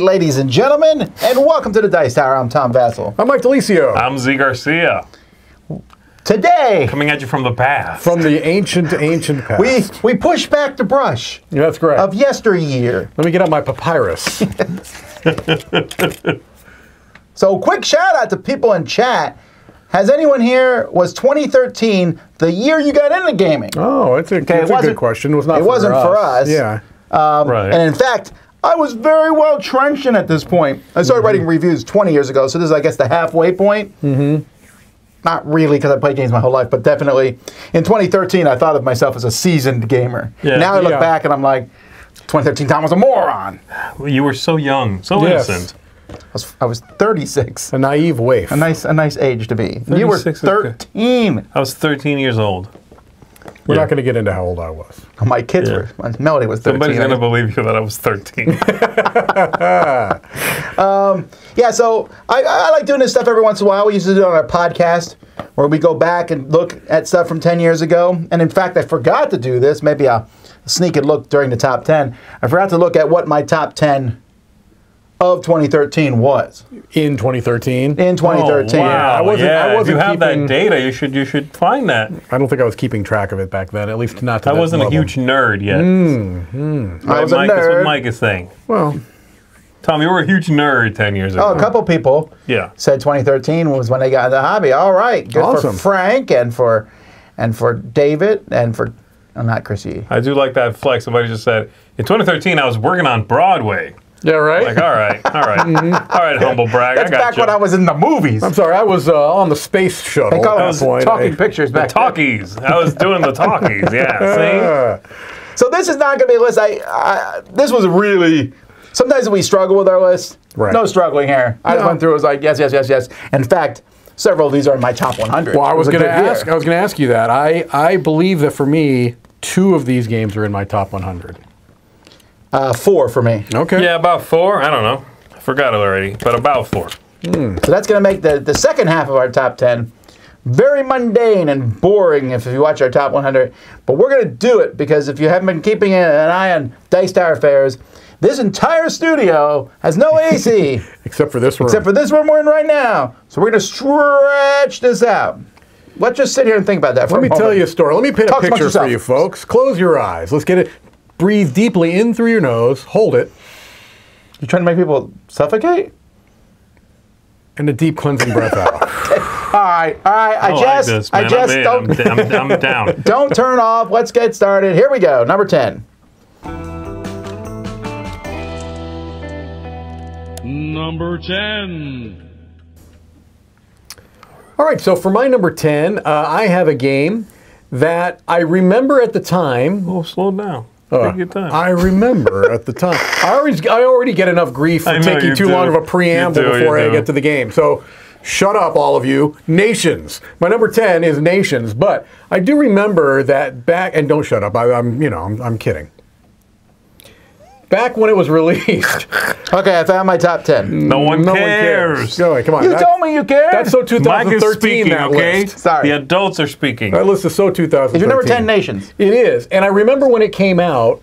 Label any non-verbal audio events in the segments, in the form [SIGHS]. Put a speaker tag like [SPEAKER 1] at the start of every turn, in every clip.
[SPEAKER 1] day, ladies and gentlemen, and welcome to the Dice Tower. I'm Tom Vasel.
[SPEAKER 2] I'm Mike DiLisio.
[SPEAKER 3] I'm Zee Garcia,
[SPEAKER 1] Today,
[SPEAKER 3] coming at you from the past.
[SPEAKER 2] from the ancient, ancient past.
[SPEAKER 1] we we push back the brush
[SPEAKER 2] Yeah, that's correct.
[SPEAKER 1] of yesteryear.
[SPEAKER 2] Let me get out my papyrus. [LAUGHS]
[SPEAKER 1] So, quick shout out to people in chat. Has anyone here was 2013 the year you got into gaming?
[SPEAKER 2] oh, it's a,
[SPEAKER 1] Okay,
[SPEAKER 2] it's
[SPEAKER 1] it
[SPEAKER 2] a
[SPEAKER 1] wasn't-
[SPEAKER 2] good question. It was not.
[SPEAKER 1] it
[SPEAKER 2] for
[SPEAKER 1] wasn't
[SPEAKER 2] us.
[SPEAKER 1] for us.
[SPEAKER 2] Yeah.
[SPEAKER 3] Um, right.
[SPEAKER 1] And in fact, I was very well trenched in at this point. I started writing reviews 20 years ago, so this is, I guess, the halfway point. Mm-hmm. Not really, because I played games my whole life, but definitely in 2013, I thought of myself as a seasoned gamer.
[SPEAKER 3] Yeah.
[SPEAKER 1] Now I look
[SPEAKER 2] Yeah.
[SPEAKER 1] back and I'm like, 2013 Tom was a moron.
[SPEAKER 3] you were so young, so
[SPEAKER 2] Yes.
[SPEAKER 3] innocent.
[SPEAKER 1] I was, I was 36.
[SPEAKER 2] A naive waif.
[SPEAKER 1] A nice, a nice age to be. You were
[SPEAKER 3] 36 is
[SPEAKER 1] 13.
[SPEAKER 3] I was 13 years old.
[SPEAKER 2] We're
[SPEAKER 3] Yeah.
[SPEAKER 2] not going to get into how old I was. [LAUGHS]
[SPEAKER 1] My kids
[SPEAKER 3] Yeah.
[SPEAKER 1] were. Melody was 13.
[SPEAKER 3] Somebody's gonna believe you that I was 13. [LAUGHS] [LAUGHS]
[SPEAKER 1] Um, yeah, so I, I like doing this stuff every once in a while. We used to do it on our podcast where we go back and look at stuff from 10 years ago. And in fact, I forgot to do this. Maybe a sneak and look during the top 10. I forgot to look at what my top 10 of 2013 was
[SPEAKER 2] In 2013.
[SPEAKER 1] in 2013.
[SPEAKER 3] Oh, wow.
[SPEAKER 2] I wasn't-
[SPEAKER 3] Yeah,
[SPEAKER 2] I wasn't
[SPEAKER 3] if you have
[SPEAKER 2] keeping-
[SPEAKER 3] that data, you should you should find that.
[SPEAKER 2] I don't think I was keeping track of it back then. At least not to
[SPEAKER 3] I
[SPEAKER 2] that
[SPEAKER 3] wasn't
[SPEAKER 2] level.
[SPEAKER 3] a huge nerd yet. Mm-hmm.
[SPEAKER 1] I was a
[SPEAKER 3] Mike, That's
[SPEAKER 1] nerd.
[SPEAKER 3] what Mike is saying.
[SPEAKER 2] Well,
[SPEAKER 3] Tom, you were a huge nerd 10 years ago.
[SPEAKER 1] Oh, a couple people
[SPEAKER 3] Yeah.
[SPEAKER 1] said 2013 was when they got the hobby. All right, good
[SPEAKER 2] Awesome.
[SPEAKER 1] for Frank and for and for David and for oh, not Chrissy.
[SPEAKER 3] I do like that flex. Somebody just said, in 2013, I was working on Broadway.
[SPEAKER 2] Yeah, right.
[SPEAKER 3] Like, all right, all right. [LAUGHS] all right, humble brag.
[SPEAKER 1] That's
[SPEAKER 3] I got
[SPEAKER 1] back
[SPEAKER 3] you.
[SPEAKER 1] when I was in the movies.
[SPEAKER 2] I'm sorry. I was uh, on the space shuttle
[SPEAKER 1] They call
[SPEAKER 2] at
[SPEAKER 1] it
[SPEAKER 2] that point.
[SPEAKER 1] talking
[SPEAKER 2] I-
[SPEAKER 1] pictures back then.
[SPEAKER 3] Talkies. I was doing the talkies. Yeah. [LAUGHS] See?
[SPEAKER 1] So this is not going to be a list. I, I this was really. Sometimes we struggle with our list.
[SPEAKER 2] Right.
[SPEAKER 1] No struggling here. I just
[SPEAKER 2] No.
[SPEAKER 1] went through. It was like yes, yes, yes, yes. In fact, several of these are in my top 100.
[SPEAKER 2] well, I
[SPEAKER 1] It
[SPEAKER 2] was going to
[SPEAKER 1] good year.
[SPEAKER 2] ask. I was going to ask you that. I I believe that for me, two of these games are in my top 100.
[SPEAKER 1] Uh, four for me.
[SPEAKER 2] Okay.
[SPEAKER 3] Yeah, about four. I don't know. I forgot it already, but about four.
[SPEAKER 1] So that's going to make the the second half of our top 10 very mundane and boring if you watch our top 100. But we're going to do it because if you haven't been keeping an eye on Dice Tower Fairs, this entire studio has no [LAUGHS] AC.
[SPEAKER 2] Except for this room.
[SPEAKER 1] except for this room we're in right now. So we're going to stretch this out. Let's just sit here and think about that for a moment.
[SPEAKER 2] Let me
[SPEAKER 1] moment.
[SPEAKER 2] tell you a story. Let me paint a
[SPEAKER 1] Talk amongst
[SPEAKER 2] picture for you folks. Close your eyes. Let's get it. Breathe deeply in through your nose. Hold it.
[SPEAKER 1] You trying to make people suffocate?
[SPEAKER 2] And a deep cleansing breath out. [LAUGHS]
[SPEAKER 1] All right, all right. I,
[SPEAKER 3] I like
[SPEAKER 1] just,
[SPEAKER 3] this,
[SPEAKER 1] I just
[SPEAKER 3] I'm,
[SPEAKER 1] don't,
[SPEAKER 3] I'm, I'm, I'm [LAUGHS] down.
[SPEAKER 1] don't turn off. Let's get started. Here we go. Number ten.
[SPEAKER 4] Number 10.
[SPEAKER 2] All right, so for my number 10, uh, I have a game that I remember at the time.
[SPEAKER 3] Oh, slow down.
[SPEAKER 2] Uh. I remember at the time. [LAUGHS] I always, I already get enough grief for
[SPEAKER 3] know
[SPEAKER 2] taking too
[SPEAKER 3] do.
[SPEAKER 2] long of a preamble
[SPEAKER 3] do,
[SPEAKER 2] before I
[SPEAKER 3] do.
[SPEAKER 2] get to the game. So shut up, all of you. Nations. My number 10 is Nations, but I do remember that back, and don't shut up. I, I'm, you know, I'm, I'm kidding. Back when it was released, [LAUGHS]
[SPEAKER 1] Okay, I found my top ten.
[SPEAKER 3] no one
[SPEAKER 2] no
[SPEAKER 3] cares.
[SPEAKER 2] one cares. Go ahead, come on.
[SPEAKER 1] You
[SPEAKER 2] That-
[SPEAKER 1] told me you cared.
[SPEAKER 2] That's so
[SPEAKER 3] Mike
[SPEAKER 2] 2013.
[SPEAKER 3] is speaking,
[SPEAKER 2] that
[SPEAKER 3] okay?
[SPEAKER 2] list.
[SPEAKER 1] Sorry.
[SPEAKER 3] The adults are speaking.
[SPEAKER 2] That list is so 2013.
[SPEAKER 1] Is your number ten nations?
[SPEAKER 2] It is. And I remember when it came out,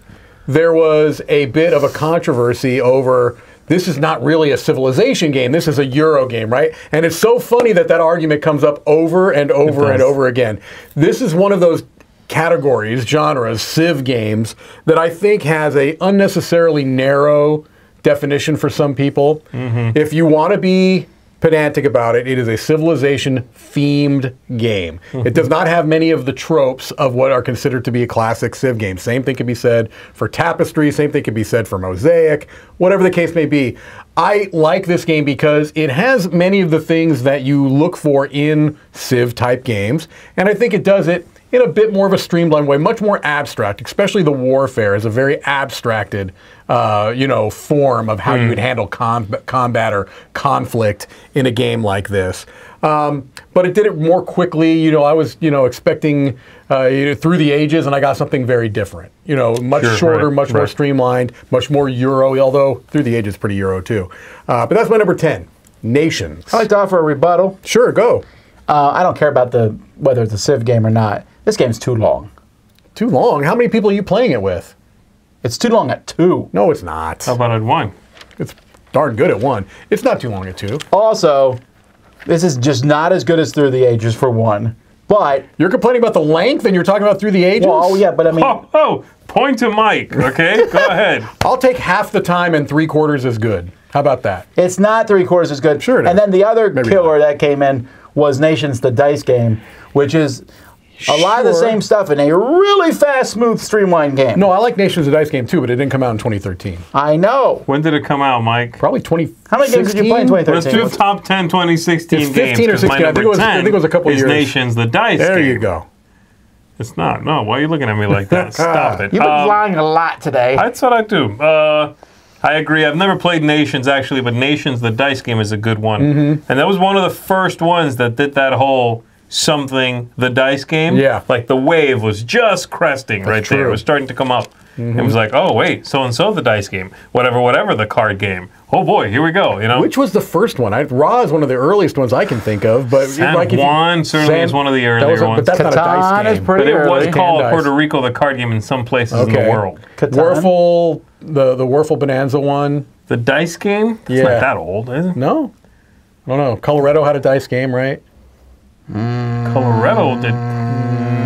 [SPEAKER 2] there was a bit of a controversy over this is not really a civilization game. This is a Euro game, right? And it's so funny that that argument comes up over and over and over again. This is one of those categories, genres, Civ games that I think has a unnecessarily narrow definition for some people. Mm-hmm. If you want to be pedantic about it, it is a civilization themed game. It does not have many of the tropes of what are considered to be a classic Civ game. Same thing can be said for Tapestry, same thing can be said for Mosaic, whatever the case may be. I like this game because it has many of the things that you look for in Civ type games, and I think it does it in a bit more of a streamlined way, much more abstract. Especially the warfare is a very abstracted, uh, you know, form of how you would handle com- combat or conflict in a game like this. Um, but it did it more quickly. You know, I was, you know, expecting uh, you know, through the ages, and I got something very different. You know, much
[SPEAKER 3] Sure,
[SPEAKER 2] shorter,
[SPEAKER 3] right,
[SPEAKER 2] much more streamlined, much more Euro. Although through the ages, pretty Euro too. Uh, but that's my number ten. Nations.
[SPEAKER 1] I'd like to offer a rebuttal.
[SPEAKER 2] Sure, go.
[SPEAKER 1] Uh, I don't care about the whether it's a Civ game or not. This game's too long.
[SPEAKER 2] Too long. How many people are you playing it with?
[SPEAKER 1] It's too long at two.
[SPEAKER 2] No, it's not.
[SPEAKER 3] How about at one?
[SPEAKER 2] It's darn good at one. It's not too long at two.
[SPEAKER 1] Also, this is just not as good as Through the Ages for one. But
[SPEAKER 2] You're complaining about the length, and you're talking about through the ages.
[SPEAKER 1] well, oh yeah, but I mean,
[SPEAKER 3] Oh, oh, point to Mike, okay? [LAUGHS] Go ahead.
[SPEAKER 2] I'll take half the time and three quarters as good. How about that?
[SPEAKER 1] it's not three quarters as good.
[SPEAKER 2] Sure it
[SPEAKER 1] And then the other
[SPEAKER 2] Maybe
[SPEAKER 1] killer that came in was Nations, the dice game, which is a lot of the same stuff in a really fast, smooth, streamlined game.
[SPEAKER 2] No, I like Nations of Dice game too, but it didn't come out in 2013.
[SPEAKER 1] I know.
[SPEAKER 3] When did it come out, Mike?
[SPEAKER 2] Probably 20.
[SPEAKER 1] How many games did you play in 2013?
[SPEAKER 3] Let's do top 10 2016
[SPEAKER 2] It's
[SPEAKER 3] games.
[SPEAKER 2] 15 or 16. I think
[SPEAKER 3] number
[SPEAKER 2] it was- I think it was a couple
[SPEAKER 3] is
[SPEAKER 2] years.
[SPEAKER 3] Nations, the dice
[SPEAKER 2] There
[SPEAKER 3] game.
[SPEAKER 2] you go.
[SPEAKER 3] It's not. No, why are you looking at me like that? [LAUGHS] Stop it.
[SPEAKER 1] You've been
[SPEAKER 3] Um,
[SPEAKER 1] lying a lot today.
[SPEAKER 3] That's what I do. Uh, I agree. I've never played Nations actually, but Nations, the dice game, is a good one.
[SPEAKER 2] Mm-hmm.
[SPEAKER 3] And that was one of the first ones that did that whole something the dice game.
[SPEAKER 2] Yeah.
[SPEAKER 3] Like the wave was just cresting right there.
[SPEAKER 2] true. Mm-hmm.
[SPEAKER 3] It was starting to come up. It was like, oh wait, so and so the dice game, whatever, whatever the card game. Oh boy, here we go. You know,
[SPEAKER 2] Which was the first one? I, Ra is one of the earliest ones I can think of, but
[SPEAKER 3] San
[SPEAKER 2] like if you-
[SPEAKER 3] Juan certainly is one of the
[SPEAKER 2] that
[SPEAKER 3] earlier
[SPEAKER 2] was a-
[SPEAKER 3] ones.
[SPEAKER 2] But that's not a dice game.
[SPEAKER 1] is pretty
[SPEAKER 3] but it was called
[SPEAKER 2] Dice.
[SPEAKER 3] Puerto Rico the card game in some places in the world.
[SPEAKER 1] Catan?
[SPEAKER 2] Würfel, the the Würfel Bohnanza one.
[SPEAKER 3] The dice game? It's
[SPEAKER 2] Yeah.
[SPEAKER 3] not that old, is it?
[SPEAKER 2] No, I don't know. Colorado had a dice game, right?
[SPEAKER 3] Colorado did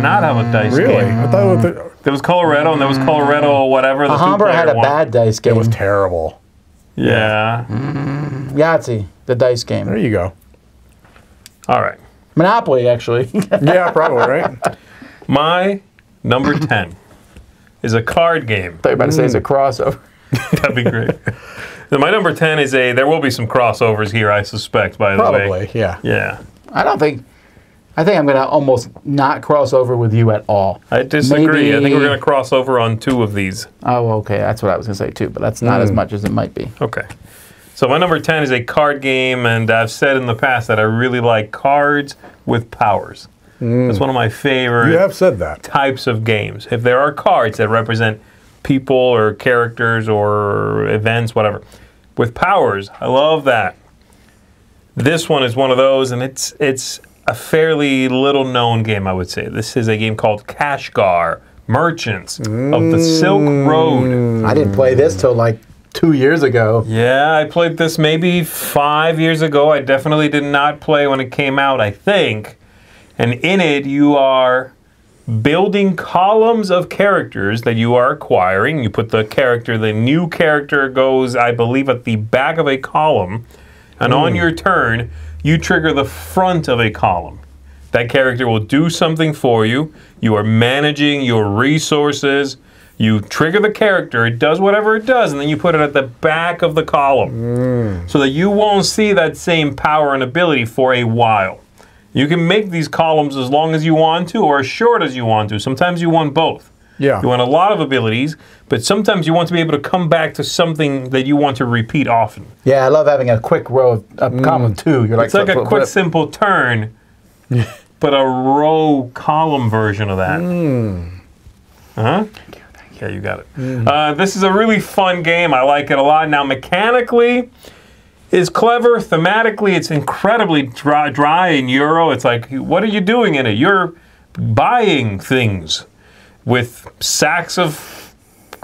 [SPEAKER 3] not have a dice
[SPEAKER 2] Really?
[SPEAKER 3] game.
[SPEAKER 2] I thought it was, the-
[SPEAKER 3] There was Colorado, and there was Colorado whatever. The
[SPEAKER 1] Alhambra
[SPEAKER 3] two-player
[SPEAKER 1] had a
[SPEAKER 3] one.
[SPEAKER 1] bad dice game.
[SPEAKER 2] it was terrible.
[SPEAKER 3] Yeah.
[SPEAKER 1] Mm, Yahtzee, the dice game.
[SPEAKER 2] There
[SPEAKER 1] game.
[SPEAKER 2] you go.
[SPEAKER 3] All right.
[SPEAKER 1] Monopoly, actually. [LAUGHS]
[SPEAKER 2] Yeah, probably right.
[SPEAKER 3] My number ten is a card game.
[SPEAKER 1] thought you were about to say it's a mm. crossover.
[SPEAKER 3] That'd be great. Then my number ten is a. There will be some crossovers here, I suspect. By the way.
[SPEAKER 2] Probably, yeah.
[SPEAKER 3] Yeah.
[SPEAKER 1] I don't think. I think I'm going to almost not cross over with you at all.
[SPEAKER 3] I disagree. I think we're going to cross over on two of these.
[SPEAKER 1] Oh, okay. That's what I was going to say too, but that's not as
[SPEAKER 2] Hmm.
[SPEAKER 1] much as it might be.
[SPEAKER 3] Okay. So my number 10 is a card game, and I've said in the past that I really like cards with powers. It's one of my favorite
[SPEAKER 2] You have said that.
[SPEAKER 3] types of games. If there are cards that represent people or characters or events, whatever, with powers, I love that. This one is one of those, and it's it's a fairly little known game, I would say. This is a game called Kashgar Merchants of the Silk Road. Mm.
[SPEAKER 1] I didn't play this till like two years ago.
[SPEAKER 3] Yeah, I played this maybe five years ago. I definitely did not play when it came out, I think. And in it, you are building columns of characters that you are acquiring. You put the character, the new character goes, I believe, at the back of a column. And on mm. your turn, you trigger the front of a column. That character will do something for you. You are managing your resources. You trigger the character, it does whatever it does, and then you put it at the back of the column mm. so that you won't see that same power and ability for a while. You can make these columns as long as you want to or as short as you want to. Sometimes you want both.
[SPEAKER 2] Yeah.
[SPEAKER 3] You want a lot of abilities, but sometimes you want to be able to come back to something that you want to repeat often.
[SPEAKER 1] Yeah, I love having a quick row, of, a column of two. You're like,
[SPEAKER 3] It's like a quick, simple turn, [LAUGHS] but a row column version of that. Uh huh. Yeah, you got it. Uh, this is a really fun game. I like it a lot. Now, mechanically, is clever. Thematically, it's incredibly dry, dry in Euro. It's like, what are you doing in it? You're buying things with sacks of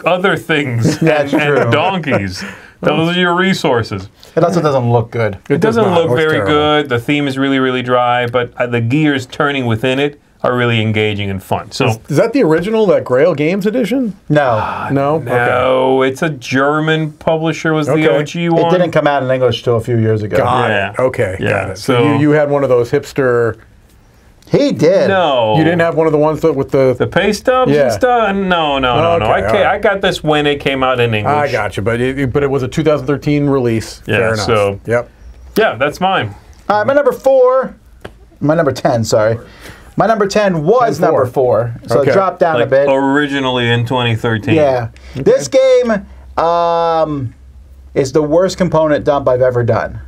[SPEAKER 3] other things [LAUGHS] and, and donkeys. [LAUGHS] Those are your resources.
[SPEAKER 1] It also doesn't look good.
[SPEAKER 3] It
[SPEAKER 2] does
[SPEAKER 3] doesn't
[SPEAKER 2] not.
[SPEAKER 3] look very
[SPEAKER 2] terrible.
[SPEAKER 3] good. The theme is really, really dry, but uh, the gears turning within it are really engaging and fun. So,
[SPEAKER 2] Is that the original, that Grail Games edition?
[SPEAKER 1] No,
[SPEAKER 2] No? Okay.
[SPEAKER 3] no, it's a German publisher was the
[SPEAKER 2] Okay.
[SPEAKER 3] OG
[SPEAKER 1] it didn't come out in English till a few years ago.
[SPEAKER 2] Got
[SPEAKER 3] Yeah.
[SPEAKER 2] it. Okay,
[SPEAKER 3] Yeah,
[SPEAKER 2] got it. So,
[SPEAKER 3] so-
[SPEAKER 2] you, you had one of those hipster.
[SPEAKER 1] He did.
[SPEAKER 3] No,
[SPEAKER 2] You didn't have one of the ones that with the.
[SPEAKER 3] the pay stubs
[SPEAKER 2] Yeah.
[SPEAKER 3] and stuff. No, no, no, no. I, ca-
[SPEAKER 2] all right.
[SPEAKER 3] I got this when it came out in English.
[SPEAKER 2] I got you, but it, but it was a 2013 release.
[SPEAKER 3] Yeah,
[SPEAKER 2] Fair enough.
[SPEAKER 3] so-
[SPEAKER 2] Yep.
[SPEAKER 3] Yeah, that's mine.
[SPEAKER 1] All right, my number four, my number 10, sorry. My number 10 was
[SPEAKER 2] 10-4.
[SPEAKER 1] number four, so
[SPEAKER 2] Okay.
[SPEAKER 1] it dropped down
[SPEAKER 3] Like
[SPEAKER 1] a bit.
[SPEAKER 3] originally in 2013.
[SPEAKER 1] Yeah. This game um, is the worst component dump I've ever done.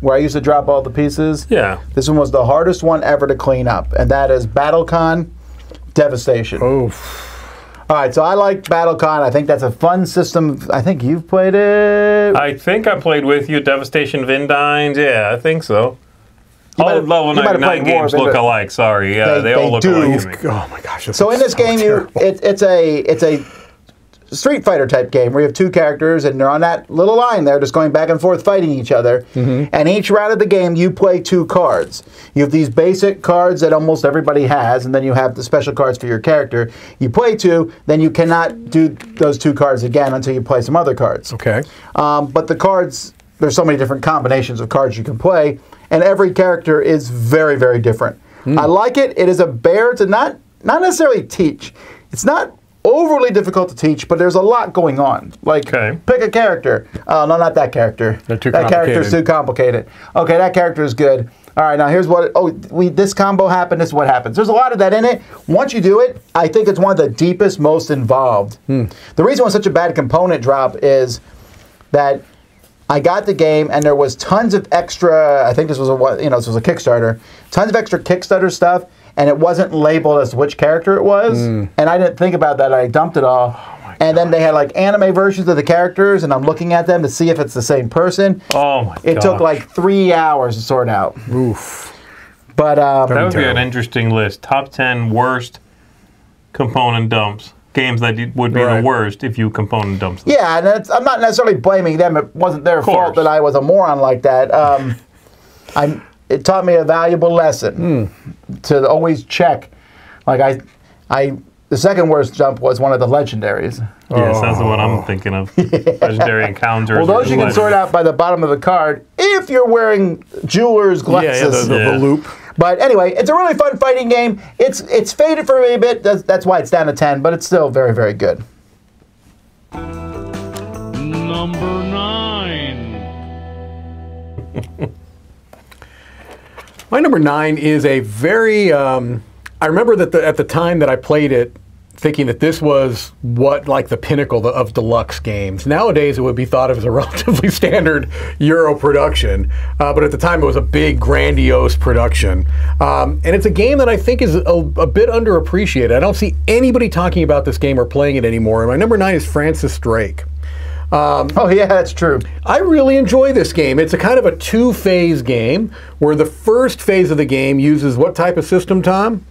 [SPEAKER 1] Where I used to drop all the pieces.
[SPEAKER 3] Yeah.
[SPEAKER 1] This one was the hardest one ever to clean up, and that is BattleCon Devastation.
[SPEAKER 2] Oof.
[SPEAKER 1] All right, so I like BattleCon. I think that's a fun system. I think you've played it.
[SPEAKER 3] I think I played with you, Devastation of Indines. Yeah, I think so.
[SPEAKER 1] might
[SPEAKER 3] All level
[SPEAKER 1] you might have
[SPEAKER 3] 99
[SPEAKER 1] played more
[SPEAKER 3] games look alike. Sorry, yeah,
[SPEAKER 1] They-
[SPEAKER 3] they, all look
[SPEAKER 1] do.
[SPEAKER 3] alike to me.
[SPEAKER 2] Oh my gosh.
[SPEAKER 1] so in this game, you
[SPEAKER 2] terrible.
[SPEAKER 1] it, it's a it's a Street Fighter type game where you have two characters and they're on that little line there, just going back and forth fighting each other. And each round of the game, you play two cards. You have these basic cards that almost everybody has, and then you have the special cards for your character. You play two, then you cannot do those two cards again until you play some other cards.
[SPEAKER 2] Okay.
[SPEAKER 1] Um, but the cards, there's so many different combinations of cards you can play, and every character is very, very different. I like it. It is a bear to not not necessarily teach. It's not overly difficult to teach, but there's a lot going on. Like
[SPEAKER 3] Okay.
[SPEAKER 1] pick a character. Oh no, not that character.
[SPEAKER 2] They're too
[SPEAKER 1] that character's too
[SPEAKER 2] complicated.
[SPEAKER 1] complicated. Okay, that character is good. All right, now here's what. Oh, we this combo happened. This is what happens. There's a lot of that in it. Once you do it, I think it's one of the deepest, most involved.
[SPEAKER 2] Hmm.
[SPEAKER 1] The reason it was such a bad component drop is that I got the game and there was tons of extra. I think this was a what you know this was a Kickstarter. Tons of extra Kickstarter stuff, and it wasn't labeled as which character it was.
[SPEAKER 2] Hmm.
[SPEAKER 1] And I didn't think about that. I dumped it all.
[SPEAKER 2] Oh
[SPEAKER 1] and then they had like anime versions of the characters, and I'm looking at them to see if it's the same person.
[SPEAKER 3] Oh my
[SPEAKER 1] It took like three hours to sort out.
[SPEAKER 2] Oof.
[SPEAKER 1] But um,
[SPEAKER 3] That would be an interesting list. Top 10 worst component dumps. Games that would be
[SPEAKER 2] Right.
[SPEAKER 3] the worst if you component dumps them.
[SPEAKER 1] yeah, and it's, I'm not necessarily blaming them. It wasn't their fault that I was a moron like that. Um, [LAUGHS] I it taught me a valuable lesson hmm. to always check. Like I, I the second worst jump was one of the legendaries.
[SPEAKER 3] Yes, that's the one I'm oh. thinking of. [LAUGHS] Legendary encounters.
[SPEAKER 1] Well, those you can
[SPEAKER 3] legend-
[SPEAKER 1] sort out by the bottom of the card if you're wearing jeweler's
[SPEAKER 2] Yeah,
[SPEAKER 1] glasses.
[SPEAKER 2] yeah, the, the,
[SPEAKER 3] Yeah.
[SPEAKER 2] the loop.
[SPEAKER 1] But anyway, it's a really fun fighting game. It's it's faded for me a bit. That's, that's why it's down to ten, but it's still very very good.
[SPEAKER 4] Number nine. [LAUGHS]
[SPEAKER 2] My number nine is a very. Um, I remember that the, at the time that I played it, thinking that this was what like the pinnacle of deluxe games. Nowadays, it would be thought of as a [LAUGHS] relatively standard Euro production, uh, but at the time, it was a big, grandiose production. Um, and it's a game that I think is a, a bit underappreciated. I don't see anybody talking about this game or playing it anymore. And my number nine is Francis Drake.
[SPEAKER 1] Oh yeah, that's true.
[SPEAKER 2] I really enjoy this game. It's a kind of a two-phase game where the first phase of the game uses what type of system, Tom?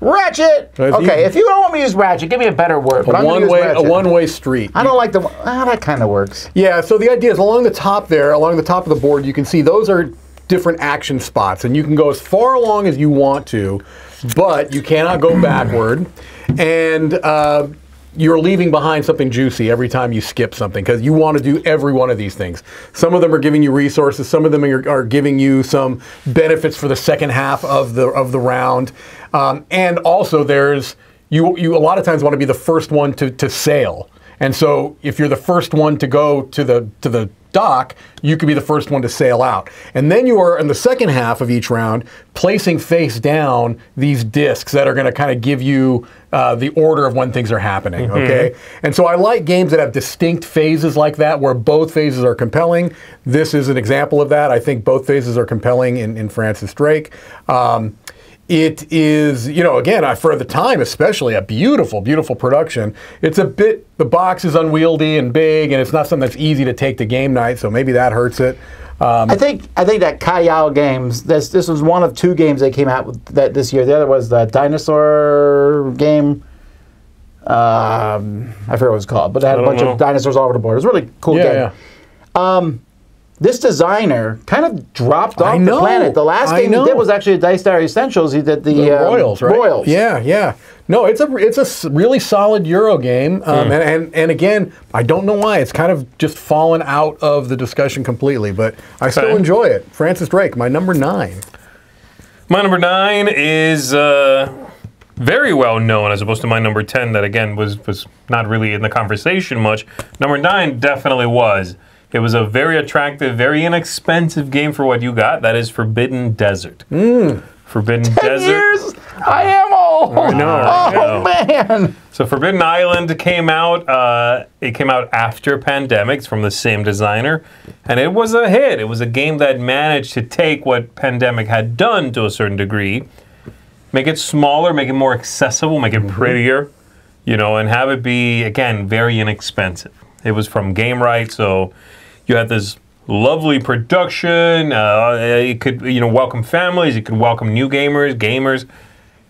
[SPEAKER 1] Ratchet.
[SPEAKER 2] If you-
[SPEAKER 1] Okay, if you don't want me to use ratchet, give me a better word. but
[SPEAKER 2] A
[SPEAKER 1] gonna use
[SPEAKER 2] one-way, a one-way street.
[SPEAKER 1] I don't like the. Ah, that kind of works.
[SPEAKER 2] Yeah. So the idea is along the top there, along the top of the board, you can see those are different action spots, and you can go as far along as you want to, but you cannot go backward, and. Uh, you're leaving behind something juicy every time you skip something because you want to do every one of these things. Some of them are giving you resources. Some of them are, are giving you some benefits for the second half of the of the round, um, and also there's you you a lot of times want to be the first one to to sail. And so if you're the first one to go to the to the dock, you could be the first one to sail out. And then you are in the second half of each round placing face down these discs that are going to kind of give you uh, the order of when things are happening. Okay, and so I like games that have distinct phases like that, where both phases are compelling. This is an example of that. I think both phases are compelling in, in Francis Drake. Um, it is, you know, again, I, for the time especially, a beautiful, beautiful production. It's a bit, the box is unwieldy and big, and it's not something that's easy to take to game night, so maybe that hurts it. Um,
[SPEAKER 1] I think I think that Kayal Games. This this was one of two games they came out with that this year. The other was the dinosaur game. Um, I forget what it was called, but it had a bunch
[SPEAKER 3] know.
[SPEAKER 1] of dinosaurs all over the board. It was a really cool
[SPEAKER 2] yeah,
[SPEAKER 1] game.
[SPEAKER 2] yeah.
[SPEAKER 1] This designer kind of dropped off the planet. The last
[SPEAKER 2] I
[SPEAKER 1] game
[SPEAKER 2] know.
[SPEAKER 1] he did was actually Dice Diary Essentials. He did the,
[SPEAKER 2] The
[SPEAKER 1] um,
[SPEAKER 2] Royals, right?
[SPEAKER 1] Royals.
[SPEAKER 2] Yeah, yeah. No, it's a it's a s- really solid Euro game, um, and, and and again, I don't know why it's kind of just fallen out of the discussion completely, but I still
[SPEAKER 3] Okay.
[SPEAKER 2] enjoy it. Francis Drake, my number nine.
[SPEAKER 3] My number nine is uh, very well known, as opposed to my number ten, that again was was not really in the conversation much. Number nine definitely was. It was a very attractive, very inexpensive game for what you got. That is Forbidden Desert. Forbidden
[SPEAKER 1] Ten
[SPEAKER 3] Desert.
[SPEAKER 1] years. I am old.
[SPEAKER 3] I know, I
[SPEAKER 1] Oh man.
[SPEAKER 3] So Forbidden Island came out. Uh, it came out after Pandemics from the same designer, and it was a hit. It was a game that managed to take what Pandemic had done to a certain degree, make it smaller, make it more accessible, make it prettier, you know, and have it be again very inexpensive. It was from Gamewright, so you had this lovely production. Uh, it could you know welcome families. It could welcome new gamers, gamers.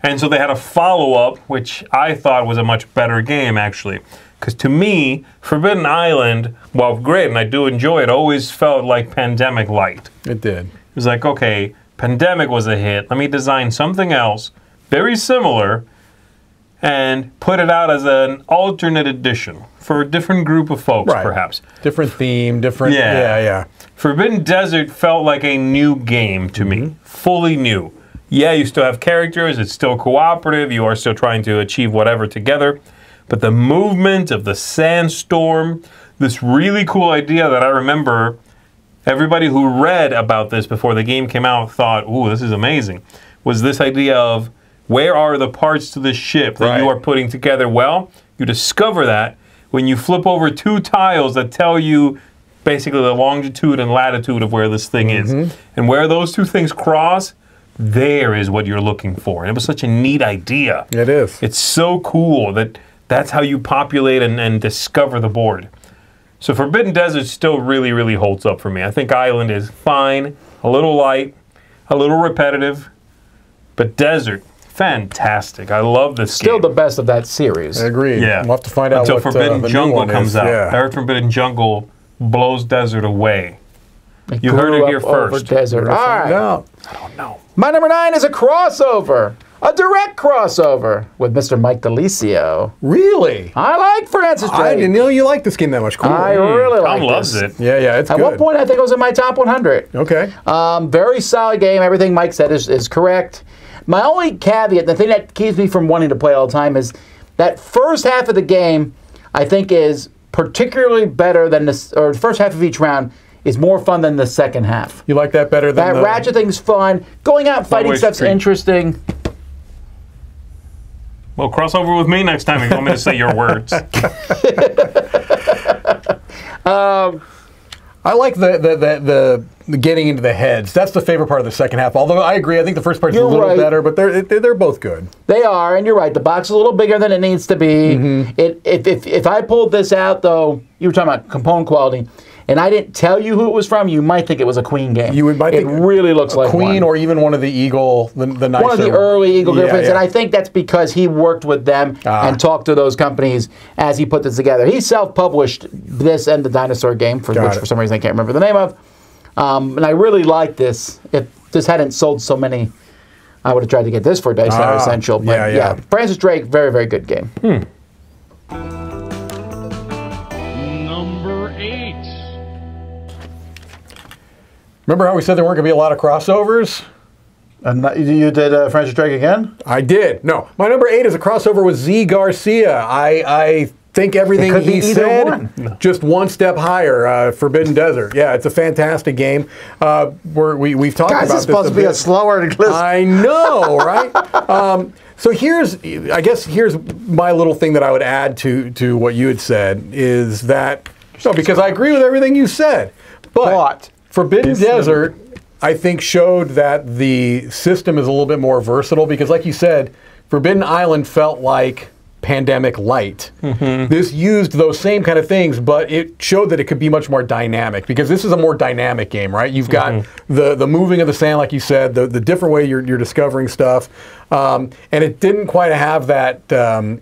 [SPEAKER 3] And so they had a follow up, which I thought was a much better game, actually. Because to me, Forbidden Island, while great and I do enjoy it, always felt like Pandemic Light.
[SPEAKER 2] It did.
[SPEAKER 3] It was like, okay, Pandemic was a hit. Let me design something else very similar and put it out as an alternate edition for a different group of folks,
[SPEAKER 2] Right.
[SPEAKER 3] perhaps.
[SPEAKER 2] Different theme, different.
[SPEAKER 3] Yeah.
[SPEAKER 2] Yeah, yeah.
[SPEAKER 3] Forbidden Desert felt like a new game to me, mm-hmm. fully new. Yeah, you still have characters, it's still cooperative, you are still trying to achieve whatever together, but the movement of the sandstorm, this really cool idea that I remember everybody who read about this before the game came out thought, ooh, this is amazing, was this idea of where are the parts to the ship that you are putting together? Well, you discover that when you flip over two tiles that tell you basically the longitude and latitude of where this thing
[SPEAKER 2] Mm-hmm.
[SPEAKER 3] is. And where those two things cross, there is what you're looking for. And it was such a neat idea.
[SPEAKER 2] It is.
[SPEAKER 3] It's so cool that that's how you populate and, and discover the board. So Forbidden Desert still really, really holds up for me. I think Island is fine, a little light, a little repetitive, but Desert, fantastic. I love this
[SPEAKER 1] Still
[SPEAKER 3] game.
[SPEAKER 1] the best of that series.
[SPEAKER 2] I agree.
[SPEAKER 3] yeah.
[SPEAKER 2] We'll have to find out
[SPEAKER 3] Until
[SPEAKER 2] what uh,
[SPEAKER 3] Forbidden
[SPEAKER 2] the
[SPEAKER 3] Jungle comes
[SPEAKER 2] is.
[SPEAKER 3] out. I
[SPEAKER 2] Yeah.
[SPEAKER 3] heard Forbidden Jungle blows Desert away.
[SPEAKER 1] It
[SPEAKER 3] You heard it here first.
[SPEAKER 1] Desert.
[SPEAKER 2] don't
[SPEAKER 3] know.
[SPEAKER 1] My number nine is a crossover, a direct crossover with Mr. Mike DiLisio.
[SPEAKER 2] Really?
[SPEAKER 1] I like Francis Drake.
[SPEAKER 2] I didn't know you liked this game that much. Cool.
[SPEAKER 1] I really
[SPEAKER 3] Tom
[SPEAKER 1] like
[SPEAKER 3] loves it.
[SPEAKER 2] yeah, yeah, it's
[SPEAKER 1] At
[SPEAKER 2] good.
[SPEAKER 1] one point, I think it was in my top 100.
[SPEAKER 2] Okay.
[SPEAKER 1] Um, very solid game. Everything Mike said is, is correct. My only caveat, the thing that keeps me from wanting to play all the time, is that first half of the game, I think, is particularly better than this, or the first half of each round is more fun than the second half.
[SPEAKER 2] You like that better than
[SPEAKER 1] That
[SPEAKER 2] the
[SPEAKER 1] ratchet thing's fun. Going out fighting stuff's
[SPEAKER 3] street.
[SPEAKER 1] interesting.
[SPEAKER 3] Well, cross over with me next time if you want me to say your words. [LAUGHS]
[SPEAKER 2] Um, I like the the, the the getting into the heads. That's the favorite part of the second half. Although I agree, I think the first part's
[SPEAKER 1] You're
[SPEAKER 2] a little
[SPEAKER 1] right.
[SPEAKER 2] better, but they're they're they're both good.
[SPEAKER 1] They are, and you're right. The box is a little bigger than it needs to be.
[SPEAKER 2] Mm-hmm.
[SPEAKER 1] It, if, if, if I pulled this out, though, you were talking about component quality, and I didn't tell you who it was from, you might think it was a Queen game.
[SPEAKER 2] You would- might
[SPEAKER 1] it
[SPEAKER 2] think
[SPEAKER 1] really looks like
[SPEAKER 2] Queen
[SPEAKER 1] one.
[SPEAKER 2] or even one of the Eagle, the, the nicer
[SPEAKER 1] one of the early Eagle
[SPEAKER 2] Yeah,
[SPEAKER 1] Griffins,
[SPEAKER 2] yeah.
[SPEAKER 1] and I think that's because he worked with them
[SPEAKER 2] Ah.
[SPEAKER 1] and talked to those companies as he put this together. He self-published this and the dinosaur game, for
[SPEAKER 2] Got
[SPEAKER 1] which
[SPEAKER 2] it.
[SPEAKER 1] for some reason I can't remember the name of. Um, and I really like this. If this hadn't sold so many, I would have tried to get this for Dice
[SPEAKER 2] Ah,
[SPEAKER 1] Essential. But
[SPEAKER 2] yeah,
[SPEAKER 1] yeah,
[SPEAKER 2] yeah.
[SPEAKER 1] Francis Drake, very very good game.
[SPEAKER 4] Number
[SPEAKER 2] Remember how we said there weren't going to be a lot of crossovers?
[SPEAKER 1] And you did uh, Francis Drake again?
[SPEAKER 2] I did. No, my number eight is a crossover with Zee Garcia. I I think everything he said
[SPEAKER 1] one.
[SPEAKER 2] just one step higher. Uh, Forbidden Desert. Yeah, it's a fantastic game. Uh, we're, we we've talked
[SPEAKER 1] Guys,
[SPEAKER 2] about
[SPEAKER 1] it's supposed to be a slower [LAUGHS] list.
[SPEAKER 2] I know, right? um, so here's, I guess, here's my little thing that I would add to to what you had said is that no, because I agree with everything you said, but
[SPEAKER 1] But-
[SPEAKER 2] Forbidden Desert, I think, showed that the system is a little bit more versatile because, like you said, Forbidden Island felt like pandemic light. This used those same kind of things, but it showed that it could be much more dynamic because this is a more dynamic game, right? You've got the the moving of the sand, like you said, the, the different way you're, you're discovering stuff, um, and it didn't quite have that. Um,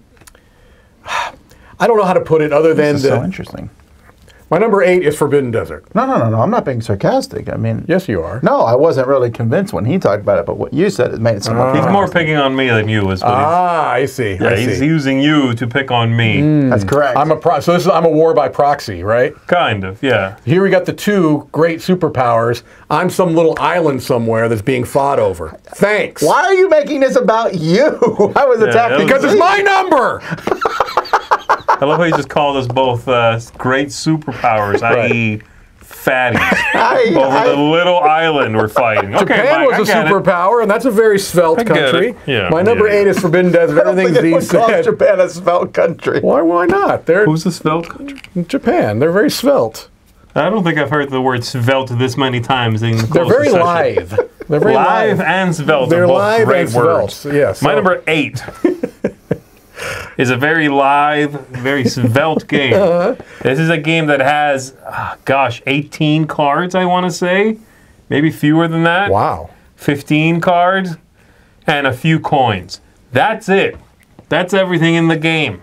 [SPEAKER 2] [SIGHS] I don't know how to put it other than
[SPEAKER 1] This is
[SPEAKER 2] the,
[SPEAKER 1] so interesting.
[SPEAKER 2] My number eight is Forbidden Desert.
[SPEAKER 1] No, no, no, no. I'm not being sarcastic. I mean,
[SPEAKER 2] Yes, you are.
[SPEAKER 1] no, I wasn't really convinced when he talked about it, but what you said it made it so much
[SPEAKER 3] He's
[SPEAKER 1] more.
[SPEAKER 3] more picking on me than you, is what.
[SPEAKER 2] Ah, I see.
[SPEAKER 3] Yeah,
[SPEAKER 2] I
[SPEAKER 3] he's
[SPEAKER 2] see.
[SPEAKER 3] using you to pick on me.
[SPEAKER 1] That's correct.
[SPEAKER 2] I'm a pro- so this is I'm a war by proxy, right?
[SPEAKER 3] Kind of, yeah.
[SPEAKER 2] Here we got the two great superpowers. I'm some little island somewhere that's being fought over. Thanks.
[SPEAKER 1] Why are you making this about you? [LAUGHS] I was
[SPEAKER 3] that
[SPEAKER 1] attacking
[SPEAKER 3] was-
[SPEAKER 2] Because it's my number. [LAUGHS]
[SPEAKER 3] I love how you just called us both uh, great superpowers, i.e., fatties,
[SPEAKER 1] I-
[SPEAKER 3] over
[SPEAKER 1] I-
[SPEAKER 3] the little island we're fighting. Okay,
[SPEAKER 2] Japan
[SPEAKER 3] Mike,
[SPEAKER 2] was a
[SPEAKER 3] get it.
[SPEAKER 2] superpower, and that's a very svelte country.
[SPEAKER 3] Yeah,
[SPEAKER 2] my number
[SPEAKER 3] yeah.
[SPEAKER 2] eight is Forbidden Desert.
[SPEAKER 1] I don't think
[SPEAKER 2] Everything
[SPEAKER 1] anyone Zee
[SPEAKER 2] said.
[SPEAKER 1] Japan a svelte country.
[SPEAKER 2] Why? Why not? They're
[SPEAKER 3] Who's the svelte country?
[SPEAKER 2] Japan. They're very svelte.
[SPEAKER 3] I don't think I've heard the word svelte this many times in the
[SPEAKER 2] They're very
[SPEAKER 3] session.
[SPEAKER 2] live. They're very
[SPEAKER 3] Live
[SPEAKER 2] live.
[SPEAKER 3] and svelte
[SPEAKER 2] They're
[SPEAKER 3] are both
[SPEAKER 2] live
[SPEAKER 3] great
[SPEAKER 2] and
[SPEAKER 3] words.
[SPEAKER 2] svelte, yes.
[SPEAKER 3] My
[SPEAKER 2] So-
[SPEAKER 3] number eight [LAUGHS] is a very live, very [LAUGHS] svelte game.
[SPEAKER 2] Uh-huh.
[SPEAKER 3] This is a game that has, ah, gosh, 18 cards, I want to say. Maybe fewer than that.
[SPEAKER 2] Wow.
[SPEAKER 3] 15 cards and a few coins. That's it. That's everything in the game.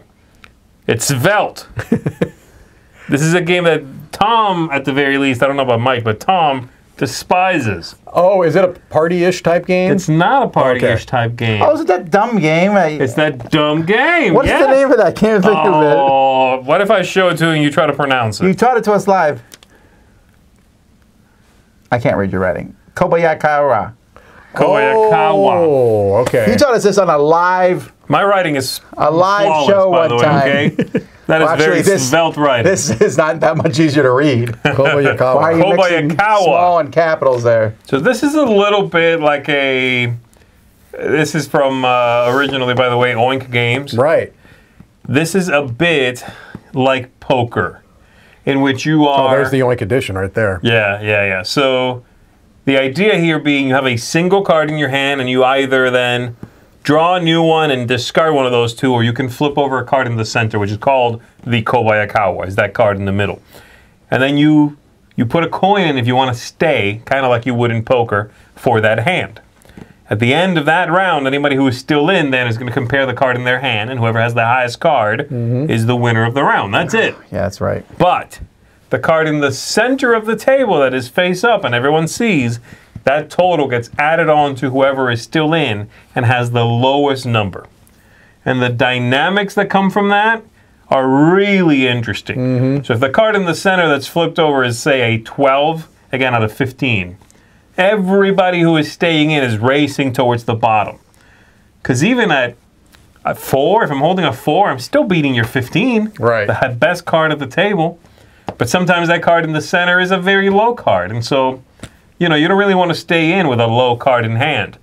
[SPEAKER 3] It's Svelte. [LAUGHS] this is a game that Tom, at the very least, I don't know about Mike, but Tom despises.
[SPEAKER 2] Oh, is it a party-ish type game?
[SPEAKER 3] It's not a party-ish
[SPEAKER 2] Okay.
[SPEAKER 3] type game.
[SPEAKER 1] Oh, is it that dumb game? I,
[SPEAKER 3] It's that dumb game.
[SPEAKER 1] what's
[SPEAKER 3] yeah.
[SPEAKER 1] the name of that? I can't think of it.
[SPEAKER 3] Oh, what if I show it to you and you try to pronounce it?
[SPEAKER 1] You
[SPEAKER 3] it?
[SPEAKER 1] taught it to us live. I can't read your writing. Kobayakawa.
[SPEAKER 3] Kobayakawa.
[SPEAKER 2] Oh, okay.
[SPEAKER 1] You taught us this on a live.
[SPEAKER 3] My writing is
[SPEAKER 1] A live
[SPEAKER 3] flawless,
[SPEAKER 1] show
[SPEAKER 3] by
[SPEAKER 1] one
[SPEAKER 3] the way,
[SPEAKER 1] time.
[SPEAKER 3] okay? [LAUGHS] That is
[SPEAKER 1] Well,
[SPEAKER 3] very
[SPEAKER 1] actually, this-
[SPEAKER 3] svelte writing.
[SPEAKER 1] This is not that much easier to read. [LAUGHS]
[SPEAKER 2] Kobayakawa.
[SPEAKER 1] Why are you mixing
[SPEAKER 3] Kobayakawa.
[SPEAKER 1] small and capitals there?
[SPEAKER 3] So this is a little bit like a. This is from uh, originally, by the way, Oink Games.
[SPEAKER 2] Right.
[SPEAKER 3] This is a bit like poker, in which you are.
[SPEAKER 2] Oh, there's the Oink edition right there.
[SPEAKER 3] Yeah, yeah, yeah. So the idea here being you have a single card in your hand and you either then draw a new one and discard one of those two, or you can flip over a card in the center, which is called the Kobayakawa, is that card in the middle. And then you you put a coin in if you want to stay, kind of like you would in poker, for that hand. At the end of that round, anybody who is still in then is going to compare the card in their hand, and whoever has the highest card mm-hmm. is the winner of the round. That's it.
[SPEAKER 1] Yeah, that's right.
[SPEAKER 3] But the card in the center of the table that is face up and everyone sees, that total gets added on to whoever is still in and has the lowest number. And the dynamics that come from that are really interesting. Mm-hmm. So if the card in the center that's flipped over is, say, a 12, again, out of 15, everybody who is staying in is racing towards the bottom. Because even at a 4, if I'm holding a 4, I'm still beating your 15
[SPEAKER 2] Right.
[SPEAKER 3] the best card at the table. But sometimes that card in the center is a very low card. And so, you know, you don't really want to stay in with a low card in hand.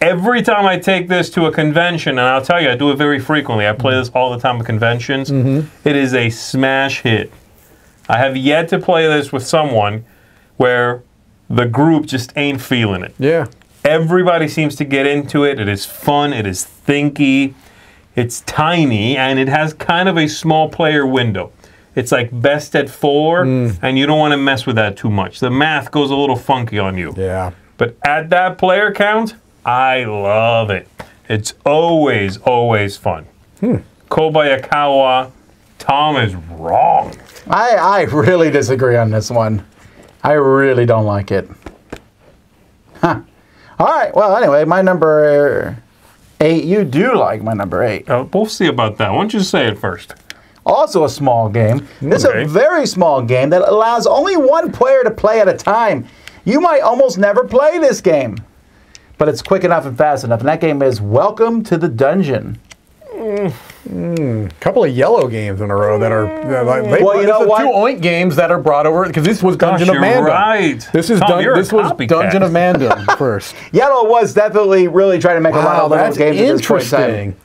[SPEAKER 3] Every time I take this to a convention, and I'll tell you, I do it very frequently. I play this all the time at conventions. Mm-hmm. It is a smash hit. I have yet to play this with someone where the group just ain't feeling it.
[SPEAKER 2] Yeah.
[SPEAKER 3] Everybody seems to get into it. It is fun. It is thinky. It's tiny, and it has kind of a small player window. It's like best at four, and you don't want to mess with that too much. The math goes a little funky on you.
[SPEAKER 2] Yeah.
[SPEAKER 3] But at that player count, I love it. It's always, always fun. Kobayakawa, Tom is wrong.
[SPEAKER 1] I, I really disagree on this one. I really don't like it. Huh. All right. Well, anyway, my number eight. You do like my number eight.
[SPEAKER 3] Uh, we'll see about that. Why don't you say it first?
[SPEAKER 1] Also a small game. This
[SPEAKER 3] Okay.
[SPEAKER 1] is a very small game that allows only one player to play at a time. You might almost never play this game, but it's quick enough and fast enough. And that game is Welcome to the Dungeon.
[SPEAKER 2] A couple of yellow games in a row that are. that like- they-
[SPEAKER 1] Well, you know what?
[SPEAKER 2] Two Oink games that are brought over because this was
[SPEAKER 3] Gosh,
[SPEAKER 2] Dungeon of
[SPEAKER 3] you're
[SPEAKER 2] Mandom.
[SPEAKER 3] right.
[SPEAKER 2] This is
[SPEAKER 3] Tom,
[SPEAKER 2] Dun- this was
[SPEAKER 3] copycat.
[SPEAKER 2] Dungeon of Mandom [LAUGHS] first.
[SPEAKER 1] Iello was definitely really trying to make a lot of little
[SPEAKER 2] that's
[SPEAKER 1] games at this point in time.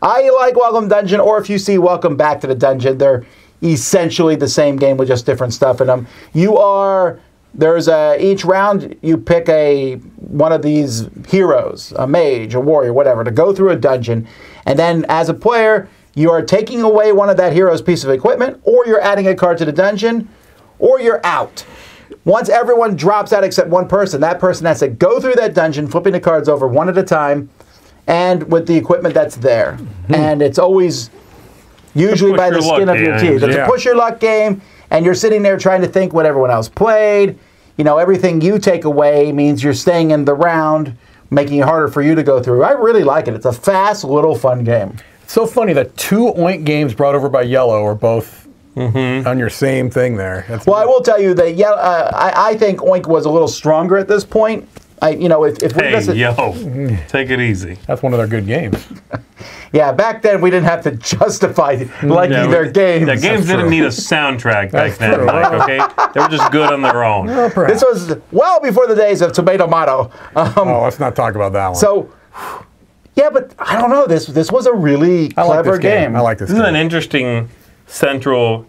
[SPEAKER 1] I like Welcome Dungeon, or if you see Welcome Back to the Dungeon, they're essentially the same game with just different stuff in them. You are there's a each round you pick a one of these heroes, a mage, a warrior, whatever, to go through a dungeon, and then as a player, you are taking away one of that hero's piece of equipment, or you're adding a card to the dungeon, or you're out. Once everyone drops out except one person, that person has to go through that dungeon, flipping the cards over one at a time, and with the equipment that's there. And it's always usually by the skin
[SPEAKER 3] luck
[SPEAKER 1] of your teeth. It's
[SPEAKER 2] yeah.
[SPEAKER 1] a push your luck game, and you're sitting there trying to think what everyone else played. You know, everything you take away means you're staying in the round, making it harder for you to go through. I really like it. It's a fast, little, fun game.
[SPEAKER 2] So funny that two Oink games brought over by Iello are both on your same thing there. That's
[SPEAKER 1] Well, I will tell you that yeah, uh, I, I think Oink was a little stronger at this point. I, you know, if, if we
[SPEAKER 3] Hey,
[SPEAKER 1] listen,
[SPEAKER 3] yo, take it easy.
[SPEAKER 2] that's one of their good games. [LAUGHS]
[SPEAKER 1] yeah, back then we didn't have to justify liking
[SPEAKER 3] Yeah,
[SPEAKER 1] their
[SPEAKER 3] we-
[SPEAKER 1] games.
[SPEAKER 3] Yeah, games didn't
[SPEAKER 2] true.
[SPEAKER 3] need a soundtrack back
[SPEAKER 2] That's
[SPEAKER 3] then,
[SPEAKER 2] true.
[SPEAKER 3] Mike, okay? They were just good on their own.
[SPEAKER 2] Well.
[SPEAKER 1] This was well before the days of Tomato Motto. Um,
[SPEAKER 2] oh, let's not talk about that one.
[SPEAKER 1] so, yeah, but I don't know. This this was a really
[SPEAKER 2] I like
[SPEAKER 1] clever
[SPEAKER 2] this game. I like this.
[SPEAKER 3] This is an interesting central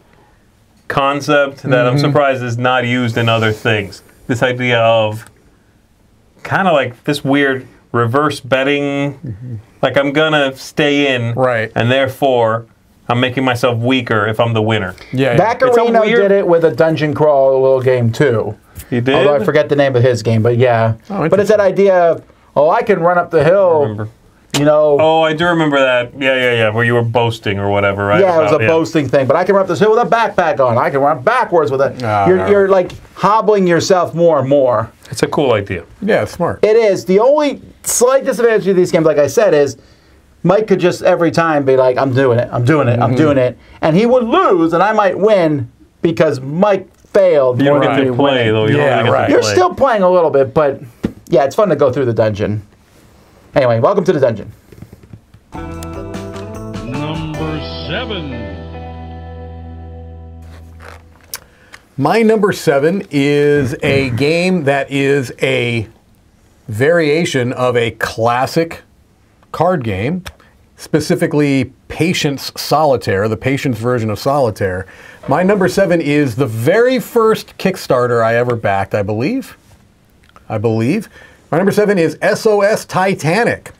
[SPEAKER 3] concept that I'm surprised is not used in other things. This idea of kind of like this weird reverse betting, mm-hmm. like I'm gonna stay in,
[SPEAKER 2] Right.
[SPEAKER 3] And therefore, I'm making myself weaker if I'm the winner.
[SPEAKER 2] yeah, yeah.
[SPEAKER 3] It's weird-
[SPEAKER 1] did it with a dungeon crawl little game too.
[SPEAKER 3] He did?
[SPEAKER 1] Although I forget the name of his game, but yeah.
[SPEAKER 2] Oh,
[SPEAKER 1] but it's that idea of, oh, I can run up the hill
[SPEAKER 3] remember.
[SPEAKER 1] You know.
[SPEAKER 3] Oh, I do remember that. Yeah, yeah, yeah. Where you were boasting or whatever, right?
[SPEAKER 1] Yeah, it was a
[SPEAKER 3] About-
[SPEAKER 1] boasting thing, but I can run up this hill with a backpack on. I can run backwards with it.
[SPEAKER 2] No,
[SPEAKER 1] you're, you're like hobbling yourself more and more.
[SPEAKER 3] It's a cool idea.
[SPEAKER 2] Yeah, it's smart.
[SPEAKER 1] It is. The only slight disadvantage of these games, like I said, is Mike could just every time be like, I'm doing it, I'm doing it,
[SPEAKER 3] Mm-hmm.
[SPEAKER 1] I'm doing it. And he would lose, and I might win because Mike failed
[SPEAKER 3] You
[SPEAKER 1] more
[SPEAKER 3] don't
[SPEAKER 1] than
[SPEAKER 3] get
[SPEAKER 1] me
[SPEAKER 3] to play
[SPEAKER 1] winning.
[SPEAKER 3] though. You
[SPEAKER 2] Yeah,
[SPEAKER 3] don't get
[SPEAKER 2] right.
[SPEAKER 3] to
[SPEAKER 1] You're still playing a little bit, but yeah, it's fun to go through the dungeon. Anyway, welcome to the dungeon.
[SPEAKER 4] Number seven.
[SPEAKER 2] My number seven is a game that is a variation of a classic card game, specifically Patience Solitaire, the Patience version of Solitaire. My number seven is the very first Kickstarter I ever backed, I believe. I believe. My number seven is SOS Titanic.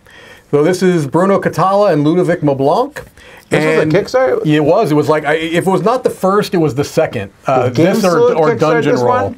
[SPEAKER 2] So this is Bruno Catala and Ludovic Maublanc.
[SPEAKER 1] This was a Kickstarter?
[SPEAKER 2] It was. It was like I, if it was not the first, it was the second. Uh, this or, or Dungeon Roll.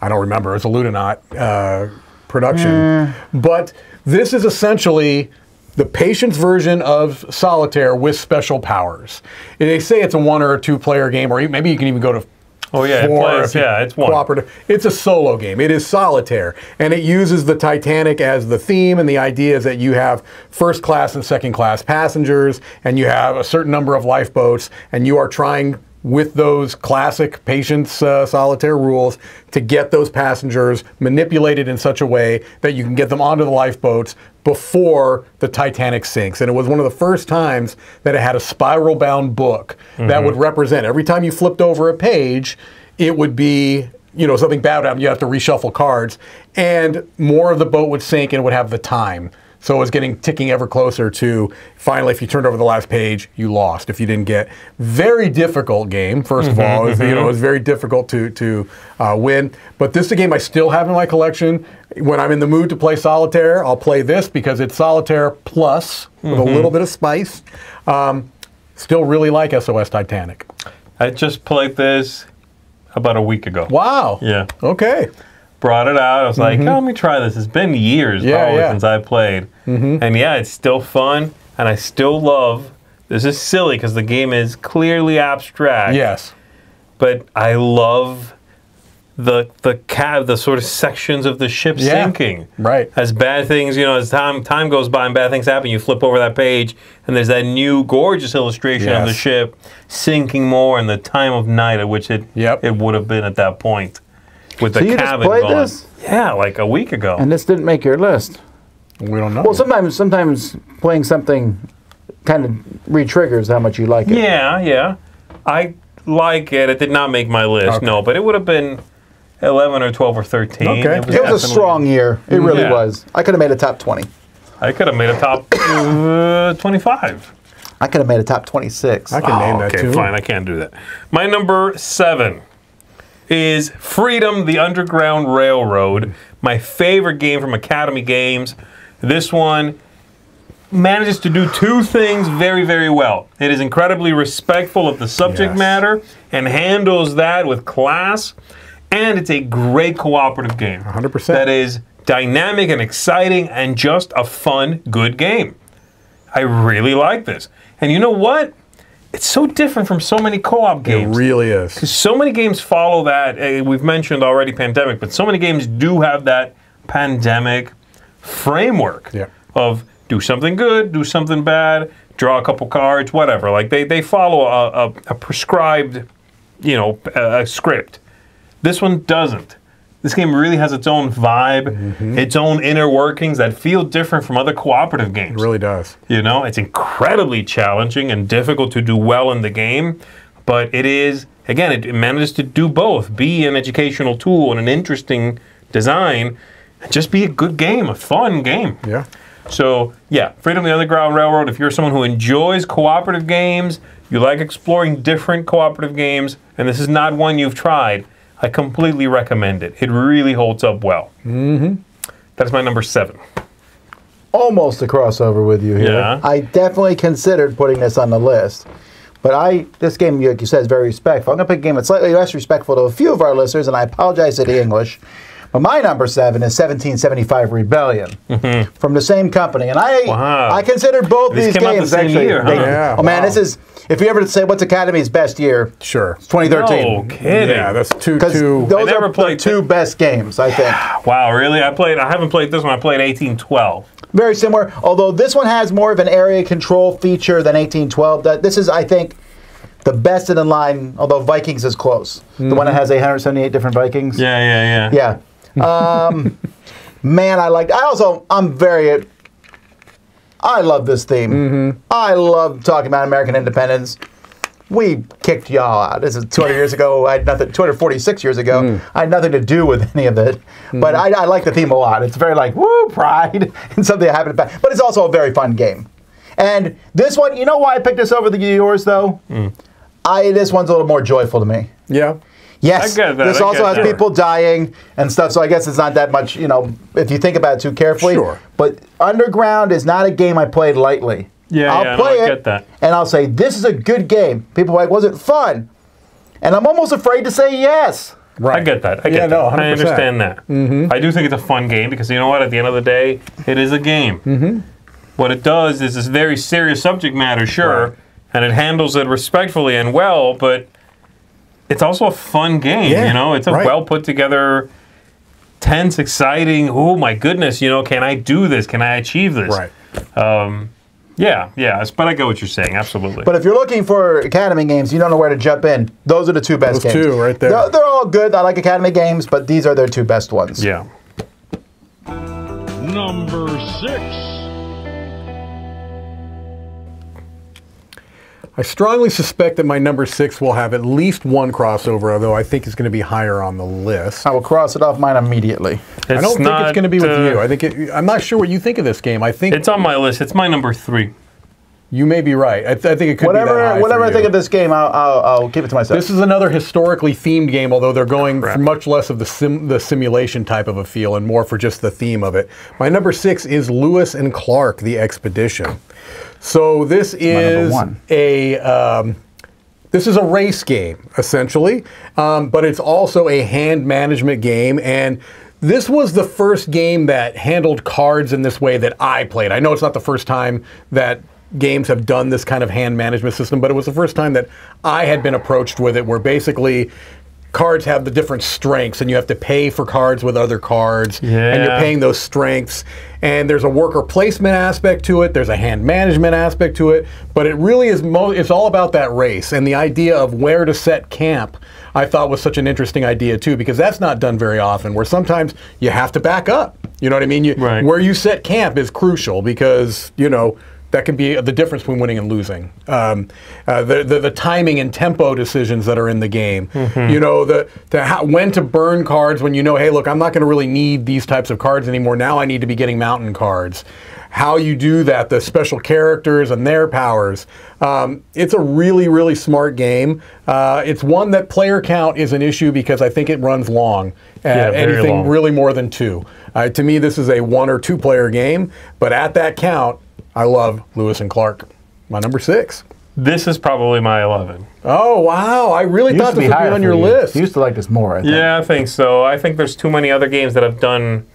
[SPEAKER 2] I don't remember. It's a Ludonaute uh, production. But this is essentially the patience version of Solitaire with special powers. They say it's a one or a two player game, or maybe you can even go to
[SPEAKER 3] Oh, yeah, it
[SPEAKER 2] four
[SPEAKER 3] plays- yeah, it's one.
[SPEAKER 2] cooperative. It's a solo game. It is solitaire, and it uses the Titanic as the theme. And the idea is that you have first class and second class passengers, and you have a certain number of lifeboats, and you are trying with those classic patience uh, solitaire rules to get those passengers manipulated in such a way that you can get them onto the lifeboats before the Titanic sinks. And it was one of the first times that it had a spiral bound book that would represent every time you flipped over a page, it would be you know something bad would happen. You have to reshuffle cards, and more of the boat would sink and it would have the time. So it was getting ticking ever closer to finally, if you turned over the last page, you lost. If you didn't get very difficult game, 1st of all, it was, you know, it was very difficult to to uh, win. But this is a game I still have in my collection. When I'm in the mood to play solitaire, I'll play this because it's solitaire plus with a little bit of spice. Um, still really like SOS Titanic.
[SPEAKER 3] I just played this about a week ago.
[SPEAKER 2] Wow.
[SPEAKER 3] Yeah.
[SPEAKER 2] Okay.
[SPEAKER 3] Brought it out. I was like, oh, let me try this. It's been years
[SPEAKER 2] Mm-hmm. Yeah,
[SPEAKER 3] probably
[SPEAKER 2] yeah.
[SPEAKER 3] since I played. And yeah, it's still fun. And I still love. This is silly because the game is clearly abstract.
[SPEAKER 2] Yes.
[SPEAKER 3] But I love the the cab, the sort of sections of the ship
[SPEAKER 2] Yeah.
[SPEAKER 3] sinking.
[SPEAKER 2] Right.
[SPEAKER 3] As bad things, you know, as time time goes by and bad things happen, you flip over that page and there's that new gorgeous illustration of the
[SPEAKER 2] Yes.
[SPEAKER 3] ship sinking more in the time of night at which it
[SPEAKER 2] Yep.
[SPEAKER 3] it would have been at that point. With
[SPEAKER 1] So
[SPEAKER 3] the
[SPEAKER 1] you just
[SPEAKER 3] cabin
[SPEAKER 1] played
[SPEAKER 3] gone.
[SPEAKER 1] this?
[SPEAKER 3] Yeah, like a week ago.
[SPEAKER 1] And this didn't make your list.
[SPEAKER 2] We don't know.
[SPEAKER 1] Well, sometimes sometimes playing something kind of re-triggers how much you like it.
[SPEAKER 3] yeah, yeah. I like it. It did not make my list,
[SPEAKER 2] Okay.
[SPEAKER 3] no, but it would have been 11 or 12 or 13.
[SPEAKER 2] Okay.
[SPEAKER 1] It was a strong year. It really
[SPEAKER 3] Yeah.
[SPEAKER 1] was. I could have made a top 20.
[SPEAKER 3] I could have made a top uh, 25.
[SPEAKER 1] I could have made a top 26.
[SPEAKER 2] I can name that
[SPEAKER 3] Oh, okay,
[SPEAKER 2] too.
[SPEAKER 3] fine. I can't do that. My number seven is Freedom: The Underground Railroad. My favorite game from Academy Games. This one manages to do two things very, very well. It is incredibly respectful of the subject
[SPEAKER 2] Yes.
[SPEAKER 3] matter and handles that with class. And it's a great cooperative game.
[SPEAKER 2] 100%.
[SPEAKER 3] That is dynamic and exciting and just a fun, good game. I really like this. And you know what? It's so different from so many co-op games.
[SPEAKER 2] It really is.
[SPEAKER 3] Because so many games follow that. uh, we've mentioned already pandemic, but so many games do have that pandemic framework
[SPEAKER 2] Yeah.
[SPEAKER 3] of do something good, do something bad, draw a couple cards, whatever. Like they, they follow a, a, a prescribed, you know, a, a script. This one doesn't. This game really has its own vibe,
[SPEAKER 2] Mm-hmm.
[SPEAKER 3] its own inner workings that feel different from other cooperative games.
[SPEAKER 2] It really does.
[SPEAKER 3] You know, it's incredibly challenging and difficult to do well in the game, but it is, again, it, it manages to do both be an educational tool and an interesting design, and just be a good game, a fun game.
[SPEAKER 2] Yeah.
[SPEAKER 3] So, yeah, Freedom of the Underground Railroad, if you're someone who enjoys cooperative games, you like exploring different cooperative games, and this is not one you've tried, I completely recommend it. It really holds up well. Mm-hmm. That's my number seven.
[SPEAKER 1] Almost a crossover with you here.
[SPEAKER 3] Yeah.
[SPEAKER 1] I definitely considered putting this on the list. But I, this game, like you said, is very respectful. I'm going to pick a game that's slightly less respectful to a few of our listeners, and I apologize to the English. But my number seven is 1775 Rebellion from the same company, and I
[SPEAKER 3] Mm-hmm. Wow.
[SPEAKER 1] I consider both
[SPEAKER 3] These
[SPEAKER 1] these,
[SPEAKER 3] came out the
[SPEAKER 1] games
[SPEAKER 3] same
[SPEAKER 1] actually.
[SPEAKER 3] year, huh?
[SPEAKER 1] they-
[SPEAKER 2] Yeah,
[SPEAKER 1] oh man,
[SPEAKER 2] wow.
[SPEAKER 1] this is if you ever say what's Academy's best year,
[SPEAKER 2] Sure.
[SPEAKER 1] it's 2013.
[SPEAKER 3] No kidding.
[SPEAKER 2] Yeah, that's two two.
[SPEAKER 1] those
[SPEAKER 3] I never
[SPEAKER 1] are the
[SPEAKER 3] played
[SPEAKER 1] two best games, I think. [SIGHS]
[SPEAKER 3] Wow, really? I played. I haven't played this one. I played 1812.
[SPEAKER 1] Very similar, although this one has more of an area control feature than 1812. That this is, I think, the best in the line. Although Vikings is close, the one that has 878 different Vikings.
[SPEAKER 3] Yeah, yeah, yeah.
[SPEAKER 1] Yeah. Um, [LAUGHS] man, I like. I also, I'm very. I love this theme.
[SPEAKER 2] Mm-hmm.
[SPEAKER 1] I love talking about American independence. We kicked y'all out. This is 200 years ago. I had nothing. 246 years ago.
[SPEAKER 2] Mm.
[SPEAKER 1] I had nothing to do with any of it.
[SPEAKER 2] Mm-hmm.
[SPEAKER 1] But I, I like the theme a lot. It's very like woo pride [LAUGHS] and something that happened. Back. But it's also a very fun game. And this one, you know why I picked this over the yours though?
[SPEAKER 2] Mm.
[SPEAKER 1] I this one's a little more joyful to me.
[SPEAKER 2] yeah.
[SPEAKER 1] Yes,
[SPEAKER 3] I get that,
[SPEAKER 1] this
[SPEAKER 3] I
[SPEAKER 1] also
[SPEAKER 3] get
[SPEAKER 1] has
[SPEAKER 3] that.
[SPEAKER 1] people dying and stuff, so I guess it's not that much, you know, if you think about it too carefully.
[SPEAKER 2] Sure.
[SPEAKER 1] But Underground is not a game I played lightly.
[SPEAKER 3] Yeah,
[SPEAKER 1] I'll
[SPEAKER 3] yeah, no,
[SPEAKER 1] play
[SPEAKER 3] I
[SPEAKER 1] it,
[SPEAKER 3] get that.
[SPEAKER 1] and I'll say this is a good game. People are like, was it fun? And I'm almost afraid to say yes.
[SPEAKER 2] Right.
[SPEAKER 3] I get that. I
[SPEAKER 2] Yeah,
[SPEAKER 3] get
[SPEAKER 2] no,
[SPEAKER 3] that. I
[SPEAKER 2] 100%.
[SPEAKER 3] understand that. Mm-hmm. I do think it's a fun game because you know what? At the end of the day, it is a game. Mm-hmm. What it does is this very serious subject matter, sure,
[SPEAKER 2] Right.
[SPEAKER 3] and it handles it respectfully and well, but it's also a fun game.
[SPEAKER 2] Yeah,
[SPEAKER 3] you know, it's a
[SPEAKER 2] right.
[SPEAKER 3] well put together, tense, exciting. Oh my goodness! You know, can I do this? Can I achieve this?
[SPEAKER 2] Right.
[SPEAKER 3] Um, Yeah, yeah. But I get what you're saying. Absolutely.
[SPEAKER 1] But if you're looking for Academy games, you don't know where to jump in. Those are the two best
[SPEAKER 2] Those
[SPEAKER 1] games.
[SPEAKER 2] two right there.
[SPEAKER 1] They're, they're all good. I like Academy games, but these are their two best ones.
[SPEAKER 3] yeah.
[SPEAKER 4] Number six.
[SPEAKER 2] I strongly suspect that my number six will have at least one crossover, although I think it's going to be higher on the list.
[SPEAKER 1] I will cross it off mine immediately.
[SPEAKER 2] I don't think it's going to be with
[SPEAKER 3] uh,
[SPEAKER 2] you. I think it, I'm not sure what you think of this game. I think
[SPEAKER 3] It's on my list. It's my number three.
[SPEAKER 2] you may be right. I, th- I think it could be that
[SPEAKER 1] Whatever,
[SPEAKER 2] high
[SPEAKER 1] whatever
[SPEAKER 2] for
[SPEAKER 1] I think of this game, I'll, I'll, I'll keep it to myself.
[SPEAKER 2] This is another historically themed game, although they're going
[SPEAKER 3] Correct.
[SPEAKER 2] for much less of the sim, the simulation type of a feel and more for just the theme of it. My number six is Lewis and Clark: The Expedition. So this is
[SPEAKER 1] one.
[SPEAKER 2] a um, this is a race game essentially, um, but it's also a hand management game and. This was the first game that handled cards in this way that I played. I know it's not the first time that games have done this kind of hand management system, but it was the first time that I had been approached with it, where basically cards have the different strengths, and you have to pay for cards with other cards, and you're paying those strengths. And there's a worker placement aspect to it. There's a hand management aspect to it, but it really is. Mo- it's all about that race and the idea of where to set camp. I thought was such an interesting idea too, because that's not done very often. Where sometimes you have to back up. You know what I mean? You,
[SPEAKER 3] Right.
[SPEAKER 2] Where you set camp is crucial because you know that can be the difference between winning and losing. Um, uh, the, the the timing and tempo decisions that are in the game. You know the, the how, when to burn cards when you know, hey, look, I'm not going to really need these types of cards anymore. Now I need to be getting mountain cards. How you do that, the special characters and their powers. Um, it's a really, really smart game. Uh, it's one that player count is an issue because I think it runs long. Uh,
[SPEAKER 3] Yeah, very
[SPEAKER 2] anything
[SPEAKER 3] long.
[SPEAKER 2] really more than two. Uh, to me, this is a one or two player game, but at that count, I love Lewis and Clark. My number six.
[SPEAKER 3] This is probably my 11.
[SPEAKER 2] Oh wow! I really thought this would be on your
[SPEAKER 1] you.
[SPEAKER 2] list.
[SPEAKER 1] You used to like this more, I think.
[SPEAKER 3] Yeah, I think so. I think there's too many other games that have done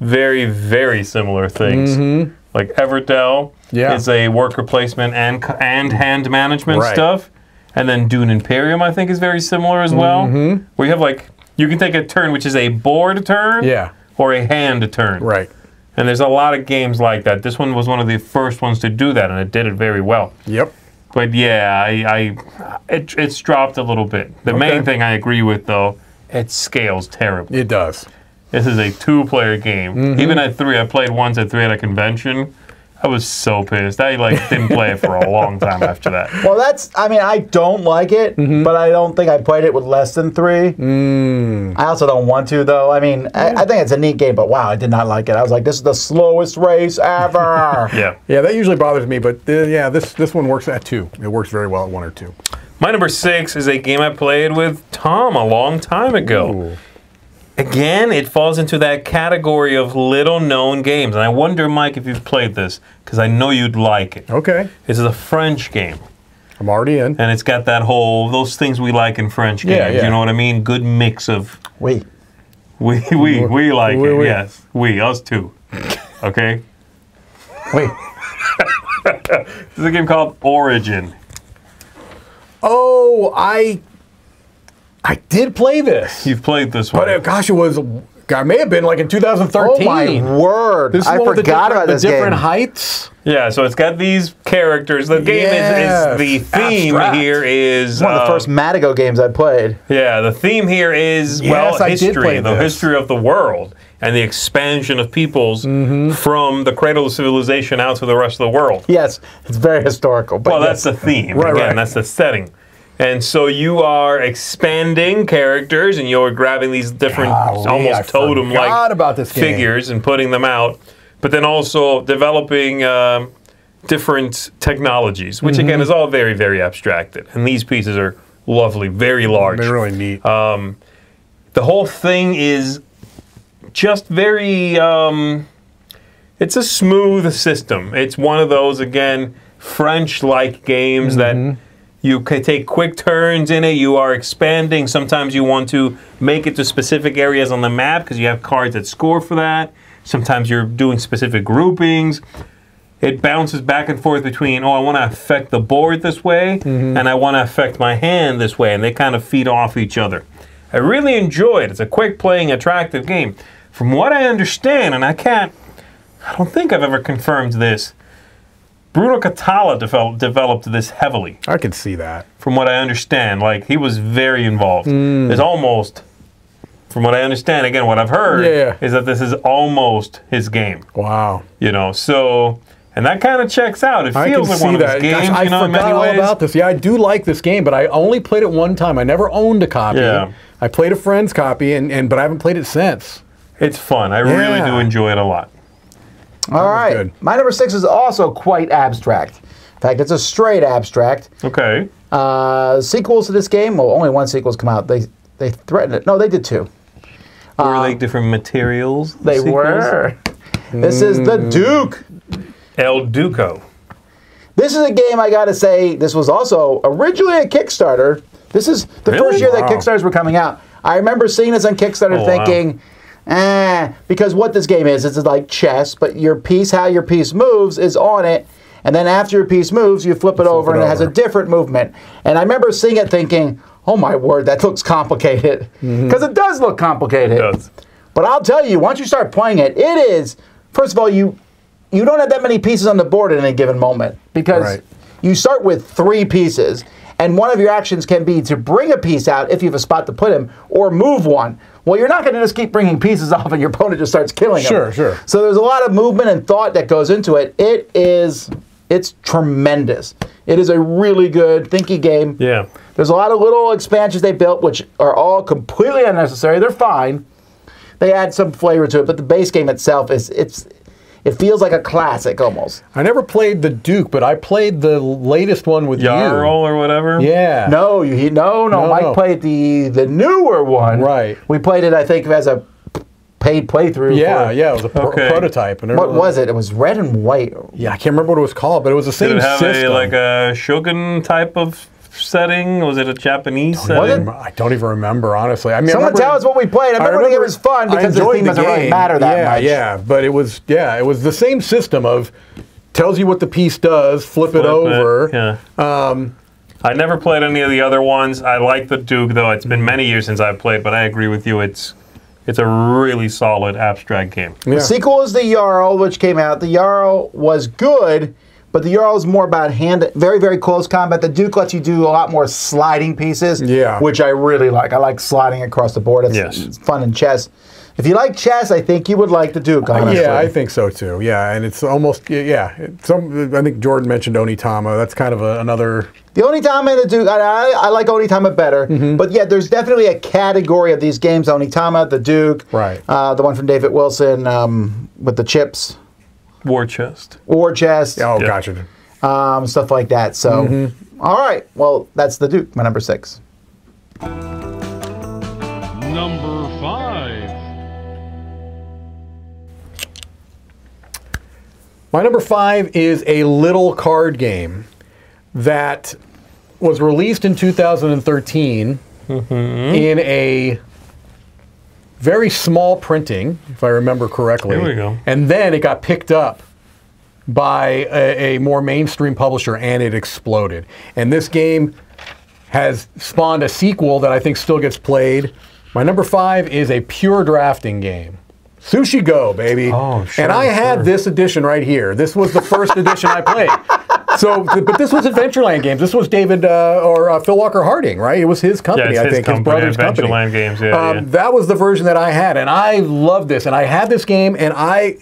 [SPEAKER 3] very, very similar things. Mm-hmm. Like Everdell.
[SPEAKER 2] Yeah.
[SPEAKER 3] is a worker placement and and hand management
[SPEAKER 2] Right.
[SPEAKER 3] stuff, and then Dune Imperium I think is very similar as well. Mm-hmm. Where you have like you can take a turn which is a board turn,
[SPEAKER 2] Yeah.
[SPEAKER 3] or a hand turn,
[SPEAKER 2] right.
[SPEAKER 3] And there's a lot of games like that. This one was one of the first ones to do that, and it did it very well.
[SPEAKER 2] Yep.
[SPEAKER 3] But yeah, I, I it, it's dropped a little bit. The
[SPEAKER 2] Okay.
[SPEAKER 3] main thing I agree with though, it scales terribly.
[SPEAKER 2] It does.
[SPEAKER 3] This is a two-player game.
[SPEAKER 2] Mm-hmm.
[SPEAKER 3] Even at three, I played once at three at a convention. I was so pissed. I like didn't play it for a long time after that. [LAUGHS]
[SPEAKER 1] Well, that's. I mean, I don't like it,
[SPEAKER 2] Mm-hmm.
[SPEAKER 1] but I don't think I played it with less than three.
[SPEAKER 2] Mm.
[SPEAKER 1] I also don't want to, though. I mean, I, I think it's a neat game, but wow, I did not like it. I was like, this is the slowest race ever. [LAUGHS]
[SPEAKER 3] Yeah.
[SPEAKER 2] Yeah, that usually bothers me, but uh, yeah, this this one works at two. It works very well at one or two.
[SPEAKER 3] My number six is a game I played with Tom a long time ago.
[SPEAKER 2] Ooh.
[SPEAKER 3] Again, it falls into that category of little known games. And I wonder, Mike, if you've played this, because I know you'd like it.
[SPEAKER 2] Okay,
[SPEAKER 3] This is a French game.
[SPEAKER 2] I'm already in.
[SPEAKER 3] And it's got that whole, those things we like in French games.
[SPEAKER 2] Yeah, yeah.
[SPEAKER 3] You know what I mean? Good mix of
[SPEAKER 1] Wait, [LAUGHS]
[SPEAKER 3] We we we like
[SPEAKER 2] We-
[SPEAKER 3] it.
[SPEAKER 2] we.
[SPEAKER 3] Yes, we us too. Okay.
[SPEAKER 1] Wait, [LAUGHS]
[SPEAKER 3] This is a game called Origin.
[SPEAKER 2] Oh, I I did play this.
[SPEAKER 3] You've played this one.
[SPEAKER 2] But uh, gosh, it was. I may have been like in 2013.
[SPEAKER 1] oh my word!
[SPEAKER 2] This
[SPEAKER 1] I
[SPEAKER 2] the
[SPEAKER 1] forgot
[SPEAKER 2] different-
[SPEAKER 1] about this
[SPEAKER 2] the different
[SPEAKER 1] game.
[SPEAKER 2] heights.
[SPEAKER 3] Yeah, so it's got these characters. The game
[SPEAKER 2] Yes,
[SPEAKER 3] is, is the theme
[SPEAKER 2] abstract.
[SPEAKER 3] here is
[SPEAKER 1] One of the
[SPEAKER 3] uh,
[SPEAKER 1] first Matagot games I played.
[SPEAKER 3] Yeah, the theme here is
[SPEAKER 2] Yes,
[SPEAKER 3] well
[SPEAKER 2] I
[SPEAKER 3] history, the
[SPEAKER 2] this.
[SPEAKER 3] history of the world and the expansion of peoples
[SPEAKER 2] Mm-hmm.
[SPEAKER 3] from the cradle of civilization out to the rest of the world.
[SPEAKER 1] Yes, it's very historical. But
[SPEAKER 3] Well,
[SPEAKER 1] yes.
[SPEAKER 3] that's the theme.
[SPEAKER 2] Right,
[SPEAKER 3] Again,
[SPEAKER 2] right.
[SPEAKER 3] that's the setting. And so you are expanding characters and you're grabbing these different
[SPEAKER 2] Golly,
[SPEAKER 3] almost totem
[SPEAKER 2] forgot
[SPEAKER 3] like
[SPEAKER 2] about this game.
[SPEAKER 3] figures and putting them out, but then also developing um, different technologies, which
[SPEAKER 2] Mm-hmm.
[SPEAKER 3] again is all very, very abstracted. And these pieces are lovely, very large.
[SPEAKER 2] They're really neat.
[SPEAKER 3] the whole thing is just very um, it's a smooth system it's one of those again french like games that you can take quick turns in it. You are expanding. Sometimes you want to make it to specific areas on the map because you have cards that score for that. Sometimes you're doing specific groupings. It bounces back and forth between oh i want to affect the board this way mm-hmm. and i want to affect my hand this way and they kind of feed off each other. I really enjoy it. It's a quick playing attractive game. From what i understand and i can't i don't think i've ever confirmed this Bruno Cathala developed, developed this heavily
[SPEAKER 2] I could see that.
[SPEAKER 3] from what i understand like he was very involved
[SPEAKER 2] Hmm.
[SPEAKER 3] it's almost from what i understand again what i've heard
[SPEAKER 2] Yeah.
[SPEAKER 3] is that this is almost his game
[SPEAKER 2] Wow.
[SPEAKER 3] you know so and that kind of checks out it
[SPEAKER 2] I
[SPEAKER 3] feels
[SPEAKER 2] can
[SPEAKER 3] like
[SPEAKER 2] see
[SPEAKER 3] one of
[SPEAKER 2] that.
[SPEAKER 3] games
[SPEAKER 2] Gosh, I
[SPEAKER 3] you know
[SPEAKER 2] forgot all about this. Yeah, I do like this game, but I only played it one time. I never owned a copy.
[SPEAKER 3] Yeah.
[SPEAKER 2] I played a friend's copy, and, and but I haven't played it since.
[SPEAKER 3] it's fun i really do enjoy it a lot
[SPEAKER 1] All right.
[SPEAKER 2] good.
[SPEAKER 1] My number six is also quite abstract. In fact, it's a straight abstract.
[SPEAKER 3] okay
[SPEAKER 1] Uh, sequels to this game, well, only one sequel's come out. They they threatened it. No, they did two.
[SPEAKER 3] were they different materials
[SPEAKER 1] They
[SPEAKER 3] sequels?
[SPEAKER 1] were. This is the Duke.
[SPEAKER 3] el duco
[SPEAKER 1] This is a game I gotta say. This was also originally a Kickstarter. This is the
[SPEAKER 3] Really?
[SPEAKER 1] first year that
[SPEAKER 2] Wow.
[SPEAKER 1] Kickstarters were coming out. I remember seeing this on Kickstarter,
[SPEAKER 3] Oh, wow.
[SPEAKER 1] Eh, because what this game is, it's like chess, but your piece, how your piece moves, is on it, and then after your piece moves, you flip it over,
[SPEAKER 2] it
[SPEAKER 1] and it has a different movement. And I remember seeing it, thinking, oh my word, that looks complicated,
[SPEAKER 2] Mm-hmm.
[SPEAKER 1] because it does look complicated.
[SPEAKER 3] It does.
[SPEAKER 1] But I'll tell you, once you start playing it, it is. First of all, you you don't have that many pieces on the board at any given moment because
[SPEAKER 2] Right.
[SPEAKER 1] you start with three pieces, and one of your actions can be to bring a piece out if you have a spot to put him, or move one. Well, you're not going to just keep bringing pieces [LAUGHS] off, and your opponent just starts killing him.
[SPEAKER 2] Sure, sure.
[SPEAKER 1] So there's a lot of movement and thought that goes into it. It is. It's tremendous. It is a really good thinky game.
[SPEAKER 3] yeah
[SPEAKER 1] There's a lot of little expansions they built, which are all completely unnecessary. They're fine. They add some flavor to it, but the base game itself is it's it feels like a classic almost.
[SPEAKER 2] I never played the Duke, but I played the latest one with you.
[SPEAKER 3] Jarl or whatever.
[SPEAKER 2] Yeah.
[SPEAKER 1] No, you he- no no.
[SPEAKER 2] No,
[SPEAKER 1] Mike
[SPEAKER 2] no.
[SPEAKER 1] played the the newer one.
[SPEAKER 2] Right.
[SPEAKER 1] We played it, I think, as a paid playthrough.
[SPEAKER 2] Yeah,
[SPEAKER 1] for-
[SPEAKER 2] yeah. It was a pro-
[SPEAKER 3] Okay.
[SPEAKER 2] prototype. And
[SPEAKER 1] What was it? It was red and white.
[SPEAKER 2] Yeah, I can't remember what it was called, but it was the
[SPEAKER 3] did
[SPEAKER 2] same
[SPEAKER 3] it have
[SPEAKER 2] system.
[SPEAKER 3] a like a shogun type of setting was it a japanese
[SPEAKER 2] I
[SPEAKER 3] setting
[SPEAKER 2] don't, I don't even remember, honestly. I mean, I
[SPEAKER 1] Someone
[SPEAKER 2] remember-
[SPEAKER 1] tell us what we played. I remember, it was fun
[SPEAKER 2] I
[SPEAKER 1] because the
[SPEAKER 2] enjoyed
[SPEAKER 1] theme doesn't really
[SPEAKER 2] game.
[SPEAKER 1] matter that
[SPEAKER 2] yeah,
[SPEAKER 1] much.
[SPEAKER 2] Yeah, but it was yeah, it was the same system of tells you what the piece does, flip, it
[SPEAKER 3] Flip
[SPEAKER 2] over.
[SPEAKER 3] yeah um I never played any of the other ones. I like the Duke though. It's been many years since I've played, but I agree with you. It's it's a really solid abstract game.
[SPEAKER 2] Yeah.
[SPEAKER 1] The sequel is the Jarl, which came out. The Jarl was good, but the Jarl is more about hand, very, very close combat. The Duke lets you do a lot more sliding pieces,
[SPEAKER 2] Yeah.
[SPEAKER 1] which I really like. I like sliding across the board. It's,
[SPEAKER 3] Yes.
[SPEAKER 1] it's fun in chess. If you like chess, I think you would like the Duke. Honestly.
[SPEAKER 2] Yeah, I think so too. Yeah, and it's almost yeah. It's some I think Jordan mentioned Onitama. That's kind of a, another.
[SPEAKER 1] The only time I do, I, I, I like Onitama better,
[SPEAKER 2] Mm-hmm.
[SPEAKER 1] but yeah, there's definitely a category of these games: Onitama, the Duke,
[SPEAKER 2] Right.
[SPEAKER 1] Uh, the one from David Wilson um, with the chips,
[SPEAKER 3] War Chest.
[SPEAKER 1] War Chest,
[SPEAKER 2] Oh,
[SPEAKER 3] Yeah.
[SPEAKER 2] gotcha.
[SPEAKER 1] um, stuff like that. So,
[SPEAKER 2] Mm-hmm.
[SPEAKER 1] all right, well, that's the Duke, my number six.
[SPEAKER 4] Number five.
[SPEAKER 2] My number five is a little card game that was released in 2013 in a very small printing, if I remember correctly.
[SPEAKER 3] There we go.
[SPEAKER 2] And then it got picked up by a, a more mainstream publisher and it exploded. And this game has spawned a sequel that I think still gets played. My number five is a pure drafting game. Sushi Go, baby.
[SPEAKER 3] Oh, sure,
[SPEAKER 2] And I had this edition right here. This was the first edition I played. [LAUGHS] So, but this was Adventureland Games. This was David uh, or uh, Phil Walker Harding, right? It was his company,
[SPEAKER 3] it's
[SPEAKER 2] I
[SPEAKER 3] his
[SPEAKER 2] think,
[SPEAKER 3] company,
[SPEAKER 2] his brother's company.
[SPEAKER 3] Adventureland Games, yeah,
[SPEAKER 2] Um,
[SPEAKER 3] yeah.
[SPEAKER 2] That was the version that I had, and I loved this. And I had this game, and I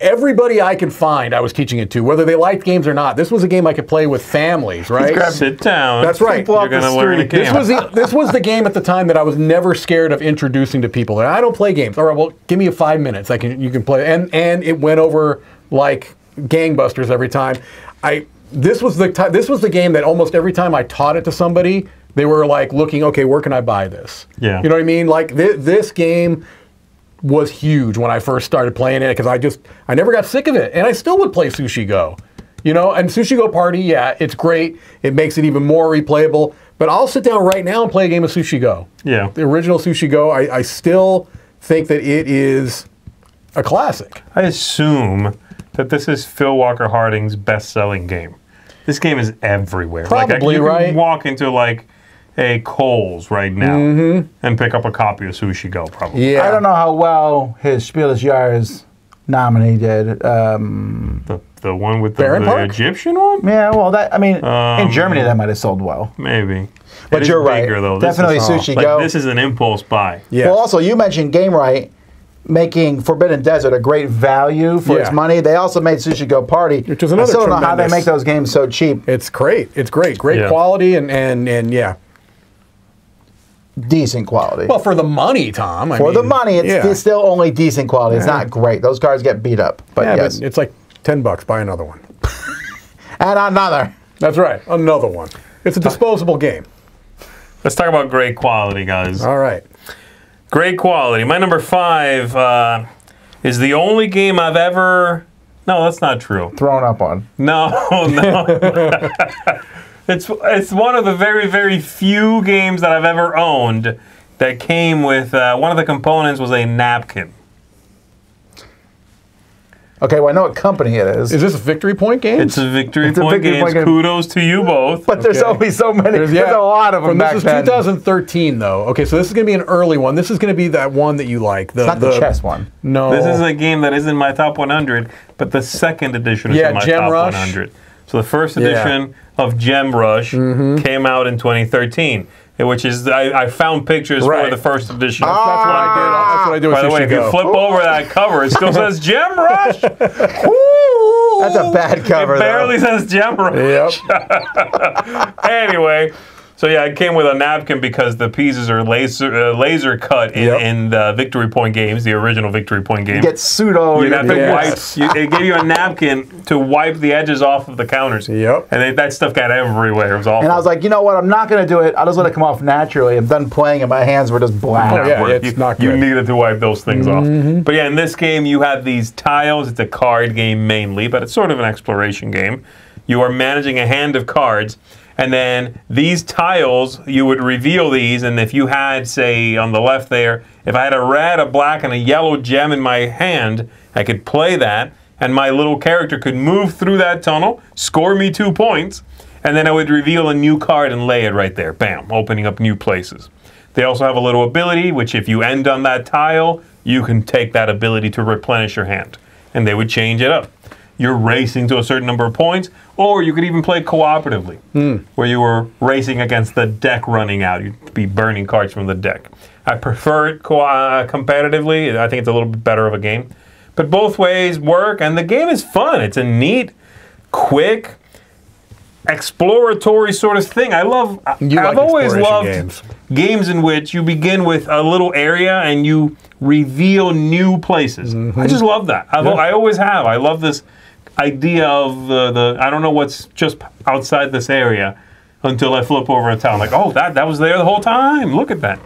[SPEAKER 2] everybody I could find, I was teaching it to, whether they liked games or not. This was a game I could play with families, right?
[SPEAKER 3] Sit down.
[SPEAKER 2] That's right.
[SPEAKER 3] You're gonna learn a game.
[SPEAKER 2] This was the this was the game at the time that I was never scared of introducing to people. And I don't play games. All right, well, give me five minutes. I can you can play, and and it went over like gangbusters every time. I this was the ti- this was the game that almost every time I taught it to somebody, they were like looking, okay, where can I buy this?
[SPEAKER 3] Yeah.
[SPEAKER 2] you know what I mean. Like thi- this game was huge when I first started playing it because I just I never got sick of it, and I still would play Sushi Go. You know, and Sushi Go Party, yeah, it's great. It makes it even more replayable. But I'll sit down right now and play a game of Sushi Go.
[SPEAKER 3] Yeah.
[SPEAKER 2] the original Sushi Go. I, I still think that it is a classic.
[SPEAKER 3] I assume that this is Phil Walker Harding's best-selling game. This game is everywhere. like,
[SPEAKER 2] Probably,
[SPEAKER 3] you can
[SPEAKER 2] right?
[SPEAKER 3] walk into like a Kohl's right now
[SPEAKER 2] Mm-hmm.
[SPEAKER 3] and pick up a copy of Sushi Go. Probably.
[SPEAKER 2] Yeah,
[SPEAKER 1] I don't know how well his Spiel des Jahres nominee did. Um,
[SPEAKER 3] The, the one with the, the Egyptian one?
[SPEAKER 1] yeah, well, that I mean, in
[SPEAKER 3] Um,
[SPEAKER 1] Germany that might have sold well.
[SPEAKER 3] Maybe.
[SPEAKER 1] But
[SPEAKER 3] It is
[SPEAKER 1] you're right.
[SPEAKER 3] bigger, Though.
[SPEAKER 1] Definitely
[SPEAKER 3] is,
[SPEAKER 1] Sushi
[SPEAKER 3] like,
[SPEAKER 1] Go.
[SPEAKER 3] This is an impulse buy.
[SPEAKER 2] Yeah.
[SPEAKER 1] Well, also you mentioned Gamewright making Forbidden Desert a great value for its money. They also made Sushi Go Party,
[SPEAKER 2] Which is another
[SPEAKER 1] I
[SPEAKER 2] another
[SPEAKER 1] still don't know how they make those games so cheap.
[SPEAKER 2] it's great. It's great. Great
[SPEAKER 3] Yeah.
[SPEAKER 2] quality and and and yeah.
[SPEAKER 1] Decent quality.
[SPEAKER 2] Well, for the money, Tom. I
[SPEAKER 1] for the money, it's,
[SPEAKER 2] yeah.
[SPEAKER 1] it's still only decent quality. It's
[SPEAKER 2] Yeah.
[SPEAKER 1] not great. Those cars get beat up, but
[SPEAKER 2] Yeah,
[SPEAKER 1] yes.
[SPEAKER 2] but it's like ten bucks. Buy another one. [LAUGHS]
[SPEAKER 1] and another.
[SPEAKER 2] That's right. Another one. It's a disposable game.
[SPEAKER 3] Let's talk about great quality, guys.
[SPEAKER 2] All right.
[SPEAKER 3] Great quality. My number five uh, is the only game I've ever. No, that's not true.
[SPEAKER 1] Thrown up on.
[SPEAKER 3] No, [LAUGHS] no. [LAUGHS] it's it's one of the very very few games that I've ever owned that came with uh, one of the components was a napkin.
[SPEAKER 1] Okay, well I know what company it is,
[SPEAKER 2] Is this a victory point game?
[SPEAKER 3] It's a victory
[SPEAKER 1] It's a
[SPEAKER 3] point
[SPEAKER 1] victory
[SPEAKER 3] games.
[SPEAKER 1] point game.
[SPEAKER 3] Kudos to you both.
[SPEAKER 1] but there's
[SPEAKER 2] Okay.
[SPEAKER 1] only so many. There's,
[SPEAKER 2] yeah,
[SPEAKER 1] a lot of them back
[SPEAKER 2] This is
[SPEAKER 1] then.
[SPEAKER 2] 2013, though. Okay, so this is going to be an early one. This is going to be that one that you like. The,
[SPEAKER 1] It's not the, chess one.
[SPEAKER 2] No.
[SPEAKER 3] This is a game that is in my top 100, but the second edition is
[SPEAKER 2] Yeah,
[SPEAKER 3] in my
[SPEAKER 2] Gem
[SPEAKER 3] top
[SPEAKER 2] Rush.
[SPEAKER 3] 100. So the first
[SPEAKER 2] Yeah. Mm-hmm.
[SPEAKER 3] edition of Gem Rush came out in 2013, which is I, I found pictures for the first edition.
[SPEAKER 2] That's what I did. That's what I did
[SPEAKER 3] By the way, if you flip over that cover, it still [LAUGHS] says Gem Rush. [LAUGHS]
[SPEAKER 1] That's a bad cover.
[SPEAKER 3] It barely
[SPEAKER 1] though.
[SPEAKER 3] says Gem Rush.
[SPEAKER 2] Yep. [LAUGHS]
[SPEAKER 3] Anyway, so yeah, it came with a napkin because the pieces are laser uh, laser cut in,
[SPEAKER 2] Yep.
[SPEAKER 3] in the Victory Point games, the original Victory Point game.
[SPEAKER 1] Get pseudo.
[SPEAKER 3] You'd have to
[SPEAKER 2] Yes.
[SPEAKER 3] wipe. You, it gave you a napkin to wipe the edges off of the counters.
[SPEAKER 2] Yep.
[SPEAKER 3] And they, that stuff got everywhere. It was awful.
[SPEAKER 1] And I was like, you know what? I'm not going to do it. I'll just let it come off naturally. I'm done playing, and my hands were just black.
[SPEAKER 2] Oh, yeah, it's
[SPEAKER 3] you,
[SPEAKER 2] not
[SPEAKER 3] you needed to wipe those things off. But yeah, in this game, you have these tiles. It's a card game mainly, but it's sort of an exploration game. You are managing a hand of cards. And then these tiles, you would reveal these, and if you had, say, on the left there, if I had a red, a black, and a yellow gem in my hand, I could play that, and my little character could move through that tunnel, score me two points, and then I would reveal a new card and lay it right there. Bam, opening up new places. They also have a little ability, which if you end on that tile, you can take that ability to replenish your hand. And they would change it up. You're racing to a certain number of points, or you could even play cooperatively, where you were racing against the deck running out. You'd be burning cards from the deck. I prefer it co- uh, competitively. I think it's a little bit better of a game. But both ways work, and the game is fun. It's a neat, quick, exploratory sort of thing. I love.
[SPEAKER 2] You
[SPEAKER 3] I've
[SPEAKER 2] like
[SPEAKER 3] always loved
[SPEAKER 2] games.
[SPEAKER 3] games in which you begin with a little area and you reveal new places. I just love that.
[SPEAKER 2] Mm-hmm. Yeah.
[SPEAKER 3] I always have. I love this idea of the, the I don't know what's just outside this area until I flip over a town. Like, oh, that that was there the whole time. Look at that.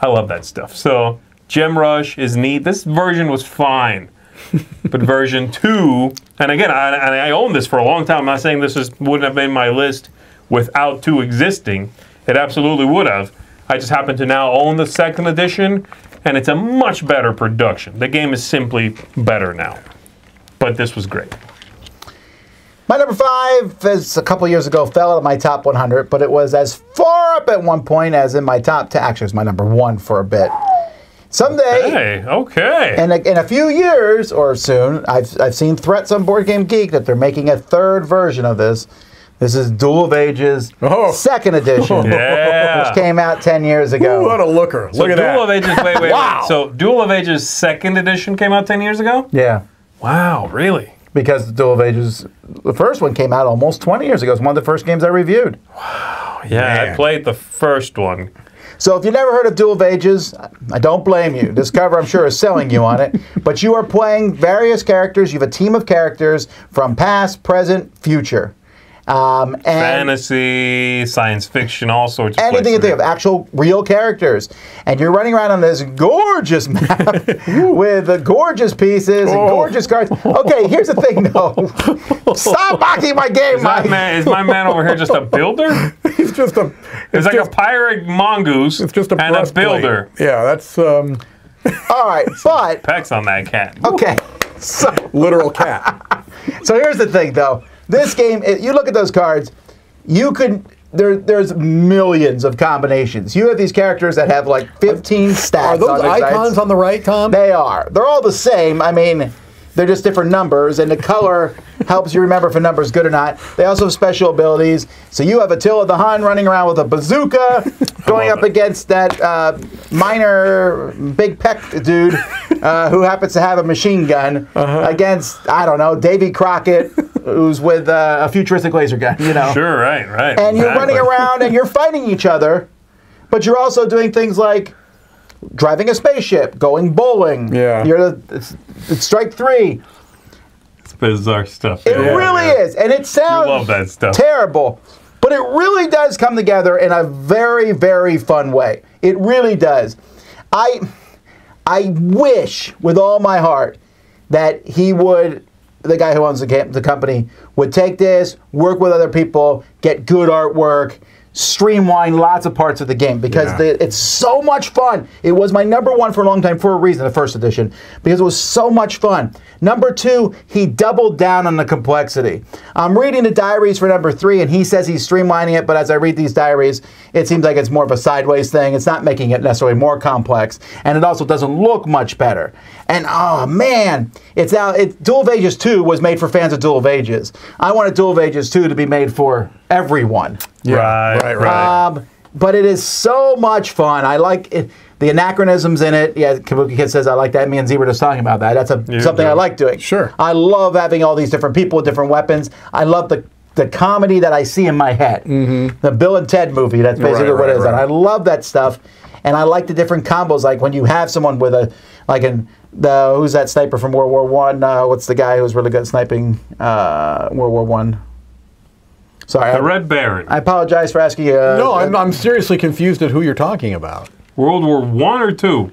[SPEAKER 3] I love that stuff. So Gem Rush is neat. This version was fine. [LAUGHS] but version two, and again, I, and I own this for a long time. I'm not saying this is, wouldn't have been my list without two existing. It absolutely would have. I just happen to now own the second edition, and it's a much better production. The game is simply better now. But this was great.
[SPEAKER 1] My number five is a couple years ago fell out of my top 100, but it was as far up at one point as in my top 10. Actually, it was my number one for a bit. Someday,
[SPEAKER 3] Hey, okay.
[SPEAKER 1] in a, in a few years or soon, I've, I've seen threats on Board Game Geek that they're making a third version of this. This is Duel of Ages,
[SPEAKER 2] Oh.
[SPEAKER 1] second edition, [LAUGHS]
[SPEAKER 3] yeah.
[SPEAKER 1] which came out 10 years ago.
[SPEAKER 2] Ooh, what a looker.
[SPEAKER 3] So
[SPEAKER 2] Look at
[SPEAKER 3] Duel of. Ages, wait, wait,
[SPEAKER 2] Wow.
[SPEAKER 3] wait. So Duel of Ages second edition came out 10 years ago?
[SPEAKER 1] yeah.
[SPEAKER 3] Wow, really?
[SPEAKER 1] Because the Duel of Ages, the first one came out almost 20 years ago. It's one of the first games I reviewed. Wow.
[SPEAKER 3] Yeah, I played the first one.
[SPEAKER 1] So if you've never heard of Duel of Ages, I don't blame you. This cover, I'm sure, is selling you on it. [LAUGHS] But you are playing various characters. You have a team of characters from past, present, future. Um, and
[SPEAKER 3] Fantasy, science fiction, all sorts of
[SPEAKER 1] anything you think of, actual real characters. And you're running around on this gorgeous map [LAUGHS] with uh, gorgeous pieces and
[SPEAKER 2] Oh.
[SPEAKER 1] gorgeous cards. Okay, here's the thing, though. Stop mocking my game,
[SPEAKER 3] Is my,
[SPEAKER 1] Mike.
[SPEAKER 3] man, is my man over here just a builder? [LAUGHS]
[SPEAKER 2] He's just a.
[SPEAKER 3] It's like
[SPEAKER 2] just,
[SPEAKER 3] a pirate mongoose
[SPEAKER 2] It's just a
[SPEAKER 3] and a
[SPEAKER 2] breastplate.
[SPEAKER 3] builder.
[SPEAKER 2] Yeah, that's um,
[SPEAKER 1] All right, [LAUGHS] but
[SPEAKER 3] Pecs on that cat.
[SPEAKER 1] okay. So,
[SPEAKER 2] literal cat.
[SPEAKER 1] So here's the thing, though. This game, you look at those cards, you could. There, there's millions of combinations. You have these characters that have like 15 stats.
[SPEAKER 2] Are
[SPEAKER 1] on
[SPEAKER 2] those
[SPEAKER 1] their
[SPEAKER 2] icons
[SPEAKER 1] sides.
[SPEAKER 2] on the right, Tom?
[SPEAKER 1] They are. They're all the same. I mean, they're just different numbers, and the color [LAUGHS] helps you remember if a number is good or not. They also have special abilities. So you have Attila the Hun running around with a bazooka, [LAUGHS] going up
[SPEAKER 3] it.
[SPEAKER 1] against that uh, minor big peck dude [LAUGHS] uh, who happens to have a machine gun
[SPEAKER 3] Uh-huh.
[SPEAKER 1] against I don't know Davy Crockett, who's with uh, a futuristic laser gun. You know,
[SPEAKER 3] Sure, right, right.
[SPEAKER 1] and you're running around and you're fighting each other, but you're also doing things like driving a spaceship, going bowling.
[SPEAKER 2] Yeah.
[SPEAKER 1] You're the it's, it's strike three.
[SPEAKER 3] It's bizarre stuff.
[SPEAKER 1] It
[SPEAKER 3] Yeah,
[SPEAKER 1] really
[SPEAKER 3] yeah.
[SPEAKER 1] is, and it sounds
[SPEAKER 3] love that stuff.
[SPEAKER 1] terrible, but it really does come together in a very very fun way. It really does. I I wish with all my heart that he would, the guy who owns the, ca- the company, would take this, work with other people, get good artwork, streamline lots of parts of the game because
[SPEAKER 2] Yeah.
[SPEAKER 1] the, it's so much fun. It was my number one for a long time for a reason, the first edition, because it was so much fun. Number two, he doubled down on the complexity. I'm reading the diaries for number three, and he says he's streamlining it, but as I read these diaries, it seems like it's more of a sideways thing. It's not making it necessarily more complex, and it also doesn't look much better. And oh man, it's out. It, Duel of Ages 2 was made for fans of Duel of Ages. I wanted Duel of Ages 2 to be made for everyone.
[SPEAKER 3] Right,
[SPEAKER 2] right, right.
[SPEAKER 1] Um, but it is so much fun. I like it, the anachronisms in it. Yeah, Kabuki Kid says I like that. Me and Zee were just talking about that. That's a,
[SPEAKER 3] You
[SPEAKER 1] something
[SPEAKER 3] do.
[SPEAKER 1] I like doing.
[SPEAKER 2] Sure.
[SPEAKER 1] I love having all these different people with different weapons. I love the the comedy that I see in my head. Mm-hmm. The Bill and Ted movie. That's basically
[SPEAKER 2] Right,
[SPEAKER 1] what it
[SPEAKER 2] right,
[SPEAKER 1] is.
[SPEAKER 2] right.
[SPEAKER 1] And I love that stuff. And I like the different combos. Like when you have someone with a like an the who's that sniper from World War One? Uh, what's the guy who's really good at sniping uh, World War One? Sorry,
[SPEAKER 3] The
[SPEAKER 1] I,
[SPEAKER 3] Red Baron.
[SPEAKER 1] I apologize for asking you. Uh,
[SPEAKER 2] no, I'm, I'm seriously confused at who you're talking about.
[SPEAKER 3] World War One or two?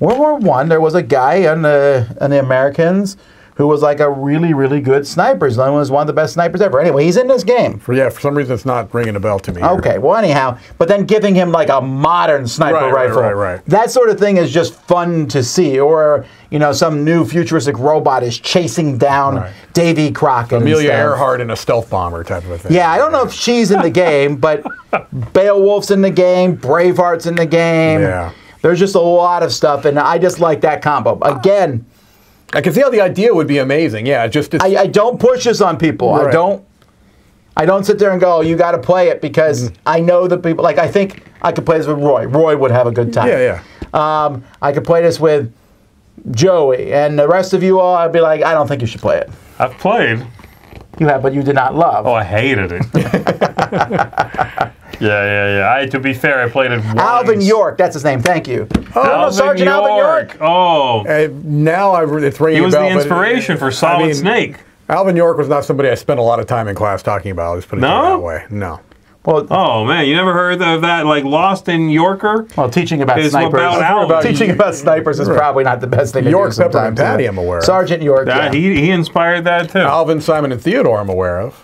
[SPEAKER 1] World War One, there was a guy on the on the Americans who was like a really, really good sniper. He was one of the best snipers ever. Anyway, he's in this game.
[SPEAKER 2] For yeah, for some reason it's not ringing a bell to me. here.
[SPEAKER 1] Okay, well, anyhow, but then giving him like a modern sniper
[SPEAKER 2] Right, right,
[SPEAKER 1] rifle,
[SPEAKER 2] right, right.
[SPEAKER 1] that sort of thing is just fun to see. Or you know, some new futuristic robot is chasing down
[SPEAKER 2] Right.
[SPEAKER 1] Davy Crockett.
[SPEAKER 2] Amelia. Earhart in a stealth bomber type of a thing.
[SPEAKER 1] Yeah, I don't know if she's in the game, but [LAUGHS] Beowulf's in the game, Braveheart's in the game.
[SPEAKER 2] Yeah.
[SPEAKER 1] There's just a lot of stuff, and I just like that combo. Again,
[SPEAKER 2] I can see how the idea would be amazing. Yeah, it just
[SPEAKER 1] I, I don't push this on people. I don't. I don't sit there and go, "Oh, "You got to play it," because
[SPEAKER 2] Mm-hmm.
[SPEAKER 1] I know the people. Like I think I could play this with Roy. Roy would have a good time.
[SPEAKER 2] yeah, yeah.
[SPEAKER 1] Um, I could play this with Joey, and the rest of you all, I'd be like, "I don't think you should play it."
[SPEAKER 3] I've played.
[SPEAKER 1] You have, but you did not love.
[SPEAKER 3] Oh, I hated it. [LAUGHS] [LAUGHS] yeah, yeah, yeah. I, to be fair, I played it once.
[SPEAKER 1] Alvin York, that's his name. Thank you. Oh,
[SPEAKER 3] Alvin
[SPEAKER 1] Sergeant
[SPEAKER 3] York.
[SPEAKER 1] Alvin York.
[SPEAKER 3] Oh,
[SPEAKER 2] Uh, now I, re- it's ringing
[SPEAKER 3] he was
[SPEAKER 2] a
[SPEAKER 3] the
[SPEAKER 2] bell. but-
[SPEAKER 3] inspiration for Solid
[SPEAKER 2] I mean,
[SPEAKER 3] Snake.
[SPEAKER 2] Alvin York was not somebody I spent a lot of time in class talking about. I'll just put it
[SPEAKER 3] No?
[SPEAKER 2] that way. No.
[SPEAKER 1] Well,
[SPEAKER 3] Oh man, you never heard of that? Like Lost in Yorker?
[SPEAKER 1] well, teaching about
[SPEAKER 3] It's
[SPEAKER 1] snipers.
[SPEAKER 3] about Alvin.
[SPEAKER 1] teaching about snipers is probably not the best thing to
[SPEAKER 2] York,
[SPEAKER 1] do
[SPEAKER 2] Pepper, and
[SPEAKER 1] sometimes.
[SPEAKER 2] Patty. I'm aware of.
[SPEAKER 1] Sergeant York.
[SPEAKER 3] That,
[SPEAKER 1] yeah.
[SPEAKER 3] he, he inspired that too.
[SPEAKER 2] Alvin, Simon, and Theodore I'm aware of.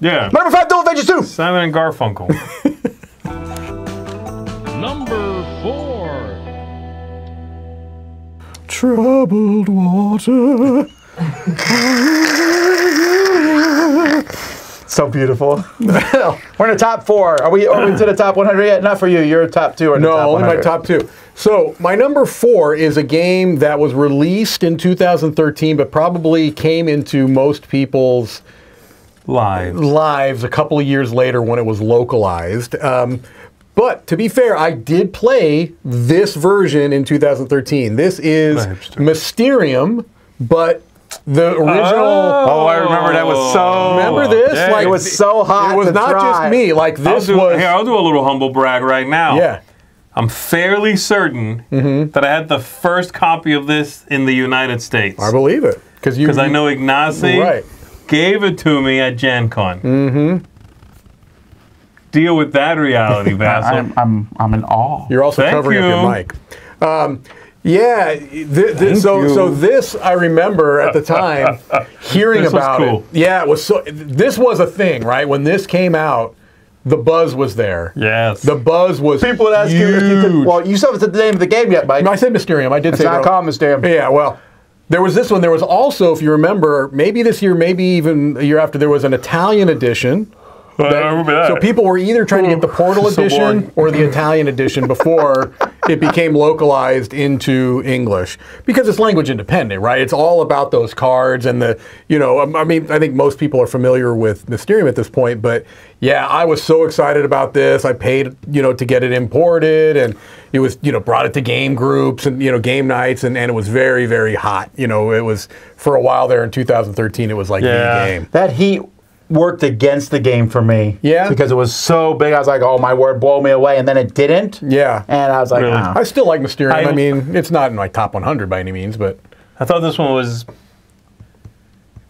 [SPEAKER 3] Yeah.
[SPEAKER 1] Number five, Duel of Ages 2.
[SPEAKER 3] Simon and Garfunkel. [LAUGHS]
[SPEAKER 4] Number four.
[SPEAKER 2] Troubled water.
[SPEAKER 1] So beautiful. [LAUGHS] We're in the top four. Are we, are we to the top 100 yet? Not for you. You're top two or
[SPEAKER 2] No,
[SPEAKER 1] top
[SPEAKER 2] only my top two. So my number four is a game that was released in 2013, but probably came into most people's
[SPEAKER 3] Live.
[SPEAKER 2] lives a couple of years later when it was localized. Um, but to be fair, I did play this version in 2013. This is. Mysterium, but the original.
[SPEAKER 3] Oh, I remember that was so.
[SPEAKER 2] Remember this?
[SPEAKER 3] Yeah,
[SPEAKER 2] like
[SPEAKER 1] It was so hot.
[SPEAKER 2] It was not
[SPEAKER 1] try.
[SPEAKER 2] just me. Like this
[SPEAKER 3] do,
[SPEAKER 2] was.
[SPEAKER 3] here, I'll do a little humble brag right now.
[SPEAKER 2] yeah.
[SPEAKER 3] I'm fairly certain
[SPEAKER 2] Mm-hmm.
[SPEAKER 3] that I had the first copy of this in the United States.
[SPEAKER 2] I believe it because you.
[SPEAKER 3] Because I know Ignacy
[SPEAKER 2] Right.
[SPEAKER 3] Gave it to me at Gen Con. Mm-hmm. Deal with that reality, [LAUGHS] Vasel.
[SPEAKER 1] I'm, I'm, I'm in awe.
[SPEAKER 2] You're also
[SPEAKER 3] Thank
[SPEAKER 2] covering up
[SPEAKER 3] you.
[SPEAKER 2] your mic. Um, yeah, th- th- so
[SPEAKER 3] you.
[SPEAKER 2] so this I remember at the [LAUGHS] time hearing
[SPEAKER 3] This was
[SPEAKER 2] about
[SPEAKER 3] cool.
[SPEAKER 2] it. Yeah, it was so. This was a thing, right? When this came out, the buzz was there.
[SPEAKER 3] yes.
[SPEAKER 2] The buzz was.
[SPEAKER 1] People would ask you if you could. Well, you still haven't said the name of the game yet, Mike.
[SPEAKER 2] No, I said Mysterium. I did
[SPEAKER 1] It's
[SPEAKER 2] say
[SPEAKER 1] not
[SPEAKER 2] that.
[SPEAKER 1] called Mysterium.
[SPEAKER 2] Yeah, well, there was this one. There was also, if you remember, maybe this year, maybe even a year after, there was an Italian edition.
[SPEAKER 3] I remember that.
[SPEAKER 2] So people were either trying to get the Portal [LAUGHS]
[SPEAKER 3] So
[SPEAKER 2] edition
[SPEAKER 3] boring.
[SPEAKER 2] or the Italian edition before [LAUGHS] it became localized into English because it's language independent, right? It's all about those cards and the, you know, um, I mean, I think most people are familiar with Mysterium at this point, but yeah, I was so excited about this. I paid, you know, to get it imported and it was, you know, brought it to game groups and, you know, game nights and, and it was very, very hot. You know, it was for a while there in 2013, it was like
[SPEAKER 3] Yeah.
[SPEAKER 2] the game.
[SPEAKER 1] That heat worked against the game for me.
[SPEAKER 2] Yeah?
[SPEAKER 1] Because it was so big. I was like, oh, my word, blow me away. And then it didn't.
[SPEAKER 2] Yeah.
[SPEAKER 1] And I was like,
[SPEAKER 3] Really?
[SPEAKER 1] oh.
[SPEAKER 2] I still like Mysterium. I,
[SPEAKER 3] I-
[SPEAKER 2] mean, it's not in my top 100 by any means, but
[SPEAKER 3] I thought this one was.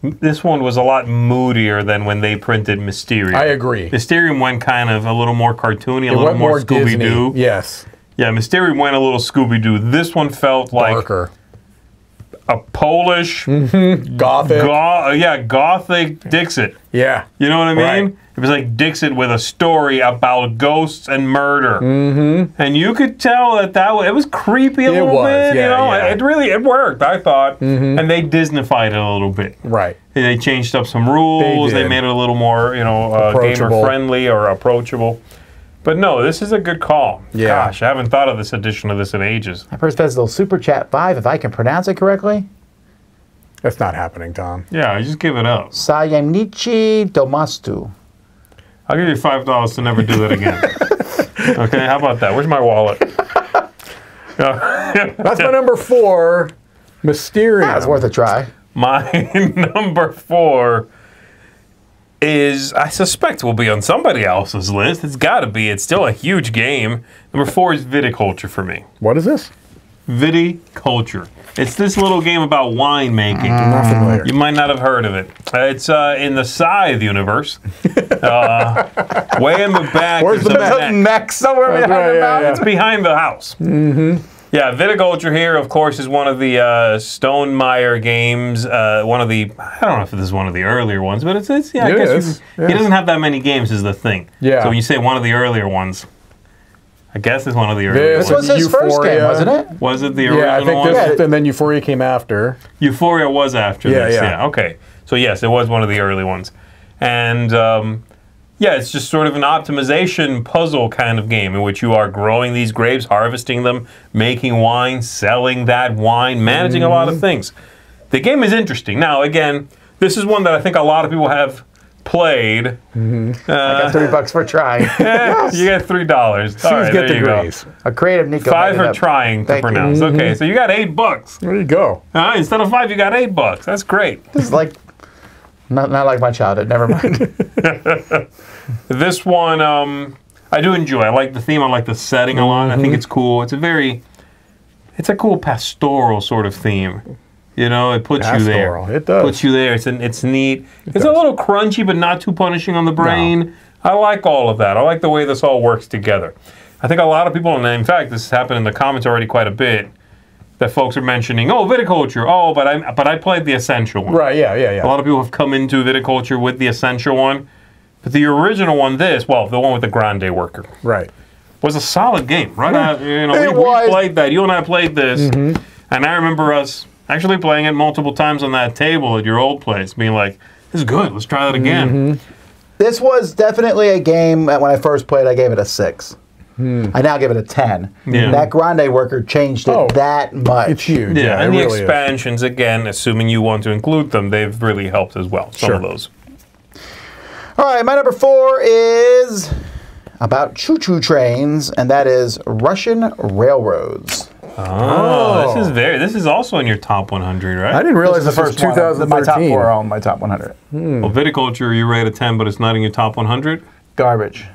[SPEAKER 3] This one was a lot moodier than when they printed Mysterium.
[SPEAKER 2] I agree.
[SPEAKER 3] Mysterium went kind of a little more cartoony, a
[SPEAKER 2] it
[SPEAKER 3] little
[SPEAKER 2] went
[SPEAKER 3] more,
[SPEAKER 2] more
[SPEAKER 3] Scooby Doo.
[SPEAKER 2] Yes,
[SPEAKER 3] Yeah, Mysterium went a little Scooby Doo. This one felt like
[SPEAKER 2] darker,
[SPEAKER 3] a Polish,
[SPEAKER 2] gothic.
[SPEAKER 3] go- yeah, gothic Dixit.
[SPEAKER 2] yeah,
[SPEAKER 3] You know what I mean?
[SPEAKER 2] Right.
[SPEAKER 3] It was like Dixit with a story about ghosts and murder, mm-hmm. and you could tell that that was, it was creepy a
[SPEAKER 2] It
[SPEAKER 3] little
[SPEAKER 2] was,
[SPEAKER 3] bit. you
[SPEAKER 2] yeah,
[SPEAKER 3] know,
[SPEAKER 2] yeah. Mm-hmm.
[SPEAKER 3] it really it worked. I thought, and they Disneyfied it a little bit.
[SPEAKER 2] right.
[SPEAKER 3] They changed up some rules. They,
[SPEAKER 2] did.
[SPEAKER 3] made it a little more, you know, uh, gamer friendly or approachable. But no, this is a good call.
[SPEAKER 2] Yeah.
[SPEAKER 3] Gosh, I haven't thought of this edition of this in ages.
[SPEAKER 1] My first little super chat five, if I can pronounce it correctly.
[SPEAKER 2] That's not happening, Tom.
[SPEAKER 3] Yeah, I just give it up.
[SPEAKER 1] Sayemnichi Domastu.
[SPEAKER 3] I'll give you five dollars to never do that again. [LAUGHS] okay, how about that? Where's my wallet? [LAUGHS]
[SPEAKER 2] That's my number four, Mysterium.
[SPEAKER 1] That's worth a try.
[SPEAKER 3] My [LAUGHS] number four is, I suspect, will be on somebody else's list. It's got to be. It's still a huge game. Number four is viticulture for me.
[SPEAKER 2] What is this?
[SPEAKER 3] Viticulture. It's this little game about winemaking.
[SPEAKER 2] Not familiar.
[SPEAKER 3] You might not have heard of it. Uh, It's uh, in the Scythe universe. Uh, way in the back.
[SPEAKER 2] Where's the
[SPEAKER 3] a
[SPEAKER 2] map?
[SPEAKER 3] neck.
[SPEAKER 1] Neck somewhere behind
[SPEAKER 2] right, yeah,
[SPEAKER 1] mountain.
[SPEAKER 2] yeah.
[SPEAKER 3] It's behind the house. Mm-hmm. Yeah, viticulture here, of course, is one of the uh, Stonemaier games. Uh, one of the I don't know if this is one of the earlier ones, but it's, it's yeah. I guess
[SPEAKER 2] is,
[SPEAKER 3] can-
[SPEAKER 2] yes.
[SPEAKER 3] he doesn't have that many games, is the thing.
[SPEAKER 2] Yeah.
[SPEAKER 3] So when you say one of the earlier ones, I guess it's one of the earlier
[SPEAKER 2] This
[SPEAKER 1] This
[SPEAKER 3] ones.
[SPEAKER 1] was his first game, wasn't it?
[SPEAKER 3] Was it the original
[SPEAKER 2] Yeah, I think
[SPEAKER 3] one?
[SPEAKER 2] this,
[SPEAKER 1] Yeah.
[SPEAKER 2] and then Euphoria came after.
[SPEAKER 3] Euphoria was after
[SPEAKER 2] Yeah,
[SPEAKER 3] this.
[SPEAKER 2] yeah.
[SPEAKER 3] Yeah. Okay. So yes, it was one of the early ones, and um, yeah, it's just sort of an optimization puzzle kind of game in which you are growing these grapes, harvesting them, making wine, selling that wine, managing a
[SPEAKER 2] Mm-hmm.
[SPEAKER 3] lot of things. The game is interesting. Now, again, this is one that I think a lot of people have played.
[SPEAKER 1] I got three bucks for trying. [LAUGHS]
[SPEAKER 3] Eh, You get three dollars. All
[SPEAKER 2] Please get
[SPEAKER 3] there you go.
[SPEAKER 1] A creative Nico.
[SPEAKER 3] Five for trying to
[SPEAKER 1] Thank you.
[SPEAKER 3] pronounce. Okay, so you got eight bucks.
[SPEAKER 2] There you go.
[SPEAKER 3] Uh, instead of five, you got eight bucks. That's great.
[SPEAKER 1] This is like, not, not like my childhood. Never mind. [LAUGHS] [LAUGHS]
[SPEAKER 3] This one, um, I do enjoy. I like the theme. I like the setting a lot. I
[SPEAKER 2] Mm-hmm.
[SPEAKER 3] think it's cool. It's a very, it's a cool pastoral sort of theme. You know, it puts you there.
[SPEAKER 2] It does.
[SPEAKER 3] Puts you there. It's an, it's neat. it's a little crunchy, but not too punishing on the brain. I like all of that. I like the way this all works together. I think a lot of people, and in fact, this has happened in the comments already quite a bit, that folks are mentioning, oh, viticulture. Oh, but I but I played the essential one.
[SPEAKER 2] Right, yeah, yeah, Yeah.
[SPEAKER 3] A lot of people have come into viticulture with the essential one. But the original one, this, well, the one with the Grande worker,
[SPEAKER 2] Right.
[SPEAKER 3] was a solid game, right? Uh, you know,
[SPEAKER 1] It
[SPEAKER 3] we, we played that. You and I played this. And I remember us actually playing it multiple times on that table at your old place, being like, "This is good. Let's try that again."
[SPEAKER 1] This was definitely a game that when I first played, I gave it a six. Hmm. I now give it a 10.
[SPEAKER 3] Yeah.
[SPEAKER 1] That Grande worker changed it
[SPEAKER 2] Oh,
[SPEAKER 1] that much.
[SPEAKER 2] It's huge.
[SPEAKER 3] Yeah,
[SPEAKER 2] it
[SPEAKER 3] and the
[SPEAKER 2] really is.
[SPEAKER 3] expansions, again, assuming you want to include them, they've really helped as well. Some of those.
[SPEAKER 1] All right, my number four is about choo choo trains, and that is Russian railroads.
[SPEAKER 3] Oh, this is oh. very. This is also in your top 100, right?
[SPEAKER 2] I didn't realize
[SPEAKER 1] This
[SPEAKER 2] this,
[SPEAKER 1] is
[SPEAKER 2] was
[SPEAKER 1] one.
[SPEAKER 2] 2013.
[SPEAKER 1] My top four are on my top 100. Hmm.
[SPEAKER 3] Well, viticulture, you rate a 10, but it's not in your top 100.
[SPEAKER 1] Garbage.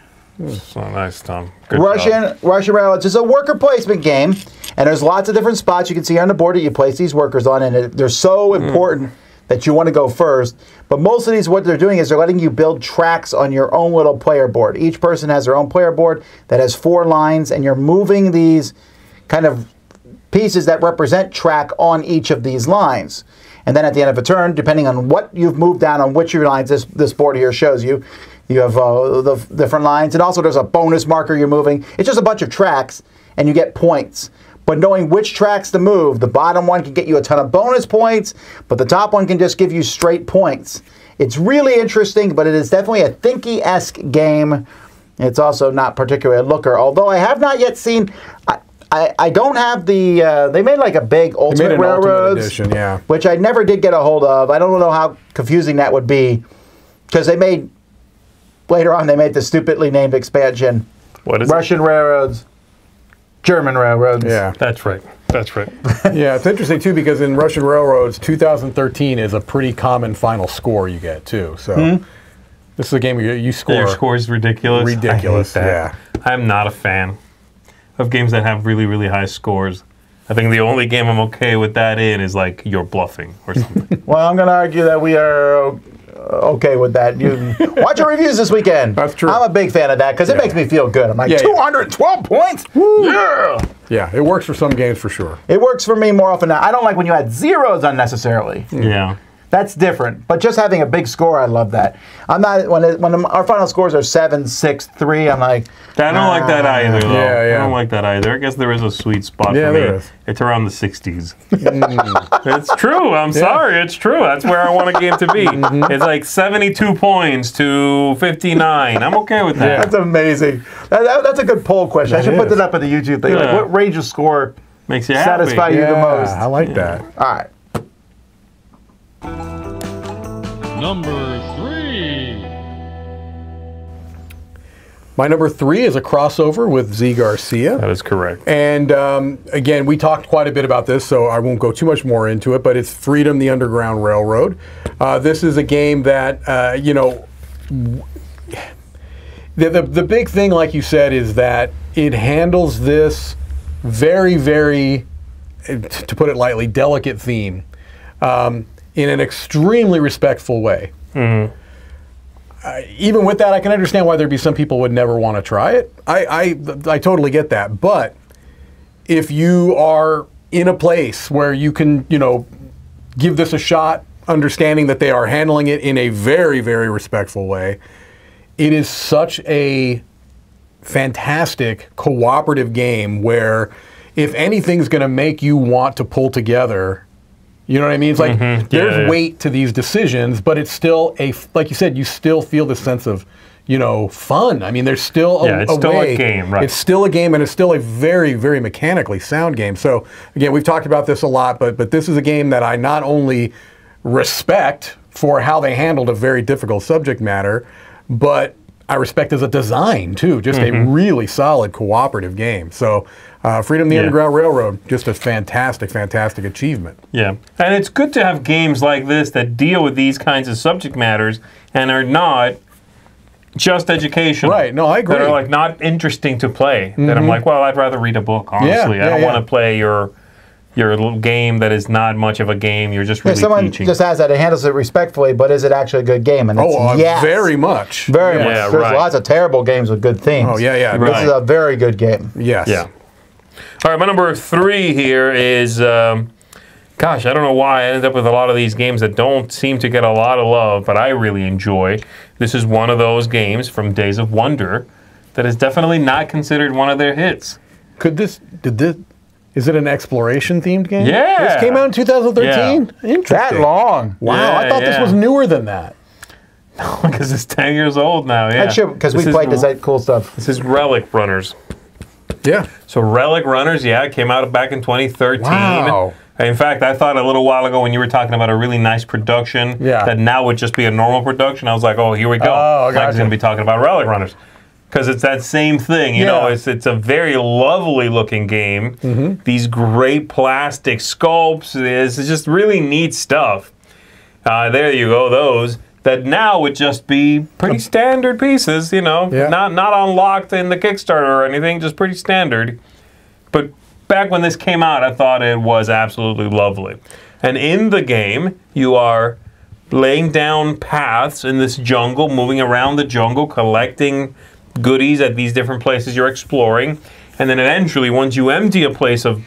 [SPEAKER 3] So nice, Tom. Good
[SPEAKER 1] Russian
[SPEAKER 3] job.
[SPEAKER 1] Russian railroads is a worker placement game, and there's lots of different spots you can see on the board that you place these workers on, and it, they're so hmm. important that you want to go first. But most of these, what they're doing is they're letting you build tracks on your own little player board. Each person has their own player board that has four lines, and you're moving these kind of pieces that represent track on each of these lines. And then at the end of a turn, depending on what you've moved down on which of your lines this, this board here shows you, you have uh, the different lines. And also there's a bonus marker you're moving. It's just a bunch of tracks, and you get points. But knowing which tracks to move, the bottom one can get you a ton of bonus points, but the top one can just give you straight points. It's really interesting, but it is definitely a thinky-esque game. It's also not particularly a looker, although I have not yet seen. I, I, I don't have the. Uh, they made like a big Ultimate
[SPEAKER 2] an Ultimate Edition, yeah.
[SPEAKER 1] which I never did get a hold of. I don't know how confusing that would be, because they made later on they made the stupidly named expansion
[SPEAKER 3] What is it?
[SPEAKER 1] Russian railroads, German railroads.
[SPEAKER 2] Yeah.
[SPEAKER 3] That's right. That's right. [LAUGHS]
[SPEAKER 2] yeah, it's interesting too because in Russian Railroads, 2013 is a pretty common final score you get too. So
[SPEAKER 1] Hmm?
[SPEAKER 2] this is a game where you, you score.
[SPEAKER 3] Your score is ridiculous. I hate
[SPEAKER 2] Ridiculous,
[SPEAKER 3] that. I'm not a fan of games that have really, really high scores. I think the only game I'm okay with that in is like you're bluffing or something. [LAUGHS]
[SPEAKER 1] Well, I'm going to argue that we are Uh, okay with that. You [LAUGHS] watch your reviews this weekend.
[SPEAKER 2] That's true.
[SPEAKER 1] I'm a big fan of that because it
[SPEAKER 2] Yeah.
[SPEAKER 1] makes me feel good. I'm like
[SPEAKER 2] Yeah, yeah.
[SPEAKER 1] 212 points. Yeah.
[SPEAKER 2] Yeah, it works for some games for sure.
[SPEAKER 1] It works for me more often. Than I don't like when you add zeros unnecessarily.
[SPEAKER 3] yeah.
[SPEAKER 1] That's different. But just having a big score, I love that. I'm not when it, when our final scores are seven, six, three. I'm like,
[SPEAKER 3] I don't like that either, though.
[SPEAKER 2] Yeah, yeah.
[SPEAKER 3] I don't like that either. I guess there is a sweet spot
[SPEAKER 2] Yeah,
[SPEAKER 3] for me.
[SPEAKER 2] there is.
[SPEAKER 3] It's around the 60s. it's true. I'm sorry. It's true. That's where I want a game to be. [LAUGHS]
[SPEAKER 2] Mm-hmm.
[SPEAKER 3] It's like 72 points to 59. I'm okay with that.
[SPEAKER 1] that's amazing. That, that- that's a good poll question. I
[SPEAKER 2] That
[SPEAKER 1] should put that up in the YouTube thing. Like, what range of score
[SPEAKER 3] Makes you happy.
[SPEAKER 1] satisfy you the
[SPEAKER 2] yeah,
[SPEAKER 1] most?
[SPEAKER 2] I like that.
[SPEAKER 1] All right.
[SPEAKER 4] Number three.
[SPEAKER 2] My number three is a crossover with Zee Garcia.
[SPEAKER 3] That is correct.
[SPEAKER 2] And um, again, we talked quite a bit about this, so I won't go too much more into it. But it's Freedom: The Underground Railroad. Uh, this is a game that uh, you know. The, the the big thing, like you said, is that it handles this very, very, to put it lightly, delicate theme um, in an extremely respectful way. Uh, even with that, I can understand why there'd be some people would never want to try it. I, I, I totally get that. But if you are in a place where you can, you know, give this a shot, understanding that they are handling it in a very, very respectful way, it is such a fantastic cooperative game where if anything's going to make you want to pull together you know what I mean? It's like mm-hmm. there's
[SPEAKER 3] Yeah, yeah.
[SPEAKER 2] weight to these decisions, but it's still a like you said, you still feel the sense of you know fun. I mean, there's still a,
[SPEAKER 3] Yeah, it's still a
[SPEAKER 2] way.
[SPEAKER 3] game, right.
[SPEAKER 2] It's still a game, and it's still a very very mechanically sound game. So again, we've talked about this a lot, but but this is a game that I not only respect for how they handled a very difficult subject matter, but I respect as a design too. Just a mm-hmm. really solid cooperative game. So. Uh, Freedom the
[SPEAKER 3] Mm-hmm. Yeah.
[SPEAKER 2] Underground Railroad, just a fantastic, fantastic achievement.
[SPEAKER 3] Yeah. And it's good to have games like this that deal with these kinds of subject matters and are not just educational.
[SPEAKER 2] Right. No, I agree.
[SPEAKER 3] That are like not interesting to play. That I'm like, well, I'd rather read a book, honestly.
[SPEAKER 2] yeah,
[SPEAKER 3] I don't
[SPEAKER 2] yeah.
[SPEAKER 3] want to play your your little game that is not much of a game. You're just
[SPEAKER 1] Yeah, someone
[SPEAKER 3] teaching.
[SPEAKER 1] just has that. It handles it respectfully, but is it actually a good game? And it's
[SPEAKER 2] Oh, uh,
[SPEAKER 1] yes.
[SPEAKER 2] very much.
[SPEAKER 1] Very
[SPEAKER 3] Yeah,
[SPEAKER 1] much. There's
[SPEAKER 3] right.
[SPEAKER 1] lots of terrible games with good themes.
[SPEAKER 2] Oh, yeah, yeah.
[SPEAKER 1] This
[SPEAKER 3] Right.
[SPEAKER 1] is a very good game.
[SPEAKER 2] Yes.
[SPEAKER 3] Yeah. All right, my number three here is, um, gosh, I don't know why I ended up with a lot of these games that don't seem to get a lot of love, but I really enjoy. This is one of those games from Days of Wonder that is definitely not considered one of their hits.
[SPEAKER 2] Could this did this Is it an exploration themed game?
[SPEAKER 3] Yeah.
[SPEAKER 2] This came out in 2013?
[SPEAKER 1] That
[SPEAKER 2] Interesting.
[SPEAKER 1] That long.
[SPEAKER 2] Wow, I
[SPEAKER 3] Yeah,
[SPEAKER 2] thought this was newer than that. [LAUGHS]
[SPEAKER 3] Because it's 10 years old now. Yeah.
[SPEAKER 1] That should because we
[SPEAKER 3] This is-
[SPEAKER 1] played this that cool stuff.
[SPEAKER 3] This is Relic Runners.
[SPEAKER 2] Yeah.
[SPEAKER 3] So Relic Runners, yeah, it came out back in 2013.
[SPEAKER 2] Wow.
[SPEAKER 3] In fact, I thought a little while ago when you were talking about a really nice production
[SPEAKER 2] Yeah.
[SPEAKER 3] that now would just be a normal production, I was like, oh, here we go.
[SPEAKER 2] Oh,
[SPEAKER 3] Mike's
[SPEAKER 2] gotcha.
[SPEAKER 3] going to be talking about Relic Runners. Because it's that same thing, you know, it's it's a very lovely looking game.
[SPEAKER 2] Mm-hmm.
[SPEAKER 3] These great plastic sculpts, it's it's just really neat stuff. Uh, there you go, those that now would just be pretty standard pieces, you know,
[SPEAKER 2] Yeah.
[SPEAKER 3] not not unlocked in the Kickstarter or anything, just pretty standard. But back when this came out, I thought it was absolutely lovely. And in the game, you are laying down paths in this jungle, moving around the jungle, collecting goodies at these different places you're exploring. And then eventually, once you empty a place of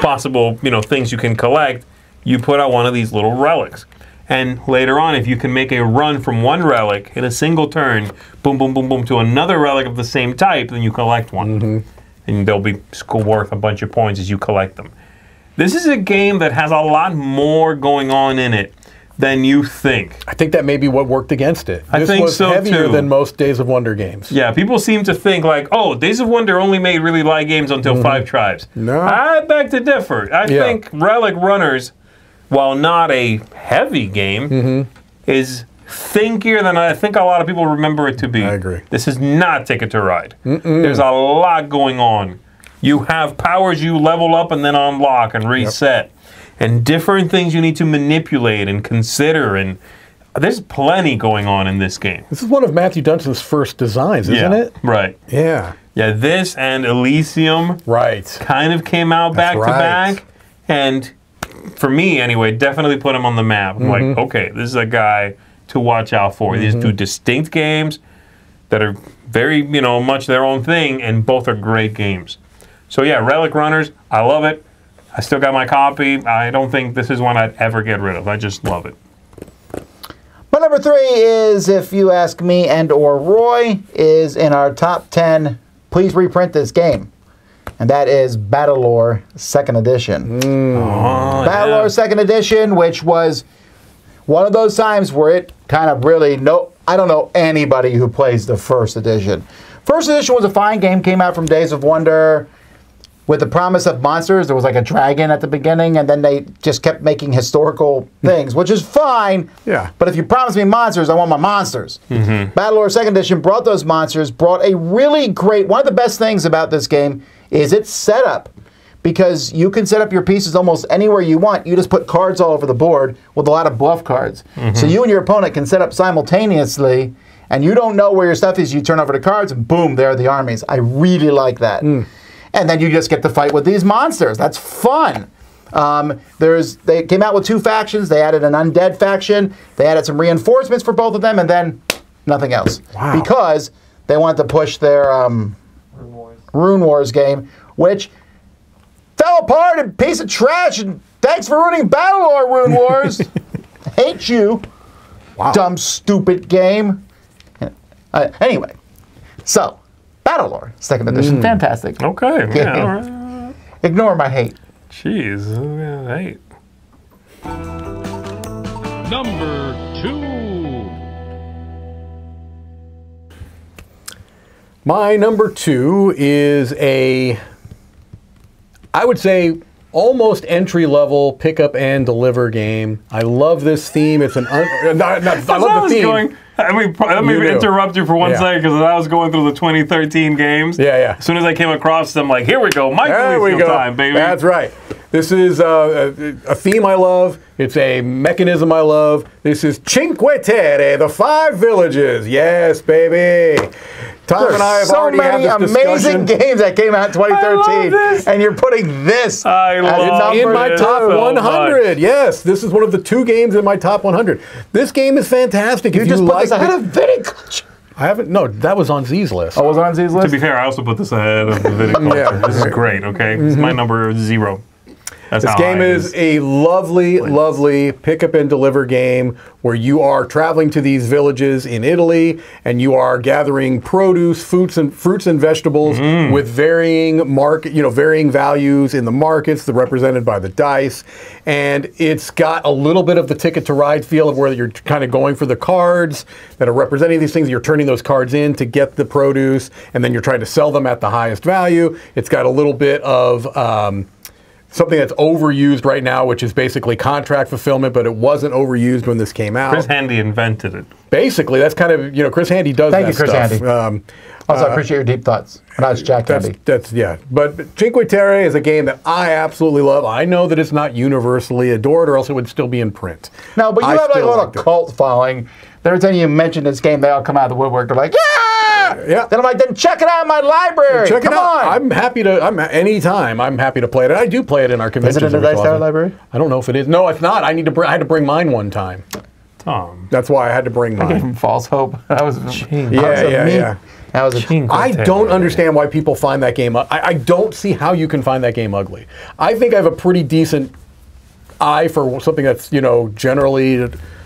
[SPEAKER 3] possible, you know, things you can collect, you put out one of these little relics. And later on, if you can make a run from one relic in a single turn, boom, boom, boom, boom, to another relic of the same type, then you collect one. Mm-hmm. And they'll be worth a bunch of points as you collect them. This is a game that has a lot more going on in it than you think.
[SPEAKER 2] I think that may be what worked against it.
[SPEAKER 3] I
[SPEAKER 2] this
[SPEAKER 3] think
[SPEAKER 2] was
[SPEAKER 3] so,
[SPEAKER 2] heavier
[SPEAKER 3] too.
[SPEAKER 2] than most Days of Wonder games.
[SPEAKER 3] Yeah, people seem to think like, oh, Days of Wonder only made really light games until mm-hmm. Five Tribes.
[SPEAKER 2] No.
[SPEAKER 3] I beg to differ. I
[SPEAKER 2] Yeah.
[SPEAKER 3] think Relic Runners, while not a heavy game, mm-hmm. is thinkier than I think a lot of people remember it to be.
[SPEAKER 2] I agree.
[SPEAKER 3] This is not Ticket to Ride. There's a lot going on. You have powers you level up and then unlock and reset, and different things you need to manipulate and consider. And there's plenty going on in this game.
[SPEAKER 2] This is one of Matthew Dunstan's first designs, isn't
[SPEAKER 3] yeah,
[SPEAKER 2] it?
[SPEAKER 3] Right.
[SPEAKER 2] Yeah.
[SPEAKER 3] Yeah, this and Elysium
[SPEAKER 2] Right.
[SPEAKER 3] kind of came out back
[SPEAKER 2] That's
[SPEAKER 3] to back. And for me, anyway, definitely put him on the map. I'm
[SPEAKER 2] Mm-hmm.
[SPEAKER 3] like, okay, this is a guy to watch out for. These two distinct games that are very, you know, much their own thing, and both are great games. So yeah, Relic Runners, I love it. I still got my copy. I don't think this is one I'd ever get rid of. I just love it.
[SPEAKER 1] My number three is, if you ask me and or Roy, is in our top ten. Please reprint this game, and that is Battlelore Second Edition. Mm.
[SPEAKER 3] Oh,
[SPEAKER 1] Battlelore
[SPEAKER 3] yeah.
[SPEAKER 1] Second Edition, which was one of those times where it kind of really no. I don't know anybody who plays the first edition. First edition was a fine game. Came out from Days of Wonder with the promise of monsters. There was like a dragon at the beginning, and then they just kept making historical hmm. things, which is fine.
[SPEAKER 2] Yeah.
[SPEAKER 1] But if you promise me monsters, I want my monsters. Mm-hmm. Battlelore Second Edition brought those monsters, brought a really great. One of the best things about this game is its setup. Because you can set up your pieces almost anywhere you want. You just put cards all over the board with a lot of bluff cards. So you and your opponent can set up simultaneously, and you don't know where your stuff is. You turn over the cards, and boom, there are the armies. I really like that. And then you just get to fight with these monsters. That's fun. Um, there's they came out with two factions. They added an undead faction. They added some reinforcements for both of them, and then nothing else
[SPEAKER 2] Wow.
[SPEAKER 1] because they wanted to push their um, Rune Wars game, which fell apart and piece of trash. And thanks for ruining Battlelore Rune Wars. [LAUGHS] Hate you, dumb stupid game. Uh, anyway, so Battlelore Second Edition, fantastic.
[SPEAKER 3] Okay. Yeah.
[SPEAKER 1] Yeah. [LAUGHS]
[SPEAKER 3] all right.
[SPEAKER 1] Ignore my hate.
[SPEAKER 3] Jeez. Hey.
[SPEAKER 4] Number
[SPEAKER 2] My number two is a, I would say, almost entry level pick up and deliver game. I love this theme. It's an, un, uh, not, not, I love the theme.
[SPEAKER 3] going, let me, let me
[SPEAKER 2] You do.
[SPEAKER 3] interrupt you for one
[SPEAKER 2] Yeah.
[SPEAKER 3] second because I was going through the 2013 games.
[SPEAKER 2] Yeah, yeah.
[SPEAKER 3] As soon as I came across them, like, here we go, Mike
[SPEAKER 2] There we go.
[SPEAKER 3] time, baby.
[SPEAKER 2] That's right. This is uh, a, a theme I love. It's a mechanism I love. This is Cinque Terre, the five villages. Yes, baby. Tom and I have
[SPEAKER 1] so
[SPEAKER 2] already
[SPEAKER 1] many
[SPEAKER 2] had this
[SPEAKER 1] amazing
[SPEAKER 2] discussion. [LAUGHS]
[SPEAKER 1] games that came out in 2013,
[SPEAKER 3] this.
[SPEAKER 1] and you're putting this
[SPEAKER 3] I love
[SPEAKER 2] in
[SPEAKER 1] number
[SPEAKER 2] my top
[SPEAKER 3] so
[SPEAKER 2] 100. Yes, this is one of the two games in my top 100. This game is fantastic.
[SPEAKER 1] You
[SPEAKER 2] if
[SPEAKER 1] just
[SPEAKER 2] you
[SPEAKER 1] put
[SPEAKER 2] like
[SPEAKER 1] this ahead
[SPEAKER 2] the-
[SPEAKER 1] of Viticulture.
[SPEAKER 2] I haven't. No, that was on Zee's list.
[SPEAKER 1] Oh, was on
[SPEAKER 3] Zee's
[SPEAKER 1] list.
[SPEAKER 3] To be fair, I also put this ahead of the viticulture. [LAUGHS]
[SPEAKER 2] Yeah.
[SPEAKER 3] This is great, okay? This is my number zero. That's
[SPEAKER 2] this game is a lovely, lovely pick up and deliver game where you are traveling to these villages in Italy and you are gathering produce, fruits and fruits and vegetables
[SPEAKER 3] Mm-hmm.
[SPEAKER 2] with varying market, you know, varying values in the markets, the represented by the dice, and it's got a little bit of the ticket to ride feel of where you're kind of going for the cards that are representing these things. You're turning those cards in to get the produce, and then you're trying to sell them at the highest value. It's got a little bit of um, something that's overused right now, which is basically contract fulfillment, but it wasn't overused when this came out.
[SPEAKER 3] Chris Handy invented it.
[SPEAKER 2] basically, that's kind of you know Chris Handy does
[SPEAKER 1] Thank
[SPEAKER 2] that
[SPEAKER 1] you, Chris
[SPEAKER 2] stuff.
[SPEAKER 1] Handy.
[SPEAKER 2] Um,
[SPEAKER 1] Also, I appreciate your deep thoughts. Well, That's Jack
[SPEAKER 2] that's,
[SPEAKER 1] Handy.
[SPEAKER 2] that's yeah. But Cinque Terre is a game that I absolutely love. I know that it's not universally adored, or else it would still be in print.
[SPEAKER 1] No, but you
[SPEAKER 2] I
[SPEAKER 1] have like a
[SPEAKER 2] still
[SPEAKER 1] little cult following. Every time you mention this game, they all come out of the woodwork. They're like, yeah!
[SPEAKER 2] Yeah.
[SPEAKER 1] Then I'm like, then check it out in my library.
[SPEAKER 2] Check
[SPEAKER 1] come
[SPEAKER 2] it out.
[SPEAKER 1] on.
[SPEAKER 2] I'm happy to. I'm anytime. I'm happy to play it. And I do play it in our conventions.
[SPEAKER 1] in the Dice Tower library?
[SPEAKER 2] I don't know if it is. No, it's not. I need to. Bring, I had to bring mine one time.
[SPEAKER 3] Tom.
[SPEAKER 2] That's why I had to bring
[SPEAKER 1] Gave
[SPEAKER 2] mine.
[SPEAKER 1] him false hope. [LAUGHS] That was, that
[SPEAKER 2] Yeah,
[SPEAKER 1] was a
[SPEAKER 2] yeah,
[SPEAKER 1] me.
[SPEAKER 2] yeah.
[SPEAKER 1] That was a
[SPEAKER 3] Cinque
[SPEAKER 2] I don't understand why people find that game. u- I, I don't see how you can find that game ugly. I think I have a pretty decent eye for something that's you know generally.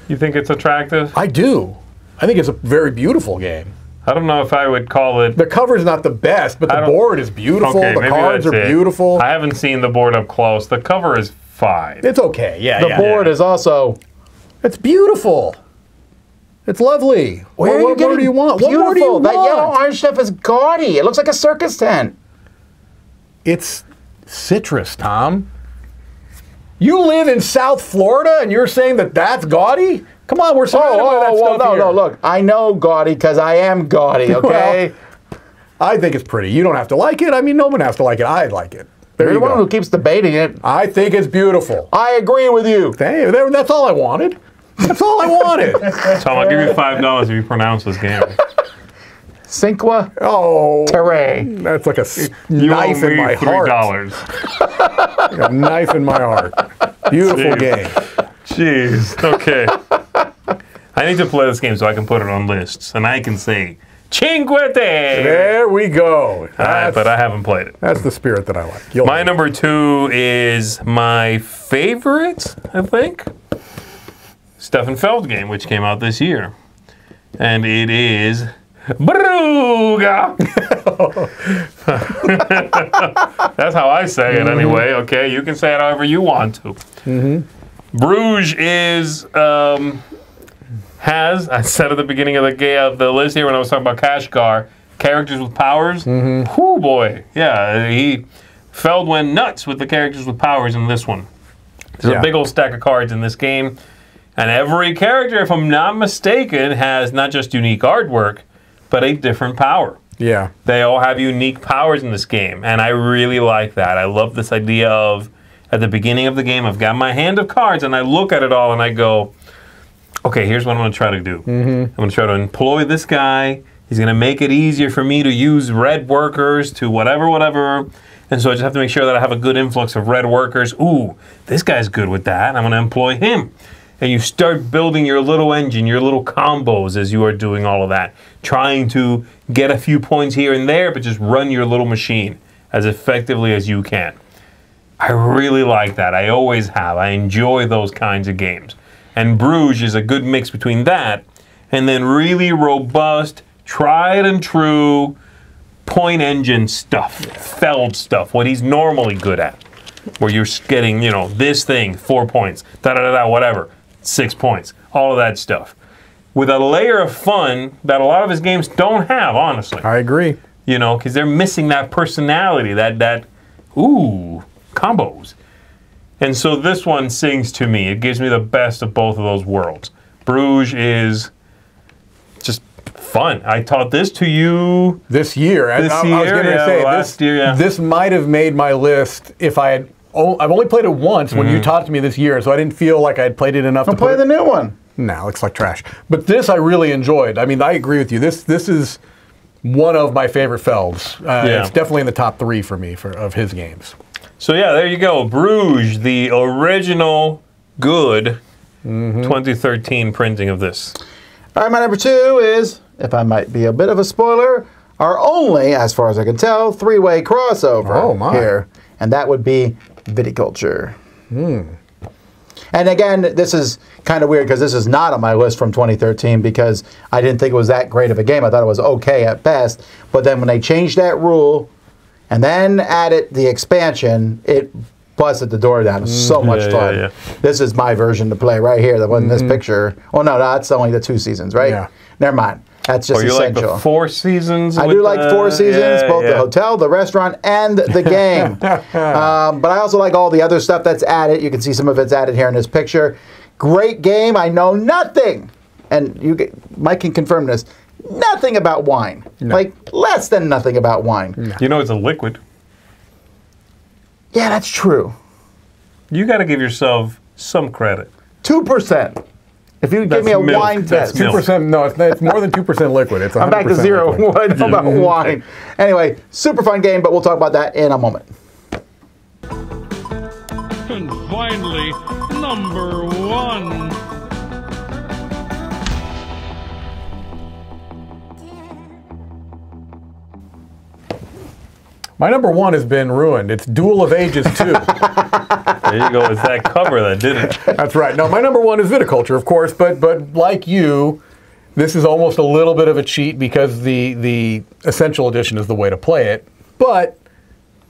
[SPEAKER 3] You think it's attractive?
[SPEAKER 2] I do. I think it's a very beautiful game.
[SPEAKER 3] I don't know if I would call it.
[SPEAKER 2] The cover's not the best, but the board is beautiful.
[SPEAKER 3] Okay,
[SPEAKER 2] the
[SPEAKER 3] maybe
[SPEAKER 2] cards
[SPEAKER 3] that's
[SPEAKER 2] are
[SPEAKER 3] it.
[SPEAKER 2] beautiful.
[SPEAKER 3] I haven't seen the board up close. The cover is fine.
[SPEAKER 2] it's okay. Yeah,
[SPEAKER 1] The
[SPEAKER 2] yeah.
[SPEAKER 1] board is also.
[SPEAKER 2] It's beautiful. It's lovely.
[SPEAKER 1] Where
[SPEAKER 2] what,
[SPEAKER 1] are you
[SPEAKER 2] what
[SPEAKER 1] getting
[SPEAKER 2] more do you want?
[SPEAKER 1] Beautiful.
[SPEAKER 2] What more do you want?
[SPEAKER 1] that
[SPEAKER 2] want?
[SPEAKER 1] yellow orange stuff is gaudy. It looks like a circus tent.
[SPEAKER 2] It's citrus, Tom. You live in South Florida and you're saying that that's gaudy? Come on, we're
[SPEAKER 1] Oh,
[SPEAKER 2] surrounded by oh, oh, that
[SPEAKER 1] oh, well,
[SPEAKER 2] stuff
[SPEAKER 1] no,
[SPEAKER 2] here.
[SPEAKER 1] no, look. I know gaudy because I am gaudy, okay?
[SPEAKER 2] I think it's pretty. You don't have to like it. I mean, no one has to like it. I like it. There
[SPEAKER 1] You're
[SPEAKER 2] you
[SPEAKER 1] the one
[SPEAKER 2] go.
[SPEAKER 1] who keeps debating it.
[SPEAKER 2] I think it's beautiful.
[SPEAKER 1] I agree with you.
[SPEAKER 2] Hey, there- that's all I wanted. That's all I wanted. [LAUGHS]
[SPEAKER 3] Tom, I'll give you five dollars if you pronounce this game.
[SPEAKER 1] Cinque
[SPEAKER 2] Oh,
[SPEAKER 1] Terre.
[SPEAKER 2] that's like a s-
[SPEAKER 3] You
[SPEAKER 2] knife
[SPEAKER 3] owe
[SPEAKER 2] in
[SPEAKER 3] me
[SPEAKER 2] my
[SPEAKER 3] three
[SPEAKER 2] heart.
[SPEAKER 3] dollars. [LAUGHS]
[SPEAKER 2] A knife in my heart. Beautiful
[SPEAKER 3] Jeez.
[SPEAKER 2] game.
[SPEAKER 3] Jeez. Okay. I need to play this game so I can put it on lists, and I can say Cinque Terre.
[SPEAKER 2] There we go.
[SPEAKER 3] Right, but I haven't played it.
[SPEAKER 2] that's the spirit that I like. You'll
[SPEAKER 3] My number two is my favorite, I think, Stefan Feld game, which came out this year. And it is Bruga. [LAUGHS] That's how I say it anyway, okay? You can say it however you want to. Bruges is, um, has, I said at the beginning of the, of the list here when I was talking about Kashgar, characters with powers. Mm-hmm. Whoo boy. Yeah, he, Feld went nuts with the characters with powers in this one. There's
[SPEAKER 2] Yeah.
[SPEAKER 3] a big old stack of cards in this game, and every character, if I'm not mistaken, has not just unique artwork, but a different power.
[SPEAKER 2] Yeah.
[SPEAKER 3] They all have unique powers in this game, and I really like that. I love this idea of at the beginning of the game, I've got my hand of cards, and I look at it all and I go, okay, here's what I'm going to try to do. Mm-hmm. I'm going to try to employ this guy. He's going to make it easier for me to use red workers to whatever, whatever. And so I just have to make sure that I have a good influx of red workers. Ooh, this guy's good with that. I'm going to employ him. And you start building your little engine, your little combos as you are doing all of that, trying to get a few points here and there, but just run your little machine as effectively as you can. I really like that. I always have. I enjoy those kinds of games. And Bruges is a good mix between that and then really robust, tried and true point engine stuff, Feld stuff, what he's normally good at. Where you're getting, you know, this thing, four points, da da da da, whatever, six points, all of that stuff. With a layer of fun that a lot of his games don't have, honestly
[SPEAKER 2] I agree.
[SPEAKER 3] you know, because they're missing that personality, that that ooh combos. And so this one sings to me. It gives me the best of both of those worlds. Bruges is just fun. I taught this to you.
[SPEAKER 2] This year,
[SPEAKER 3] This
[SPEAKER 2] I, I was
[SPEAKER 3] year?
[SPEAKER 2] going to
[SPEAKER 3] Yeah,
[SPEAKER 2] say
[SPEAKER 3] last
[SPEAKER 2] this.
[SPEAKER 3] year, yeah.
[SPEAKER 2] This might have made my list if I had. Oh, I've only played it once when
[SPEAKER 3] Mm-hmm.
[SPEAKER 2] you taught it to me this year, so I didn't feel like I had played it enough to
[SPEAKER 1] Play
[SPEAKER 2] put
[SPEAKER 1] the
[SPEAKER 2] it.
[SPEAKER 1] new one.
[SPEAKER 2] Nah, it looks like trash. But this I really enjoyed. I mean, I agree with you. This this is one of my favorite Felds. Uh,
[SPEAKER 3] Yeah.
[SPEAKER 2] It's definitely in the top three for me for of his games.
[SPEAKER 3] So yeah, there you go. Bruges, the original good
[SPEAKER 2] Mm-hmm.
[SPEAKER 3] 2013 printing of this.
[SPEAKER 1] All right, my number two is, if I might be a bit of a spoiler, our only, as far as I can tell, three-way crossover
[SPEAKER 2] Oh, my.
[SPEAKER 1] here, and that would be viticulture. And again, this is kind of weird because this is not on my list from 2013 because I didn't think it was that great of a game. I thought it was okay at best. But then when they changed that rule and then added the expansion, it busted the door down. It was so much
[SPEAKER 3] yeah,
[SPEAKER 1] fun.
[SPEAKER 3] yeah,
[SPEAKER 1] This is my version to play right here. The one in this picture. Oh no, no, that's only the two seasons, right?
[SPEAKER 2] Yeah.
[SPEAKER 1] Never mind. That's just
[SPEAKER 3] Or you like
[SPEAKER 1] essential.
[SPEAKER 3] the four seasons?
[SPEAKER 1] I do like
[SPEAKER 3] the-
[SPEAKER 1] Four Seasons,
[SPEAKER 3] yeah,
[SPEAKER 1] both the hotel, the restaurant, and the [LAUGHS] game. [LAUGHS] um, but I also like all the other stuff that's added. You can see some of it's added here in this picture. Great game. I know nothing, and you, get- Mike can confirm this. Nothing about wine. Like less than nothing about wine.
[SPEAKER 3] You know it's a liquid.
[SPEAKER 1] Yeah, that's true.
[SPEAKER 3] You got to give yourself some credit.
[SPEAKER 1] Two percent. If you give me a
[SPEAKER 3] milk.
[SPEAKER 1] wine
[SPEAKER 3] That's
[SPEAKER 1] test,
[SPEAKER 3] milk.
[SPEAKER 2] Two percent? No, it's, it's more than two percent liquid. It's
[SPEAKER 1] I'm back to zero.
[SPEAKER 2] liquid. [LAUGHS]
[SPEAKER 1] What about wine? Anyway, super fun game, but we'll talk about that in a moment.
[SPEAKER 4] And finally, number one.
[SPEAKER 2] My number one has been ruined. It's Duel of Ages 2. [LAUGHS]
[SPEAKER 3] There you go. It's that cover that did it.
[SPEAKER 2] That's right. No, my number one is viticulture, of course, but but like you, this is almost a little bit of a cheat because the the essential edition is the way to play it. But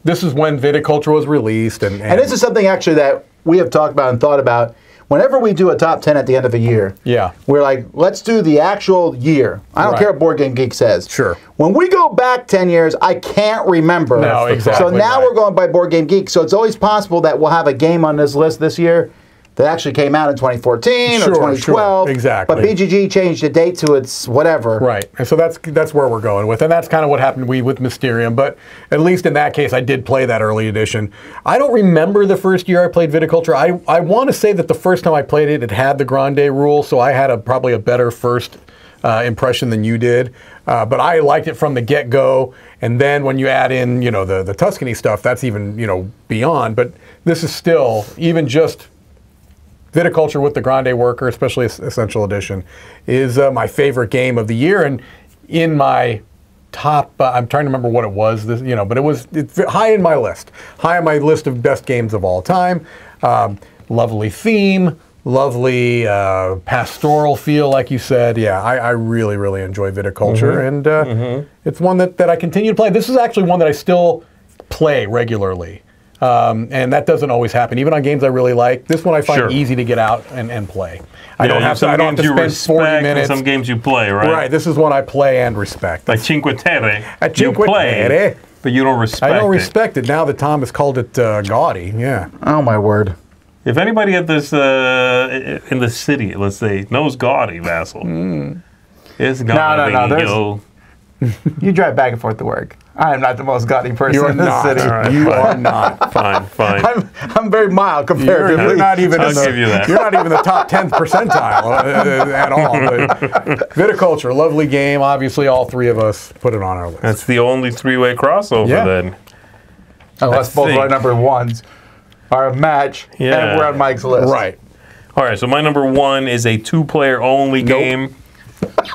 [SPEAKER 2] this is when viticulture was released, and,
[SPEAKER 1] And this is something actually that we have talked about and thought about. Whenever we do a top 10 at the end of a year,
[SPEAKER 2] Yeah.
[SPEAKER 1] we're like, let's do the actual year. I don't
[SPEAKER 2] Right.
[SPEAKER 1] care what Board Game Geek says.
[SPEAKER 2] Sure.
[SPEAKER 1] When we go back 10 years, I can't remember.
[SPEAKER 2] No, exactly.
[SPEAKER 1] So now
[SPEAKER 2] right.
[SPEAKER 1] we're going by Board Game Geek. So it's always possible that we'll have a game on this list this year that actually came out in 2014
[SPEAKER 2] Sure,
[SPEAKER 1] or 2012.
[SPEAKER 2] sure, exactly.
[SPEAKER 1] But BGG changed the date to its whatever.
[SPEAKER 2] Right, and so that's that's where we're going with, and that's kind of what happened we with Mysterium. But at least in that case, I did play that early edition. I don't remember the first year I played Viticulture. I I want to say that the first time I played it, it had the Grande rule, so I had a probably a better first uh, impression than you did. Uh, but I liked it from the get go, and then when you add in you know the the Tuscany stuff, that's even you know beyond. But this is still even just Viticulture with the Grande Worker, especially Essential Edition, is uh, my favorite game of the year, and in my top. Uh, I'm trying to remember what it was. This, you know, but it was it's high in my list. High on my list of best games of all time. Um, lovely theme, lovely uh, pastoral feel, like you said. Yeah, I, I really, really enjoy Viticulture, and uh, it's one that, that I continue to play. This is actually one that I still play regularly. Um, and that doesn't always happen, even on games I really like. This one I find
[SPEAKER 3] Sure.
[SPEAKER 2] ever to get out and, and play. I
[SPEAKER 3] Yeah,
[SPEAKER 2] don't have to.
[SPEAKER 3] some
[SPEAKER 2] I don't have
[SPEAKER 3] games
[SPEAKER 2] to
[SPEAKER 3] you
[SPEAKER 2] spend 40
[SPEAKER 3] respect
[SPEAKER 2] minutes.
[SPEAKER 3] and some games you play, right?
[SPEAKER 2] Right. This is one I play and respect.
[SPEAKER 3] Like Cinque Terre.
[SPEAKER 2] At
[SPEAKER 3] you
[SPEAKER 2] Cinque
[SPEAKER 3] play,
[SPEAKER 2] Terre.
[SPEAKER 3] but you don't respect
[SPEAKER 2] I don't respect it now that Tom has called it uh, gaudy. Yeah.
[SPEAKER 1] Oh, my word.
[SPEAKER 3] If anybody at this uh, in the city, let's say, knows Gaudy, Vasel, it's
[SPEAKER 1] no,
[SPEAKER 3] Gaudy.
[SPEAKER 1] no, there's-
[SPEAKER 3] yo. [LAUGHS]
[SPEAKER 1] You drive back and forth to work. I am not the most gaudy person
[SPEAKER 2] You are
[SPEAKER 1] in this
[SPEAKER 2] not.
[SPEAKER 1] city.
[SPEAKER 3] All right,
[SPEAKER 2] you
[SPEAKER 3] fine.
[SPEAKER 2] are not. [LAUGHS]
[SPEAKER 3] Fine, fine.
[SPEAKER 1] I'm, I'm very mild
[SPEAKER 2] You're,
[SPEAKER 1] comparatively.
[SPEAKER 2] you're not even.
[SPEAKER 3] I'll
[SPEAKER 2] in the,
[SPEAKER 3] give you that.
[SPEAKER 2] You're not even the top 10th percentile uh, at all. But Viticulture, lovely game. Obviously, all three of us put it on our list.
[SPEAKER 3] That's the only three-way crossover
[SPEAKER 2] Yeah.
[SPEAKER 3] then.
[SPEAKER 1] Unless both of our number ones are a match
[SPEAKER 3] Yeah.
[SPEAKER 1] and we're on Mike's list.
[SPEAKER 2] Right.
[SPEAKER 3] All right, so my number one is a two-player only game.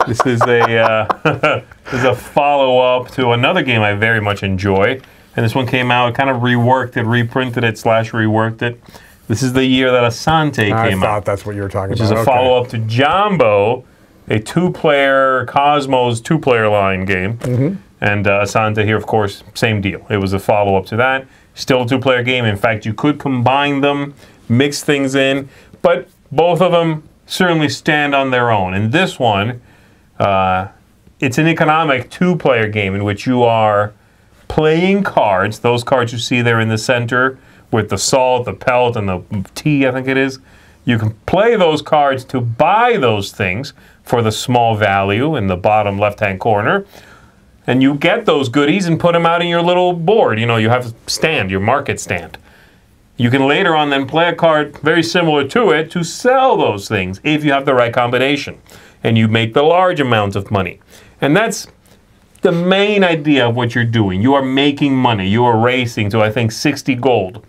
[SPEAKER 3] This is a uh, [LAUGHS] this is a follow-up to another game I very much enjoy, and this one came out, kind of reworked it, reprinted it, slash reworked it. This is the year that Asante
[SPEAKER 2] I
[SPEAKER 3] came
[SPEAKER 2] thought
[SPEAKER 3] out,
[SPEAKER 2] that's what you were talking
[SPEAKER 3] which
[SPEAKER 2] about.
[SPEAKER 3] is a
[SPEAKER 2] Okay.
[SPEAKER 3] follow-up to Jambo, a two-player Kosmos two-player line game.
[SPEAKER 2] Mm-hmm.
[SPEAKER 3] And uh, Asante here, of course, same deal. It was a follow-up to that. Still a two-player game. In fact, you could combine them, mix things in, but both of them certainly stand on their own. And this one, uh, it's an economic two-player game in which you are playing cards. Those cards you see there in the center with the salt, the pelt, and the tea, I think it is. You can play those cards to buy those things for the small value in the bottom left-hand corner. And you get those goodies and put them out in your little board. You know, you have a stand, your market stand. You can later on then play a card very similar to it to sell those things if you have the right combination and you make the large amount of money. And that's the main idea of what you're doing. You are making money. You are racing to, I think, 60 gold.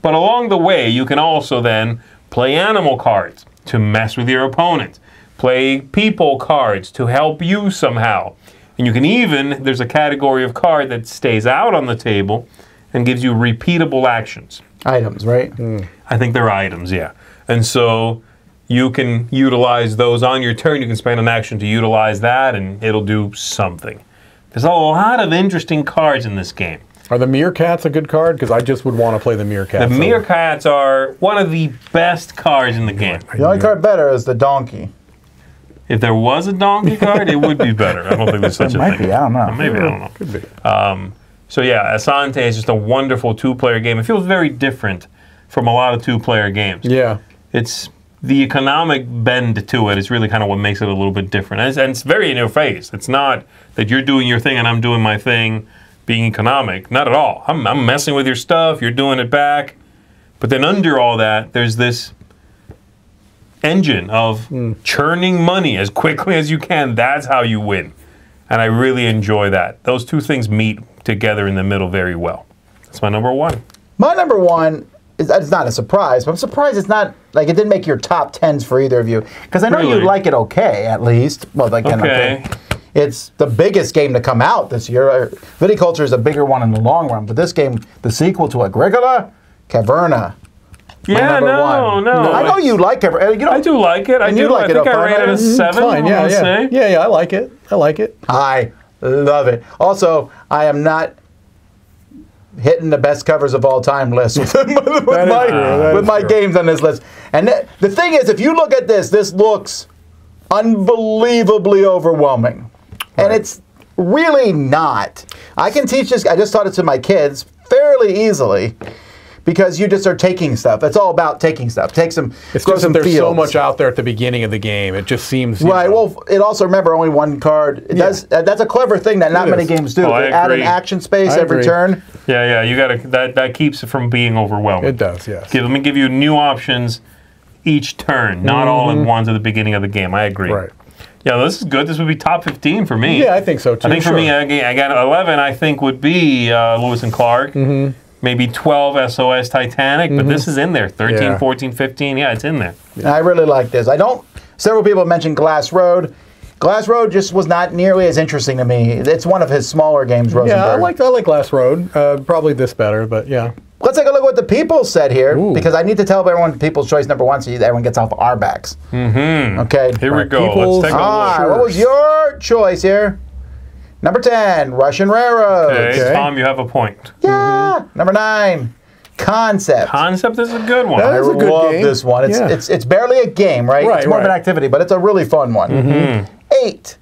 [SPEAKER 3] But along the way, you can also then play animal cards to mess with your opponent, play people cards to help you somehow. And you can even, there's a category of card that stays out on the table and gives you repeatable actions.
[SPEAKER 1] Items, right? Mm.
[SPEAKER 3] I think they're items, yeah. And so you can utilize those on your turn. You can spend an action to utilize that, and it'll do something. There's a lot of interesting cards in this game.
[SPEAKER 2] Are the meerkats a good card? Because I just would want to play the meerkats.
[SPEAKER 3] The
[SPEAKER 2] so-
[SPEAKER 3] meerkats are one of the best cards in the game.
[SPEAKER 1] The only card better is the donkey.
[SPEAKER 3] If there was a donkey card, it would be better. I don't think there's such a
[SPEAKER 1] might
[SPEAKER 3] thing.
[SPEAKER 1] be, I don't know.
[SPEAKER 3] Maybe I don't know.
[SPEAKER 2] Could be.
[SPEAKER 3] Um, So yeah, Asante is just a wonderful two-player game. It feels very different from a lot of two-player games.
[SPEAKER 2] Yeah.
[SPEAKER 3] It's the economic bend to it is really kind of what makes it a little bit different. And it's, and it's very in your face. It's not that you're doing your thing and I'm doing my thing, being economic. Not at all. I'm, I'm messing with your stuff. You're doing it back. But then under all that, there's this engine of hmm. churning money as quickly as you can. That's how you win. And I really enjoy that. Those two things meet together in the middle very well. That's my number one.
[SPEAKER 1] My number one is it's not a surprise, but I'm surprised it's not like it didn't make your top tens for either of you because I know you like it okay at least. Well, like and
[SPEAKER 3] Okay.
[SPEAKER 1] It's the biggest game to come out this year. Uh, Viticulture is a bigger one in the long run, but this game, the sequel to Agricola, Caverna.
[SPEAKER 3] Yeah,
[SPEAKER 1] number
[SPEAKER 3] no,
[SPEAKER 1] one.
[SPEAKER 3] no.
[SPEAKER 1] I know you like Caverna. You know,
[SPEAKER 3] I do like it. I do.
[SPEAKER 1] you like
[SPEAKER 3] I
[SPEAKER 1] it,
[SPEAKER 3] think I
[SPEAKER 1] Alfaro?
[SPEAKER 3] rated a
[SPEAKER 1] Mm,
[SPEAKER 3] seven.
[SPEAKER 2] Fine. Yeah. Yeah.
[SPEAKER 3] say.
[SPEAKER 2] Yeah. Yeah. I like it. I like it.
[SPEAKER 1] I love it. Also, I am not hitting the best covers of all time list with, [LAUGHS] with my, with my games on this list. And th- the thing is, if you look at this, this looks unbelievably overwhelming. And it's really not. I can teach this, I just taught it to my kids fairly easily. Because you just are taking stuff. It's all about taking stuff. Take some,
[SPEAKER 2] It's
[SPEAKER 1] grow
[SPEAKER 2] just
[SPEAKER 1] some
[SPEAKER 2] that there's so much out there at the beginning of the game. It just seems
[SPEAKER 1] Right.
[SPEAKER 2] know,
[SPEAKER 1] Well, it also remember only one card. It does. uh, That's a clever thing that not many games do.
[SPEAKER 3] Oh, I
[SPEAKER 1] they add an action space
[SPEAKER 2] I
[SPEAKER 1] every
[SPEAKER 2] agree.
[SPEAKER 1] turn.
[SPEAKER 3] Yeah, yeah. You got to that. That keeps it from being overwhelming.
[SPEAKER 2] it does. Yes.
[SPEAKER 3] Give, let me give you new options each turn, not all in ones at the beginning of the game. I agree.
[SPEAKER 2] Mm-hmm. Right.
[SPEAKER 3] Yeah, this is good. This would be top 15 for me.
[SPEAKER 2] Yeah, I think so too.
[SPEAKER 3] I think for me, I, I got 11. I think would be uh, Lewis and Clark.
[SPEAKER 2] Mm-hmm.
[SPEAKER 3] Maybe 12 SOS Titanic, but this is in there. 13,
[SPEAKER 2] Yeah.
[SPEAKER 3] 14, 15. Yeah, it's in there.
[SPEAKER 1] And I really like this. I don't. Several people have mentioned Glass Road. Glass Road just was not nearly as interesting to me. It's one of his smaller games. Rosenberg.
[SPEAKER 2] Yeah, I like I like Glass Road. Uh, probably this better, but yeah.
[SPEAKER 1] Let's take a look at what the people said here,
[SPEAKER 2] Ooh.
[SPEAKER 1] because I need to tell everyone people's choice number one, so everyone gets off our backs. Mm-hmm. Okay.
[SPEAKER 3] Here we go.
[SPEAKER 2] people's-
[SPEAKER 3] Let's take a look.
[SPEAKER 1] right. What was your choice here? Number ten, Russian Railroads.
[SPEAKER 3] Okay,
[SPEAKER 2] Okay.
[SPEAKER 3] Tom, you have a point.
[SPEAKER 1] Yeah. Number nine, Concept.
[SPEAKER 3] Concept is a good one.
[SPEAKER 2] That
[SPEAKER 1] I
[SPEAKER 2] is a good
[SPEAKER 1] love
[SPEAKER 2] game.
[SPEAKER 1] this one. It's,
[SPEAKER 2] Yeah.
[SPEAKER 1] it's it's barely a game, right?
[SPEAKER 2] Right,
[SPEAKER 1] it's more of an activity, but it's a really fun one.
[SPEAKER 3] Mm-hmm.
[SPEAKER 1] Eight,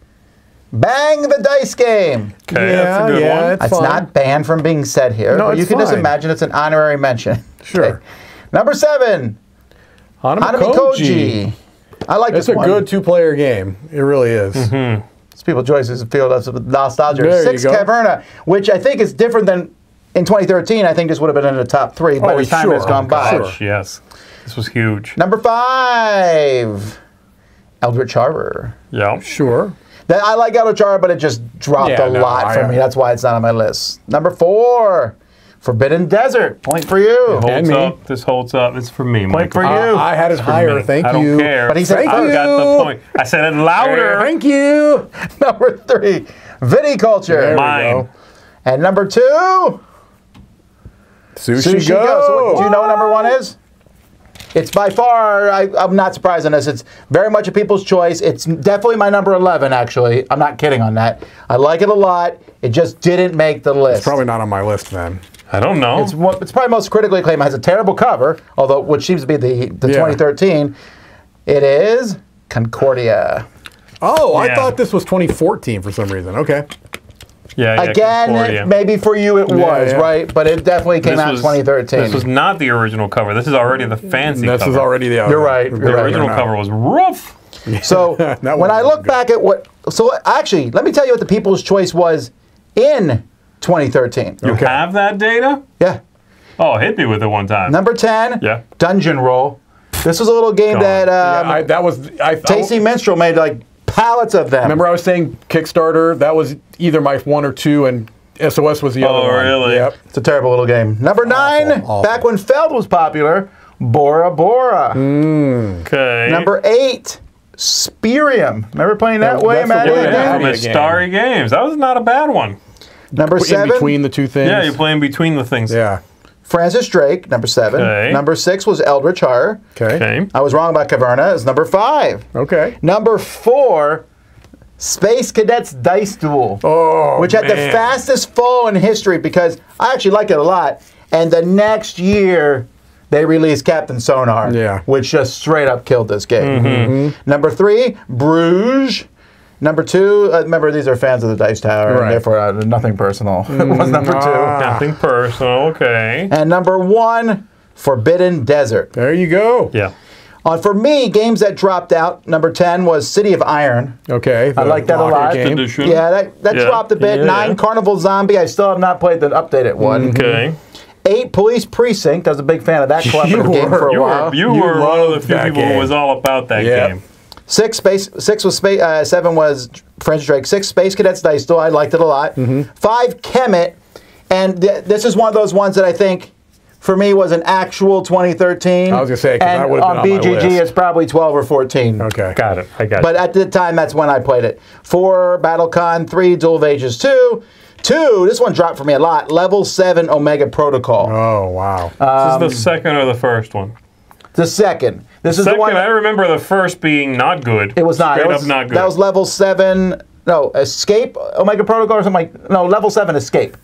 [SPEAKER 1] Bang the Dice Game.
[SPEAKER 3] Okay,
[SPEAKER 2] Yeah,
[SPEAKER 3] that's a good
[SPEAKER 2] yeah,
[SPEAKER 3] one.
[SPEAKER 2] it's-
[SPEAKER 1] It's
[SPEAKER 2] fine.
[SPEAKER 1] not banned from being said here.
[SPEAKER 2] No,
[SPEAKER 1] but you
[SPEAKER 2] it's
[SPEAKER 1] can just imagine it's an honorary mention. [LAUGHS]
[SPEAKER 2] Sure.
[SPEAKER 1] Number seven,
[SPEAKER 2] Hanami
[SPEAKER 1] Hanami Koji. I like
[SPEAKER 2] It's
[SPEAKER 1] this
[SPEAKER 2] a good two-player game. It really is.
[SPEAKER 1] It's people's choices feel that's nostalgia.
[SPEAKER 2] There you
[SPEAKER 1] Six
[SPEAKER 2] go.
[SPEAKER 1] Caverna, which I think is different than in 2013. I think this would have been in the top three by
[SPEAKER 2] Oh,
[SPEAKER 1] the time
[SPEAKER 2] sure.
[SPEAKER 1] it's gone by.
[SPEAKER 2] Sure.
[SPEAKER 3] Gosh, yes. This was huge.
[SPEAKER 1] Number five, Eldritch Horror.
[SPEAKER 3] Yeah.
[SPEAKER 2] Sure.
[SPEAKER 1] That I like Eldritch Horror, but it just dropped
[SPEAKER 2] Yeah,
[SPEAKER 1] a
[SPEAKER 2] no,
[SPEAKER 1] lot
[SPEAKER 2] I-
[SPEAKER 1] for me. That's why it's not on my list. Number four, Forbidden Desert. Point for you.
[SPEAKER 2] And
[SPEAKER 3] Holds
[SPEAKER 2] me.
[SPEAKER 3] up. This holds up. It's for me,
[SPEAKER 1] Point
[SPEAKER 3] Michael.
[SPEAKER 1] for
[SPEAKER 2] Uh,
[SPEAKER 1] you.
[SPEAKER 2] I had it higher.
[SPEAKER 3] Me.
[SPEAKER 2] Thank
[SPEAKER 3] I don't
[SPEAKER 2] you.
[SPEAKER 3] care.
[SPEAKER 1] But he said
[SPEAKER 2] Thank
[SPEAKER 1] five.
[SPEAKER 3] I got
[SPEAKER 2] you.
[SPEAKER 3] the point. I said it louder.
[SPEAKER 2] Thank you. [LAUGHS]
[SPEAKER 1] number three, Viticulture.
[SPEAKER 2] There we
[SPEAKER 3] Mine.
[SPEAKER 2] go.
[SPEAKER 1] And number two,
[SPEAKER 2] Sushi,
[SPEAKER 1] Sushi
[SPEAKER 2] Go.
[SPEAKER 1] Go. So what- do you know what number one is? It's by far, I, I'm not surprised on this. It's very much a people's choice. It's definitely my number 11, actually. I'm not kidding on that. I like it a lot. It just didn't make the list.
[SPEAKER 2] It's probably not on my list then.
[SPEAKER 3] I don't know.
[SPEAKER 1] It's, one, it's probably most critically acclaimed. It has a terrible cover, although which seems to be the, the
[SPEAKER 2] Yeah.
[SPEAKER 1] 2013. It is Concordia.
[SPEAKER 2] Oh, I thought this was 2014 for some reason. Okay.
[SPEAKER 3] yeah, yeah,
[SPEAKER 1] Again,
[SPEAKER 3] Concordia.
[SPEAKER 1] maybe for you it was,
[SPEAKER 2] yeah.
[SPEAKER 1] right? But it definitely came
[SPEAKER 3] This
[SPEAKER 1] out
[SPEAKER 3] was,
[SPEAKER 1] in 2013.
[SPEAKER 3] This was not the original cover. This is already the fancy cover.
[SPEAKER 2] This
[SPEAKER 3] cover.
[SPEAKER 2] is already the.
[SPEAKER 1] You're right,
[SPEAKER 2] the
[SPEAKER 1] you're
[SPEAKER 3] The
[SPEAKER 1] right.
[SPEAKER 3] original
[SPEAKER 2] now.
[SPEAKER 3] cover was rough.
[SPEAKER 1] So [LAUGHS] when I look
[SPEAKER 2] good.
[SPEAKER 1] back at what, so actually, let me tell you what the people's choice was in 2013.
[SPEAKER 3] You have that data?
[SPEAKER 1] Yeah.
[SPEAKER 3] Oh, hit me with it one time.
[SPEAKER 1] Number 10,
[SPEAKER 3] Yeah.
[SPEAKER 1] Dungeon Roll. This was a little game
[SPEAKER 3] God.
[SPEAKER 1] that
[SPEAKER 2] Yeah,
[SPEAKER 1] um,
[SPEAKER 2] I, that was. I,
[SPEAKER 1] Tasty Minstrel made like pallets of them.
[SPEAKER 2] Remember, I was saying Kickstarter. That was either my one or two, and SOS was the
[SPEAKER 3] Oh,
[SPEAKER 2] other one.
[SPEAKER 3] really?
[SPEAKER 2] Yep.
[SPEAKER 1] It's a terrible little game. Number nine,
[SPEAKER 2] awful.
[SPEAKER 1] back when Feld was popular, Bora Bora.
[SPEAKER 3] Okay.
[SPEAKER 1] Number eight, Spyrium. Remember playing that
[SPEAKER 2] That-
[SPEAKER 1] way,
[SPEAKER 2] that's the
[SPEAKER 1] Matt?
[SPEAKER 2] one
[SPEAKER 3] yeah,
[SPEAKER 2] that
[SPEAKER 1] Again?
[SPEAKER 2] had
[SPEAKER 3] from
[SPEAKER 2] me.
[SPEAKER 3] Ystari Games. That was not a bad one.
[SPEAKER 1] Number
[SPEAKER 2] In
[SPEAKER 1] seven,
[SPEAKER 2] between the two things.
[SPEAKER 3] Yeah, you're playing between the things.
[SPEAKER 2] Yeah.
[SPEAKER 1] Francis Drake, number seven.
[SPEAKER 3] Okay.
[SPEAKER 1] Number six was Eldritch Horror.
[SPEAKER 2] Okay.
[SPEAKER 3] Okay.
[SPEAKER 1] I was wrong about Caverna. It's number five.
[SPEAKER 2] Okay.
[SPEAKER 1] Number four, Space Cadets Dice Duel.
[SPEAKER 2] Oh,
[SPEAKER 1] which had the fastest fall in history because I actually liked it a lot. And the next year, they released Captain Sonar,
[SPEAKER 2] Yeah.
[SPEAKER 1] which just straight up killed this game.
[SPEAKER 2] Mm-hmm.
[SPEAKER 1] Number three, Bruges. Number two, uh, remember these are fans of the Dice Tower,
[SPEAKER 2] Right.
[SPEAKER 1] and therefore uh, nothing personal [LAUGHS] was number two.
[SPEAKER 2] Ah.
[SPEAKER 3] Nothing personal. Okay.
[SPEAKER 1] And number one, Forbidden Desert.
[SPEAKER 2] There you go.
[SPEAKER 3] Yeah.
[SPEAKER 1] Uh, for me, games that dropped out, number 10 was City of Iron.
[SPEAKER 2] Okay.
[SPEAKER 1] I like that a lot.
[SPEAKER 2] Game.
[SPEAKER 1] Yeah, that, that
[SPEAKER 3] Yeah.
[SPEAKER 1] dropped a bit.
[SPEAKER 3] Yeah,
[SPEAKER 1] Nine,
[SPEAKER 3] yeah.
[SPEAKER 1] Carnival Zombie. I still have not played the updated one.
[SPEAKER 3] Okay.
[SPEAKER 1] Eight, Police Precinct. I was a big fan of that [LAUGHS] cooperative game for a
[SPEAKER 3] You
[SPEAKER 1] while.
[SPEAKER 3] were you,
[SPEAKER 2] You
[SPEAKER 3] were one of the few people
[SPEAKER 2] game.
[SPEAKER 3] who was all about that
[SPEAKER 2] Yeah.
[SPEAKER 3] game.
[SPEAKER 1] Six, space. Six was space. Uh, seven was French Drake. Six, Space Cadets Dice Duel. I liked it a lot.
[SPEAKER 2] Mm-hmm.
[SPEAKER 1] Five, Kemet. And th- this is one of those ones that I think, for me, was an actual 2013.
[SPEAKER 2] I was gonna say,
[SPEAKER 1] and
[SPEAKER 2] that would've
[SPEAKER 1] on
[SPEAKER 2] been on my
[SPEAKER 1] BGG,
[SPEAKER 2] list.
[SPEAKER 1] it's probably 12 or 14.
[SPEAKER 2] Okay.
[SPEAKER 3] Got it. I got it.
[SPEAKER 1] But
[SPEAKER 3] it.
[SPEAKER 1] at the time, that's when I played it. Four, BattleCon. Three, Duel of Ages 2. Two, this one dropped for me a lot. Level 7, Omega Protocol.
[SPEAKER 2] Oh wow.
[SPEAKER 1] Uh,
[SPEAKER 3] this is the second or the first one.
[SPEAKER 1] The second. This is
[SPEAKER 3] Second,
[SPEAKER 1] the one.
[SPEAKER 3] I remember the first being not good.
[SPEAKER 1] It was not.
[SPEAKER 3] Straight
[SPEAKER 1] it was,
[SPEAKER 3] up not good.
[SPEAKER 1] That was level seven. No, Escape Omega Protocol or something like. No, level seven Escape.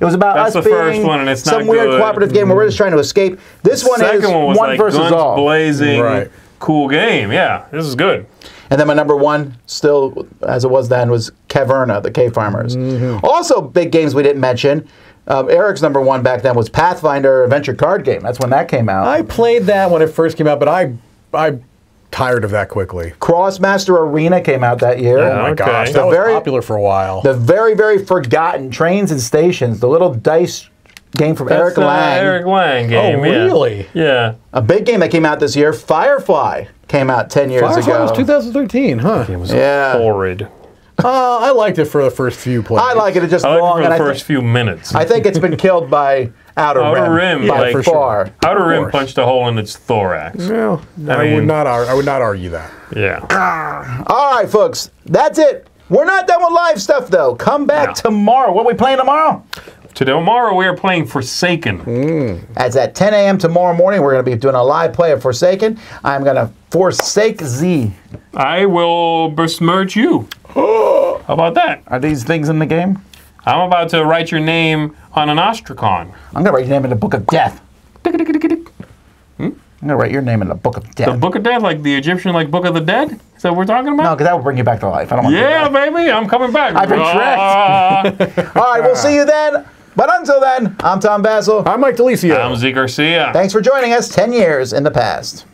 [SPEAKER 1] It was about
[SPEAKER 3] That's
[SPEAKER 1] us
[SPEAKER 3] the
[SPEAKER 1] being
[SPEAKER 3] first one, and it's
[SPEAKER 1] some
[SPEAKER 3] not
[SPEAKER 1] weird
[SPEAKER 3] good.
[SPEAKER 1] cooperative game where we're just trying to escape. This one
[SPEAKER 3] second
[SPEAKER 1] is
[SPEAKER 3] one was like
[SPEAKER 1] versus
[SPEAKER 3] guns
[SPEAKER 1] all.
[SPEAKER 3] blazing,
[SPEAKER 2] Right.
[SPEAKER 3] cool game. Yeah, this is good.
[SPEAKER 1] And then my number one, still as it was then, was Caverna, the Cave Farmers.
[SPEAKER 3] Mm-hmm.
[SPEAKER 1] Also, big games we didn't mention. Um, Eric's number one back then was Pathfinder Adventure Card Game. That's when that came out.
[SPEAKER 2] I played that when it first came out, but I I tired of that quickly.
[SPEAKER 1] Krosmaster Arena came out that year.
[SPEAKER 3] Yeah.
[SPEAKER 2] Oh my
[SPEAKER 3] Okay.
[SPEAKER 2] gosh,
[SPEAKER 3] The
[SPEAKER 2] that was
[SPEAKER 1] very-
[SPEAKER 2] popular for a while.
[SPEAKER 1] The very, very forgotten Trains and Stations, the little dice game from Eric
[SPEAKER 3] That's, uh,
[SPEAKER 1] Lang.
[SPEAKER 3] Eric Lang game.
[SPEAKER 2] oh
[SPEAKER 3] yeah.
[SPEAKER 2] really?
[SPEAKER 3] Yeah.
[SPEAKER 1] A big game that came out this year, Firefly, came out 10 years
[SPEAKER 2] Firefly
[SPEAKER 1] ago.
[SPEAKER 2] Firefly was 2013, huh?
[SPEAKER 3] It was
[SPEAKER 1] Yeah.
[SPEAKER 3] horrid.
[SPEAKER 2] Uh, I liked it for the first few plays.
[SPEAKER 1] I like it, it's just
[SPEAKER 3] I
[SPEAKER 1] long,
[SPEAKER 3] it
[SPEAKER 1] and
[SPEAKER 3] for the
[SPEAKER 1] I,
[SPEAKER 3] first
[SPEAKER 1] thi-
[SPEAKER 3] few minutes.
[SPEAKER 1] I think it's been killed by Outer,
[SPEAKER 3] Outer
[SPEAKER 1] Rim,
[SPEAKER 3] Rim,
[SPEAKER 1] by
[SPEAKER 3] like-
[SPEAKER 2] for sure.
[SPEAKER 1] far.
[SPEAKER 3] Outer Rim punched a hole in its thorax.
[SPEAKER 2] Well, I,
[SPEAKER 3] mean-
[SPEAKER 2] would not. ar- I would not argue that.
[SPEAKER 3] Yeah.
[SPEAKER 1] All right, folks, that's it. We're not done with live stuff, though. Come back
[SPEAKER 3] No.
[SPEAKER 1] tomorrow. What are we playing tomorrow?
[SPEAKER 3] Tomorrow we are playing Forsaken. Mm.
[SPEAKER 1] As at 10 a.m. tomorrow morning, we're going to be doing a live play of Forsaken. I'm going to forsake Zee.
[SPEAKER 3] I will besmirch you. [GASPS] How about that?
[SPEAKER 1] Are these things in the game?
[SPEAKER 3] I'm about to write your name on an ostracon.
[SPEAKER 1] I'm going to write your name in the Book of Death. Hmm? I'm going to write your name in the Book of Death.
[SPEAKER 3] The Book of Death, like the Egyptian, like Book of the Dead? Is that what we're talking about?
[SPEAKER 1] no, because that will bring you back to life. I don't want to
[SPEAKER 3] yeah, baby, I'm coming back.
[SPEAKER 1] I've been ah.
[SPEAKER 3] tricked. [LAUGHS]
[SPEAKER 1] All right, we'll see you then. But until then, I'm Tom Vasel.
[SPEAKER 2] I'm Mike DiLisio.
[SPEAKER 3] I'm Zee Garcia.
[SPEAKER 1] Thanks for joining us 10 years in the past.